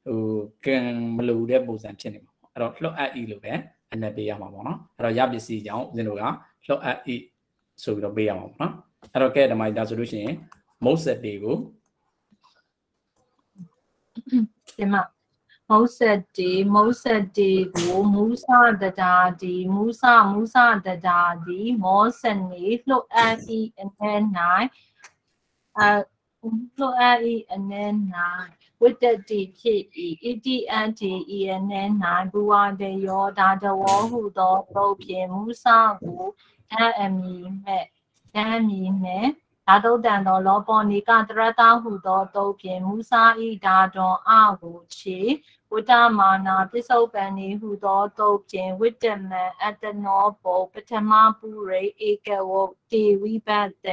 ဟိုကံမလိုတဲ့ပုံစံဖြစ်နေမှာပေါ့အဲ့တော့လှော့အပ်ဤလို့ပဲအနက်ပေးရမှာပေါ့နော်အဲ့တော့ရပစ္စည်းကြောင့်ဦးဇင်းတို့ကလှော့အပ်ဤဆိုပြီးတော့ပေးရမှာပေါ့နော်အဲ့တော့ကဲဓမ္မကြီးဒါဆိုလို့ရှိရင်မုတ်ဆက်တွေကိုဒီမှာမုတ်ဆက်တီမုတ်ဆက်တီကိုမူစတတာဒီမူစမူစတတာဒီမောစနေလှုပ်အပ်ဤအနေနိုင်အလှုပ်အပ်ဤအနေနိုင် ဝိတ္တတိဖြစ်ဤ ETNT ENN နိုင်ဘူဝတယောဒါတဝောဟုသောပုတ်ဖြင့်မူစကိုအမီမဲ့အမီမဲ့ဓာတုတန်သောလောပေါ်နေကတရတဟုသောတုတ်ဖြင့်မူစာဤဓာတွန်အကိုချေဝတ္တမာနာပစ္စုပန်နေဟုသောတုတ်ဖြင့်ဝိတ္တမံအတ္တနောဘောပထမပုရိဧကဝတေဝိပတ္တ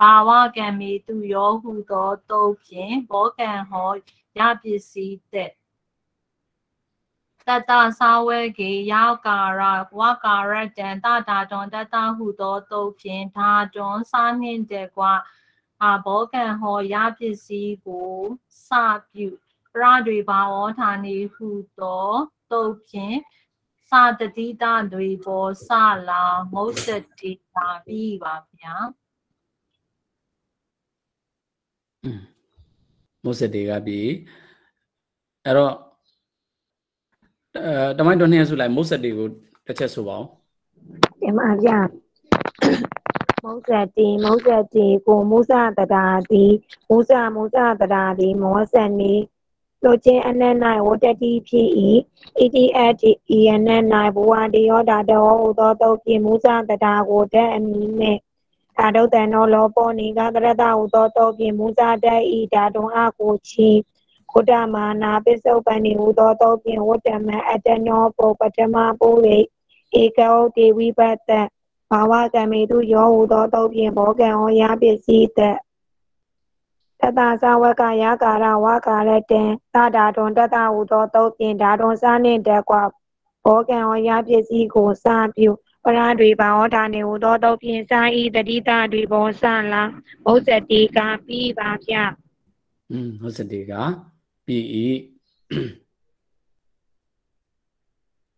ဘာဝကံမီသူယောဟုသောတုတ်ဖြင့်ဘောကံဟော ရပစ္စည်းတဲ့တတသာဝေကေယောကာရဝကာရတံတတာတွန်တတဟုသောတုတ်ဖြင့်ဓာတွန်စာနှင့်တကွာအာဘောကံဟောရပစ္စည်းကိုစပြုပရတွေဘာဝဌာနေဟုသောတုတ်ဖြင့်စာတတိတတွေပေါ်စလာမုတ်စတိတာပြီးပါဗျာ မုတ်ဆက်တွေကပြီအဲ့တော့အဲတမိုင်းတော်နှစ်ရက်စုလိုက်မုတ်ဆက်တွေကိုတစ်ချက်ဆိုပါအောင်ဒီမှာပြမုဇ္ဇတိမုဇ္ဇတိကိုမုဇ္ဇတတာတိမုဇ္ဇမုဇ္ဇတတာတိမောဇနေလိုချင်းအနန္၌ဝတ္တတိဖြစ်၏ဣတိအတ္တိဤအနန္၌ဘဝတယောတာတောဟူသောတုတ်ဖြင့်မုဇ္ဇတတာကိုတတ်အမည်နှင့် အာဒုတန်သောလောပောနိကတရတဟူသောတုတ်ဖြင့်မုဇ္ဇတတ်ဤဓာတုံအကိုချီကုတ္တမာနာပစ္စုပန်နိဟူသောတုတ်ဖြင့်ဝတ္တမအတ္တနောပုပထမပုရိဧကောတေဝိပတ္တဘာဝကံမေတုယောဟူသောတုတ်ဖြင့်ဘောကံဟောရပစ္စည်းသက်တတသဝကယကာရဝကာရတံသတာတွန်တတဟူသောတုတ်ဖြင့်ဓာတွန်စားနှင့်တက်ကွာဘောကံဟောရပစ္စည်းကိုစပြု ပရတွေဘာဟောတာနေဟူသောတုတ်ဖြင့်စာဤတတိတတွေဘောစလာဘုဇ္ဇတိကပြီးပါဗျอืมဟုတ်စတေကပြီးဤ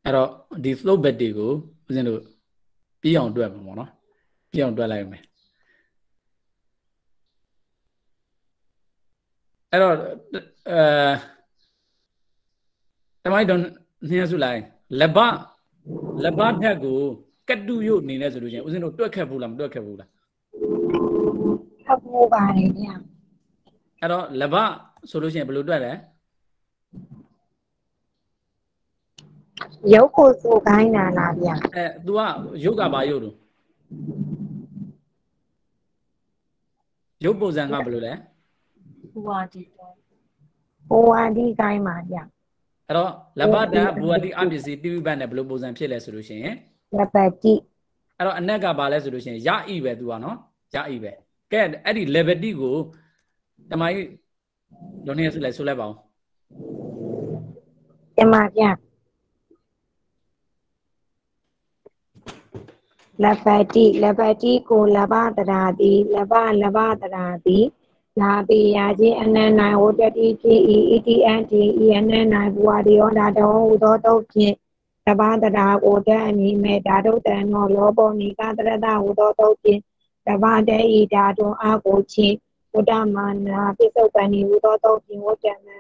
အဲ့တော့ဒီ flow bet တွေကိုဦးဇင်းတို့ပြီးအောင်တွက်မှာပေါ့နော်ပြီးအောင်တွက်လိုက်မယ်အဲ့တော့အဲတမိုင်းတော့နှစ်ရက်စုလိုက်လက်ဘလက်ဘထက်ကို ကတ်တုရုပ်အနေနဲ့ဆိုလို့ချင်းဦးဇင်းတို့တွက်ခတ်ဘူးလားမတွက်ခတ်ဘူးလားဖတ်ဖို့ပါတယ်ဗျအဲ့တော့လက်ဘဆိုလို့ရှိရင်ဘယ်လိုတွက်လဲရုပ်ကိုဆိုခိုင်းတာလားဗျအဲ तू ကရုပ်ကဘာရုပ်တော့ရုပ်ပုံစံကဘယ်လိုလဲဘူဝါဒီတော့ဘဝတိကိုင်းပါဗျအဲ့တော့လက်ဘတန်ဘူဝတိအပစ္စည်းတိဝိပတ်နဲ့ဘယ်လိုပုံစံဖြစ်လဲဆိုလို့ရှိရင် လပတိအဲ့တော့အနက်ကဘာလဲဆိုလို့ရှိရင်ရဤပဲ तू ကနော်ရဤပဲကဲအဲ့ဒီ level တိကိုတမိုင်းဒေါ်နေဆိုလိုက်ဆိုလိုက်ပါဦးကျမဗျလပတိလပတိကိုလဘတရာတိလဘလဘတရာတိလာပိယာချင်းအနန္နိုင်ဝတ္တတိဖြစ်ဤဣတိအံတိဤအနန္နိုင်ဘဝတယောဓာတောဟူသောတုတ်ဖြင့် လဘတရာကိုတအမိမေဓာတုတံနောလောဘောနိကတရတဟူသောတုတ်ဖြင့်လဘတေဤဓာတုအာကိုချင်းဝတ္တမာနာပိစုပန်ဤဟူသောတုတ်ဖြင့်ဝတ္တမံ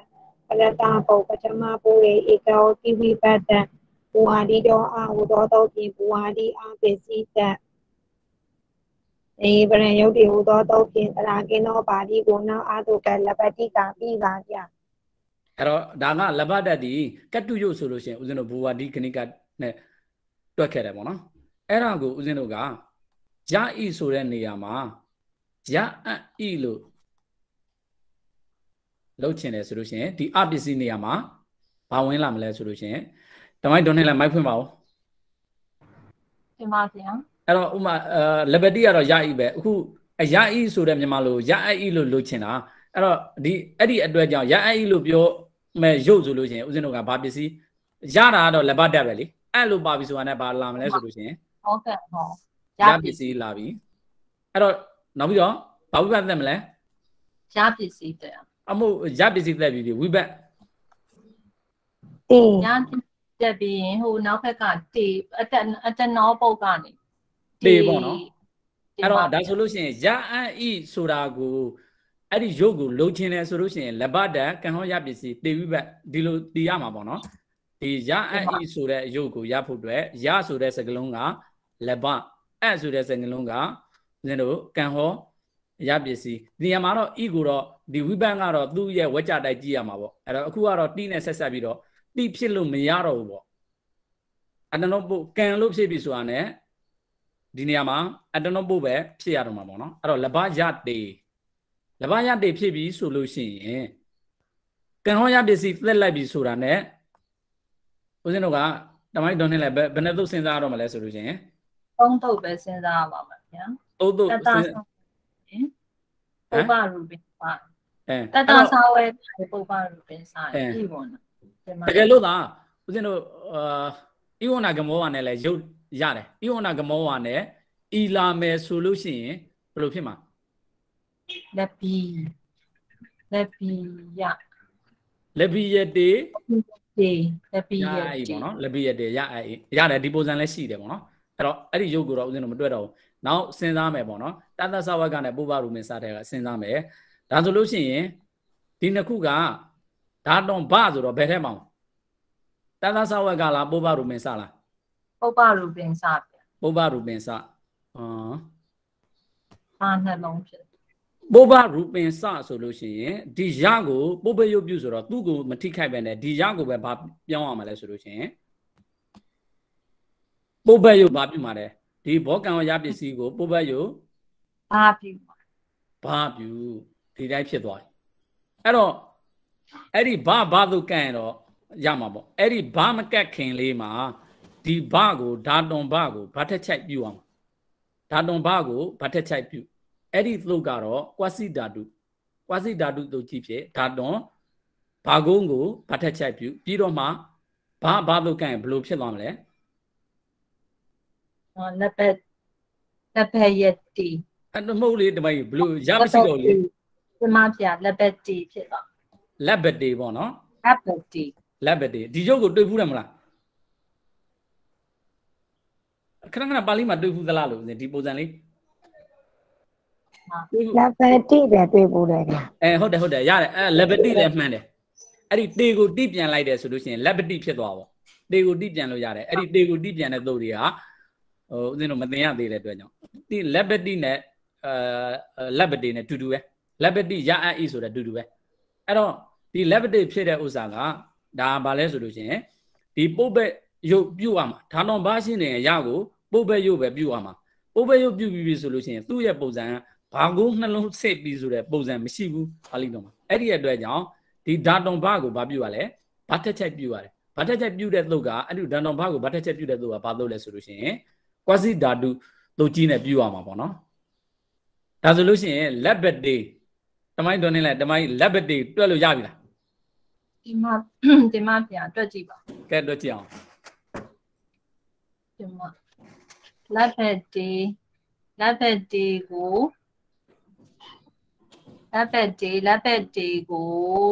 ပရတပုပထမပုရေဧကောတိဝိပတ္တဘူဟာဒီတောအာဟုသောတောဖြင့်ဘူဟာဒီအာပစ္စည်းတအေပရံယုတ်တိဟုသောတောဖြင့်တရာကင်းသောပါဠိကိုနောက်အာတုကလပတိကပြီးပါဗျ အဲ့တော့ဒါကလက်ဘတတ်ဒီကတ်တုရုပ်ဆိုလို့ရှိရင်ဦးဇင်းတို့ဘူဝတိခဏိကနဲ့တွက်ခဲ့တယ်ပေါ့နော်အဲ့ဒါကိုဦးဇင်းတို့ကရဤဆိုတဲ့နေရာမှာရအဤလို့လောက်ချင်တယ်ဆိုလို့ရှိရင်ဒီအပစ္စည်းနေရာမှာဘာဝင်လာမလဲဆိုလို့ရှိရင်တမိုင်းဒေါ်နေလိုက်မိုက်ဖွင့်ပါဦးတင်ပါဗျာအဲ့တော့ဥမာအဲလက်ဘတီကတော့ရဤပဲအခုအရဤဆိုတဲ့မြန်မာလိုရအဤလို့လိုချင်တာအဲ့တော့ဒီအဲ့ဒီအတွက်ကြောင့်ရအဤလို့ပြော မဲ့ရုပ်ဆိုလို့ရှိရင်ဦးဇင်းတို့ကဘာပစ္စည်းရတာကတော့လက်ဘတက်ပဲလေအဲ့လိုပါပြီဆိုတာနဲ့ဘာလာမလဲဆိုလို့ရှိရင်ဟုတ်ကဲ့ဟောရပစ္စည်းလာပြီအဲ့တော့နောက်ပြီးတော့ဘာဝိပတ်သက်မလဲရပစ္စည်းတဲ့အမို့ရပစ္စည်းသက်ပြီဒီဝိပတ်တင်းရတက်ပြီးရင်ဟိုနောက်ဘက်ကတေအတက်အတက်နောပုတ်ကနေတေပေါ့နော်အဲ့တော့ဒါဆိုလို့ရှိရင်ရအံ့ဤဆိုတာကို အဲ့ဒီရုပ်ကိုလုံချင်တယ်ဆိုလို့ရှိရင်လက်ဘတက်ကံဟောရပစ္စည်းတေဝိပတ်ဒီလိုတည်ရမှာပေါ့နော်ဒီရအံ့ဤဆိုတဲ့ရုပ်ကိုရဖို့အတွက်ရဆိုတဲ့စကားလုံးကလက်ဘအဲ့ဆိုတဲ့စကားလုံးကဦးဇင်းတို့ကံဟောရပစ္စည်းဒီနေရာမှာတော့ဤကိုတော့ဒီဝိပတ်ကတော့သူ့ရဲ့ဝက်ကြတိုက်ကြည့်ရမှာပေါ့အဲ့တော့အခုကတော့တိနဲ့ဆက်ဆက်ပြီးတော့တိဖြစ်လို့မရတော့ဘူးပေါ့အတနောပုတ်ကံလို့ဖြစ်ပြီဆိုတာ ਨੇ ဒီနေရာမှာအတနောပုတ်ပဲဖြစ်ရတော့မှာပေါ့နော်အဲ့တော့လဘရတေ လဘရတေဖြစ်ပြီဆိုလို့ရှိရင်ကံဟောရပစ္စည်းသက်လိုက်ပြီဆိုတာ ਨੇ ဦးဇင်းတို့ကတမိုင်းဒေါ်နေလိုက်ဘယ်ဘယ်နဲ့သုတ်စဉ်းစားရတော့မလဲဆိုလို့ရှိရင်သုံးတုပ်ပဲစဉ်းစားရပါမယ်ဗျာသုတ်သုတ်တတစဉ်းဆောပုပ္ပရူပင်ပါအဲတတဆောဝဲပုပ္ပရူပင်စားပြီပေါ့နော်ဒီမှာတကယ်လို့သာဦးဇင်းတို့အာဣဝနာဂမောဝါနဲ့လည်းရုပ်ရတယ်ဣဝနာဂမောဝါနဲ့ဤလာမယ်ဆိုလို့ရှိရင်ဘယ်လိုဖြစ်မှာ လက်ပီလက်ပီရလက်ဘီရတေဒီလက်ပီရရအေးဒီပေါ့နော်လက်ဘီရတေရအေးရတယ်ဒီပုံစံလည်းရှိတယ်ပေါ့နော်အဲ့တော့အဲ့ဒီရုပ်ကိုတော့ဦးဇင်းတို့မတွေ့တော့ဘူးနောက်စဉ်းစားမယ်ပေါ့နော်တသသဝကနဲ့ပုဗ္ဗရူမင်းစတဲ့ကစဉ်းစားမယ်ဒါဆိုလို့ရှိရင်ဒီနှစ်ခုကဓာတ်တော်ဘဆိုတော့ဘယ်ထဲမှာတတသသဝကလားပုပ္ပရူပင်စလားပုပ္ပရူပင်စဗျာပုပ္ပရူပင်စအော်ဘာနှလုံးဖြစ် ပုပ္ပရူပင်စဆိုလို့ရှိရင်ဒီရကိုပုပ္ပယုတ်ပြုဆိုတော့သူ့ကိုမထိခိုက်ပဲနဲ့ဒီရကိုပဲဘာပြောင်းရမှာလဲဆိုလို့ရှိရင်ပုပ္ပယုတ်ဘာပြုမှာလဲဒီဘောကံရပစ္စည်းကိုပုပ္ပယုတ်ဘာပြုဘာပြုဒီတိုင်းဖြစ်သွားတယ်အဲ့တော့အဲ့ဒီဘာဘာသူကန့်ရင်တော့ရမှာပေါ့အဲ့ဒီဘာမကတ်ခင်လေးမှာဒီဘာကိုဓာတွန်ဘာကိုဗတ်ထက်ချိုက်ပြုအောင်ဓာတွန်ဘာကိုဗတ်ထက်ချိုက်ပြု အဲ့ဒီသုတ်ကတော့ကွာစီဓာတုကွာစီဓာတုသုတ်ကြီးဖြစ်ဓာတွန်ဘာကုန်းကိုဗတ်ထက်ချိုက်ပြုပြီးတော့မှဘာဘာသူကန့်ရင်ဘယ်လိုဖြစ်သွားမလဲလက်ပတ်လက်ပတ်ယက်တီအဲ့တော့မဟုတ်လေဒီမိုင်းဘယ်လိုရမရှိတော့လေဒီမှာဗျာလက်ပတ်တီဖြစ်သွားလက်ဘက်တေပေါ့နော်လက်ပတ်တီလက်ဘက်တေဒီရုပ်ကိုတွေ့ဘူးတယ်မလားခဏခဏပါဠိမှာတွေ့ဘူးသလားလို့ဒီပုံစံလေး တွေ့ဘူးလက်ပဲတိပဲတွေ့ဘူးလေဗျာအဲဟုတ်တယ်ဟုတ်တယ်ရတယ်အဲလက်ဘက်တိလည်းမှန်တယ်အဲ့ဒီတေကိုတိပြန်လိုက်တယ်ဆိုလို့ရှိရင်လက်ဘက်တိဖြစ်သွားပါတေကိုတိပြန်လို့ရတယ်အဲ့ဒီတေကိုတိပြန်တဲ့သုတ်တွေကဟိုဦးဇင်းတို့မသိရသေးတဲ့အတွက်ကြောင့်ဒီလက်ဘက်တိနဲ့အဲလက်ဘက်တိနဲ့တူတူပဲလက်ဘက်တိရအပ်ဤဆိုတဲ့တူတူပဲအဲ့တော့ဒီလက်ဘက်တိဖြစ်တဲ့ဥစ္စာကဒါဘာလဲဆိုလို့ရှိရင်ဒီပုတ်ဘက်ရုပ်ပြုတ်ရမှာဒါတော့ဘာရှင်းနေရကိုပုတ်ဘက်ရုပ်ပဲပြုတ်ရမှာပုတ်ဘက်ရုပ်ပြုတ်ပြီးပြီဆိုလို့ရှိရင်သူ့ရဲ့ပုံစံက ဘာကုန်းနှလုံးစစ်ပြီးဆိုတဲ့ပုံစံမရှိဘူးပါဠိတော်မှာအဲ့ဒီအတွက်ကြောင့်ဒီဓာတုံဘကိုဘာပြုတ်ရလဲဘာတက်ချက်ပြုတ်ရတယ်ဘာတက်ချက်ပြုတ်တဲ့သုတ်ကအဲ့ဒီဓာတုံဘကိုဘာတက်ချက်ပြုတ်တဲ့သုတ်ကဘာသုတ်လဲဆိုလို့ရှိရင်ကွာစီဓာတုသုတ်ကြီးနဲ့ပြုတ်ရမှာပေါ့နော်ဒါဆိုလို့ရှိရင်လက်ဘက်တေးတမိုင်းတော်နေလဲတမိုင်းလက်ဘက်တေးတွက်လို့ရပြီလားဒီမှာဒီမှာဗျာတွက်ကြည့်ပါကဲတွက်ကြည့်အောင်ဒီမှာလက်ပတ်တီလက်ပတ်တီကို လက်ပတ်တီလက်ပတ်တီကို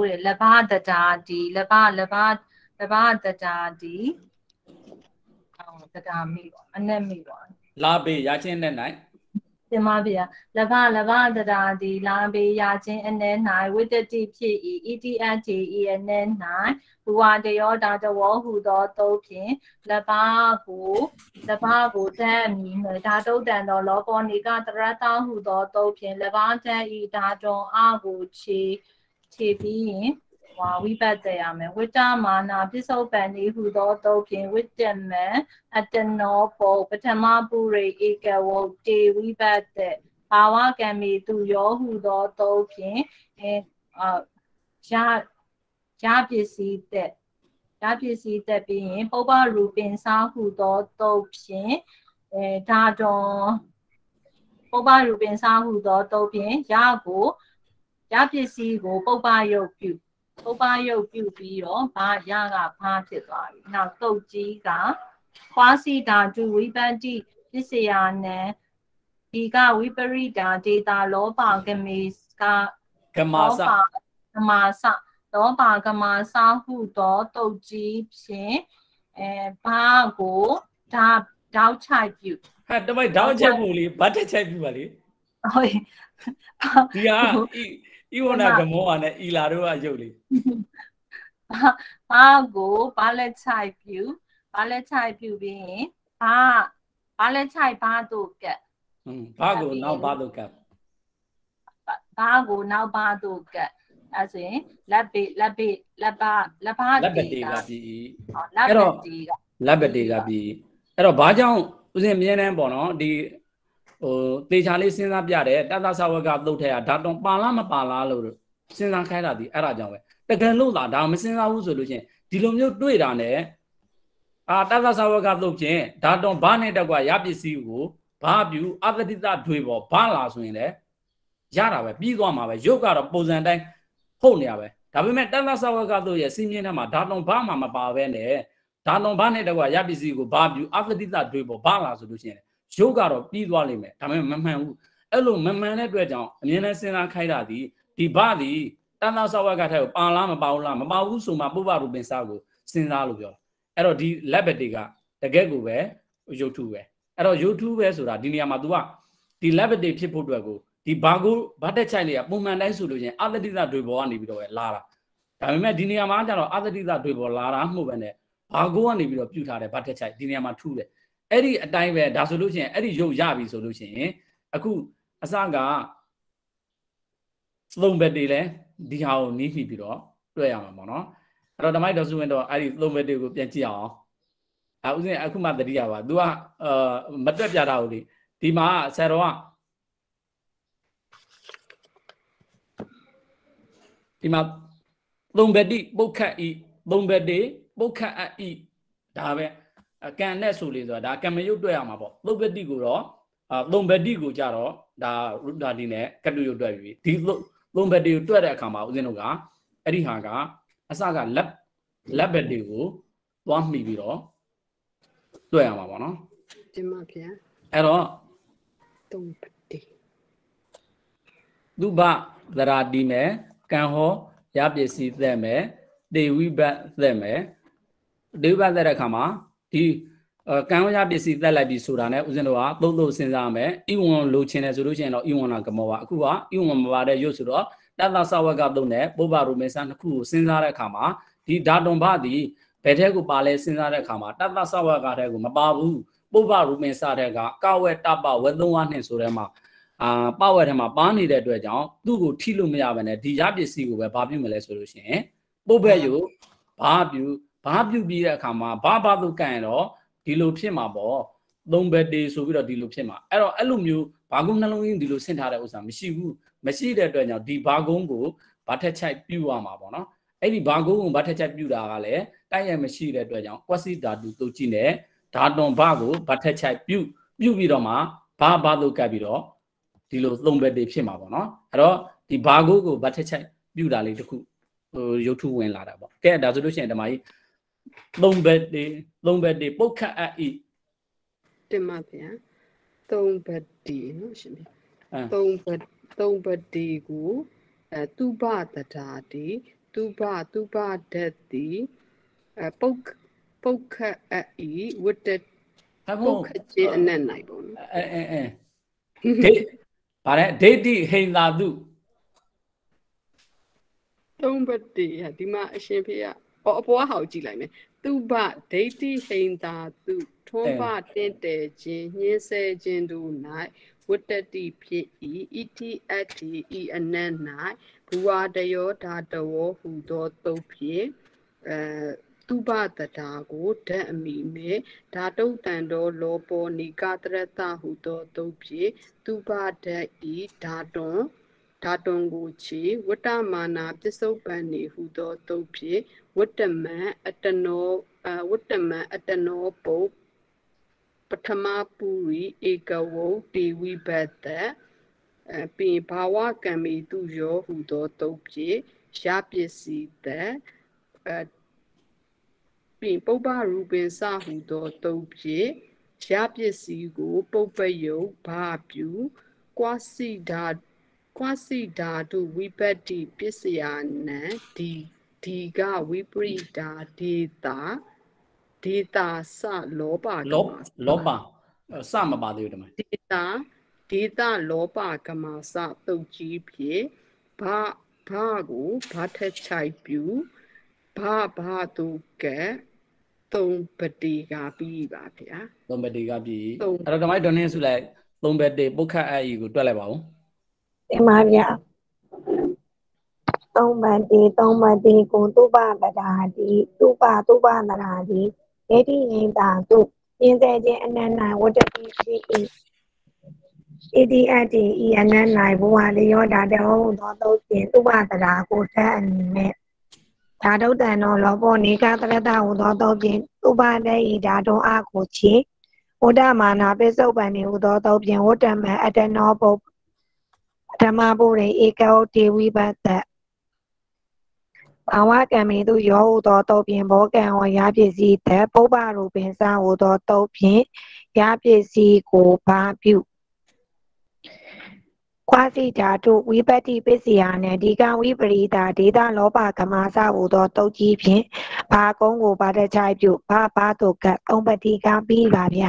တဲ့လက်ဘာတတာဒီလက်ဘာလက်ဘာလက်ဘာတတာဒီအော်တတာမိပါအနက်မိပါလာပေးရချင်းနဲ့နိုင် ဒီမှာဗျာလဘလဘတရာဒီလာဘေးရခြင်းအနေ၌ဝိတ္တတိဖြစ်၏ဣတိအတေဤအနေ၌ဘဝတယောတာတဝဟုသောသုံးဖြင့်လဘကိုလဘကိုတတ်အမည်နှင့်ဓာတုတန်သောလောကောနိကတရတဟုသောသုံးဖြင့်လဘတတ်ဤဓာတုံအကိုခြေခြေပြီးရင် ဝါဝိပတ်တရမယ်ဝိတ္တမာနာပစ္စုပန်ဤဟုသောသုံးဖြင့်ဝိတ္တမံအတနောဘောပထမပုရိဧကဝုတ်တေဝိပတ်တဲ့ဘာဝကံမီသူရောဟုသောသုံးဖြင့်အဲအာရရပစ္စည်းတဲ့ရပစ္စည်းတဲ့ပြီးရင်ပုပ္ပရူပင်စားဟုသောသုံးဖြင့်အဲဒါတော်ပုပ္ပရူပင်စားဟုသောသုံးဖြင့်ရကိုရပစ္စည်းကိုပုပ္ပယုတ်ပြု ပုပ္ပယုတ်ပြုပြီးတော့ဘာရကဘာဖြစ်သွားပြီနောက်တုတ်ကြီးကခွာစီတာဒုဝိပတ္တိပစ္စယနံဒီကဝိပရိတာဒေတာလောဘကမေကကမာစကမာစလောဘကမာစဟုသောတုတ်ကြီးဖြင့်အဲဘာကိုဒါတောက်ချိုက်ပြုဟဲ့တမိုင်းဒေါင်းချက်မှုလေးဗတ်တက်ချက်ပြပါလေဟုတ်ဒီဟာ ဤဤဝနာကမောဟာနဲ့ဤလာတို့ကရုပ်လေးဘာကိုဘာလက်ချိုက်ပြုဘာလက်ချိုက်ပြုပြီးရင်ဘာဘာလက်ချိုက်ဘာတို့ကက်ဟွန်းဘာကိုနောက်ဘာတော့ကပ်ဘာကိုနောက်ဘာတို့ကက်အဲဆိုရင်လက်ပေလက်ပေလက်ပါလက်ပါလက်ဘက်တေကကပြီဟောလက်ပါတီကလက်ဘက်တေကပြီအဲ့တော့ဘာကြောင့်ဦးဇင်းအမြဲတမ်းပေါ့နော်ဒီ ဟိုတေချာလေးစဉ်းစားပြတယ်တသသဝကသုတ်ထဲကဓာတုံပါလားမပါလားလို့စဉ်းစားခိုင်းတာဒီအဲ့ဒါကြောင့်ပဲတကယ်လို့လားဒါမစဉ်းစားဘူးဆိုလို့ချင်းဒီလိုမျိုးတွေ့တာ ਨੇ အာတသသဝကသုတ်ဖြင့်ဓာတုံဘာနဲ့တက်ကွာရပစ္စည်းကိုဘာပြူအတတိတထွေပေါ်ဘာလာဆိုရင်လေရတာပဲပြီးသွားမှာပဲရုပ်ကတော့ပုံစံတိုင်းဟုတ်နေရပဲဒါပေမဲ့တသသဝကသုတ်ရဲ့စီးမြင့်ထဲမှာဓာတုံဘာမှမပါဘဲနဲ့ဓာတုံဘာနဲ့တက်ကွာရပစ္စည်းကိုဘာပြူအတတိတထွေပေါ်ဘာလာဆိုလို့ရှိရင် ရုပ်ကတော့ပြီးသွားလိမ့်မယ်ဒါပေမဲ့မမှန်ဘူးအဲ့လိုမမှန်တဲ့အတွက်ကြောင့်အမြင်နဲ့စဉ်းစားခိုင်းတာဒီဒီဘာဒီတသသဝကထဲကိုပါလားမပါဘူးလားမပါဘူးဆိုမှပုပ္ပရူပင်စားကိုစဉ်းစားလို့ပြောတာအဲ့တော့ဒီလက်ဘက်တွေကတကယ်ကိုပဲရုပ်ထုပဲအဲ့တော့ရုပ်ထုပဲဆိုတာဒီနေရာမှာ तू ကဒီလက်ဘက်တွေဖြစ်ဖို့အတွက်ကိုဒီဘာကိုဗတ်တက်ချိုက်လေးကပုံမှန်တိုင်းဆိုလို့ချင်းအသတိသတွေပေါ်ကနေပြီးတော့ပဲလာတာဒါပေမဲ့ဒီနေရာမှာကျတော့အသတိသတွေပေါ်လာတာမဟုတ်ပဲねဘာကိုကနေပြီးတော့ပြုထားတယ်ဗတ်တက်ချိုက်ဒီနေရာမှာထူးတယ် အဲ့ဒီအတိုင်းပဲဒါဆိုလို့ရှိရင်အဲ့ဒီရုပ်ရပြီဆိုလို့ရှိရင်အခုအစကသုံးဘက်တွေလဲဒီဟာကိုနီးပြီးပြီးတော့တွေ့ရမှာပေါ့နော်အဲ့တော့ဓမ္မိုက်တော်စုဝင်တော့အဲ့ဒီသုံးဘက်တွေကိုပြန်ကြည့်အောင်အဲဥစဉ်အခုမှတတိယပါ तू ကအာမတွက်ပြတာဟုတ်လေဒီမှာဆရာတော်ကဒီမှာသုံးဘက်တိပုတ်ခတ်ဤသုံးဘက်တေပုတ်ခတ်အဤဒါပဲအ ကံနဲ့ဆိုလေဆိုတာဒါကံမယုတ်တွေ့ရမှာပေါ့သုံးဘက်တိကိုတော့အာသုံးဘက်တိကိုကြတော့ဒါရူတာဒီနဲ့ကတုယုတ်တွေ့ပြီဒီသုံးဘက်တိကိုတွေ့တဲ့အခါမှာဦးဇင်းတို့ကအဲ့ဒီဟာကအစကလက်လက်ဘက်တွေကိုသွားမှီပြီးတော့တွေ့ရမှာပေါ့နော်တင်ပါဗျာအဲ့တော့သုံးပတိသူဘသရာတိမယ်ကံဟောရပစ္စည်းသက်မယ်တေဝိဘတ်သက်မယ်တေဝိဘတ်သက်တဲ့အခါမှာ ဒီအဲကံဟောရပစ္စည်းသက်လိုက်ပြီဆိုတာ ਨੇ ဦးဇင်းတို့ကသုံးသုံးစဉ်းစားမယ်ဣဝံလိုချင်တယ်ဆိုလို့ရှိရင်တော့ဣဝံနာကမောပါအခုကဣဝံမပါတဲ့ရုပ်ဆိုတော့တသသဝကသုံးတဲ့ပုဗ္ဗရူမေဆန်တစ်ခုကိုစဉ်းစားတဲ့အခါမှာဒီဓာတုံဘသည်ဘယ်ထက်ကိုပါလဲစဉ်းစားတဲ့အခါမှာတသသဝကတဲ့ကိုမပါဘူးပုဗ္ဗရူမေဆတဲ့ကကဝဲတပဝဲသုံးဝနှင့်ဆိုတဲ့မှာအာပဝက်ထဲမှာပါနေတဲ့အတွက်ကြောင့်သူ့ကိုထိလို့မရဘဲနဲ့ဒီရပစ္စည်းကိုပဲဘာပြုမလဲဆိုလို့ရှိရင်ပုဗ္ဗယုဘာပြု ဘာပြုပြီးတဲ့အခါမှာဘာဘာသူကန်ရတော့ဒီလိုဖြစ်မှာပေါ့သုံးဘက်တေးဆိုပြီးတော့ဒီလိုဖြစ်မှာအဲ့တော့အဲ့လိုမျိုးဘာကုန်းနှလုံးရင်းဒီလိုဆင့်ထားတဲ့ဥစ္စာမရှိဘူးမရှိတဲ့အတွက်ကြောင့်ဒီဘာကုန်းကိုဘာထက်ချိုက်ပြုတ်ရမှာပေါ့နော်အဲ့ဒီဘာကုန်းကိုဘာထက်ချိုက်ပြုတ်တာကလည်းတိုက်ရိုက်မရှိတဲ့အတွက်ကြောင့်ကွက်စီဓာတုတုတ်ကြည့်နေဓာတွန်ဘကိုဘာထက်ချိုက်ပြုတ်ပြုတ်ပြီးတော့မှဘာဘာသူကပ်ပြီးတော့ဒီလိုသုံးဘက်တေးဖြစ်မှာပေါ့နော်အဲ့တော့ဒီဘာကုန်းကိုဘာထက်ချိုက်ပြုတ်တာလေးတစ်ခုဟိုရုပ်ထုဝင်လာတာပေါ့ကဲဒါဆိုလို့ရှိရင်ဓမ္မကြီး သုံးဘက်တေးသုံးဘက်တေးပုတ်ခတ်အပ်ဤတင်ပါဗျာသုံးပတိနော်ရှင်ဗျာအဲသုံးပသုံးပတိကိုအဲသူဘတတာတိသူဘသူဘဓာတ်တိအဲပုတ်ပုတ်ခတ်အဤဝတ္တဟဲ့ပုဘုံတ်ခတ်ခြင်းအနက်နိုင်ပေါ့နော်အဲအဲအဲဒိဗါလဲဒိဋ္ဌိဟိန္တာတုသုံးပတိဟာဒီမှာအရှင်ဖေက အော်အပေါ်ဟောက်ကြည့်လိုက်မယ်သူဘဒိဋ္ဌိဟိန္တာတုထွန်းပတင့်တယ်ခြင်းညင်းဆဲခြင်းတို့၌ဝတ္တတိဖြစ်ဤဣတိအတ္တိဤအနက်၌ဘူဝတယောဓာတဝဟူသောတုတ်ဖြင့်အဲသူဘတတာကိုဓာတ်အမိနဲ့ဓာတုတ်တန်တော်လောပေါ်နိကတရတဟူသောတုတ်ဖြင့်သူဘဓာတ်ဤဓာတွန် ဓာတွန်ကိုချေဝတ္တမာနာပစ္စုပန်နေဟူသောတုတ်ဖြင့်ဝတ္တမံအတနောအဝတ္တမံအတနောပုတ်ပထမပုရိဧကဝုတေဝိဘတ်တအပိဘာဝကံမီသူရောဟူသောတုတ်ဖြင့်ရပစ္စည်းသက်အပိပုပ္ပရူပင်စဟူသောတုတ်ဖြင့်ရပစ္စည်းကို ပုပ္ပယုဘာပြုကွာစီဓာ ကွာစီဓာတုဝိပတ္တိပစ္စယနံဒီဒီကဝိပရိတာဒေတာဒေတာစလောဘကလောမလောဘစမပါသေးဘူးဓမ္မဒေတာဒေတာလောဘကမစတုတ်ကြီးဖြင့်ဘာဘာကိုဘာထက်ချိုက်ပြူဘာဘာတုကဲသုံးပတိကပြီးပါဗျာသုံးဘက်တေကပြီသုံးအဲ့တော့ဓမ္မကြီးဒေါ်နေဆုလိုက်သုံးဘက်တေပုတ်ခတ်အပ်ဤကိုတွက်လိုက်ပါဦး တင်ပါဗျာသုံးပါးတီသုံးပါးတီကိုတုပပဒါတိတုပတုပမရာတိဒိဋ္ဌိဟိတာတုပြင်းစေခြင်းအနန္တဝတ္တတိရှိ၏ဣတိအတ္တိဤအနန္တ၌ဘဝလျောဓာတဟောသောသုတ်ဖြင့်တုပတရာကိုတတ်အနည်းနဲ့ဓာတုတန်တော်လောဘောနေကတရတဟူသောသုတ်ဖြင့်တုပတေဤဓာတုအကိုချေဝတ္တမာနာပိစုပန်နေဟူသောသုတ်ဖြင့်ဝတ္တမအတနောပု ပ္ပဓမ္မပုရိဧကௌတေဝိပတ္တဘာဝကံမီသူရောဟုသောတုတ်ဖြင့်ဘောကံဝရပစ္စည်းသက်ပုပ္ပရူပင်စဟုသောတုတ်ဖြင့်ရပစ္စည်းကိုဘာပြုခွာစီဓာတုဝိပတ္တိပစ္စယနှင့်ဒီကဝိပရိတာဒေတာလောဘကမစဟုသောတုတ်ကြီးဖြင့်ဘာကုန်းကိုဘာတချိုက်ပြုဘာဘာတုကသုံးပတိကပြီးပါဗျ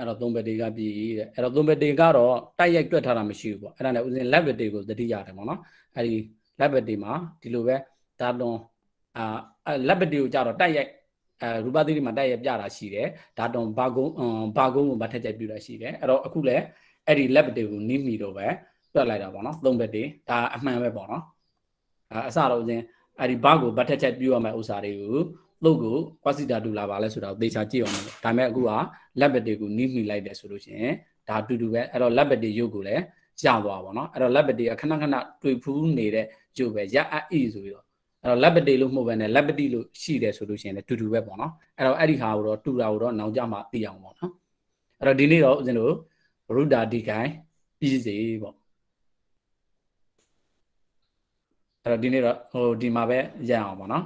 အဲ့တော့သုံးဘက်တေကပြီတဲ့အဲ့တော့သုံးဘက်တေကတော့တိုက်ရိုက်တွက်ထားတာမရှိဘူးပေါ့အဲ့ဒါနဲ့ဦးဇင်းလက်ဘက်တေကိုသတိရတယ်ပေါ့နော်အဲ့ဒီလက်ဘက်တေမှာဒီလိုပဲဓာတွန်အာအဲ့လက်ဘက်တေကိုကြတော့တိုက်ရိုက်အဲရူပသီရိမှာတက်ရပြတာရှိတယ်ဒါတော့ဘာကုန်းဘာကုန်းကိုမထက်ချက်ပြတာရှိတယ်အဲ့တော့အခုလည်းအဲ့ဒီ lab တွေကိုနီးမီတော့ပဲပြတ်လိုက်တာပေါ့နော်သုံးဘက်တွေဒါအမှန်ပဲပေါ့နော်အဲအစတော့ချင်းအဲ့ဒီဘာကိုဗတ်ထက်ချက်ပြရမယ့်ဥစ္စာတွေကို လို့ကိုကွာစီတာတူလာပါလဲဆိုတော့သေချာကြည့်အောင်လို့ဒါပေမဲ့အခုက lab တွေကိုနီးမီလိုက်တယ်ဆိုလို့ရှိရင်ဒါအတူတူပဲအဲ့တော့ lab တွေရုပ်ကိုလည်းရသွားပါတော့အဲ့တော့ lab တွေခဏခဏတွေ့ဖူးနေတဲ့ရုပ်ပဲရအပ်ဤဆိုပြီးတော့အဲ့တော့ lab တွေလို့မဟုတ်ဘဲနဲ့ lab တီလို့ရှိတယ်ဆိုလို့ရှိရင်လည်းတူတူပဲပေါ့နော်အဲ့တော့အဲ့ဒီဟာကိုတော့တူတာကိုတော့နောက်ကြမှာသိအောင်ပေါ့နော်အဲ့တော့ဒီနေ့တော့ဦးဇင်းတို့ရူတာဒီကိုင်းပြီးစေပေါ့အဲ့တော့ဒီနေ့တော့ဟိုဒီမှာပဲရအောင်ပေါ့နော်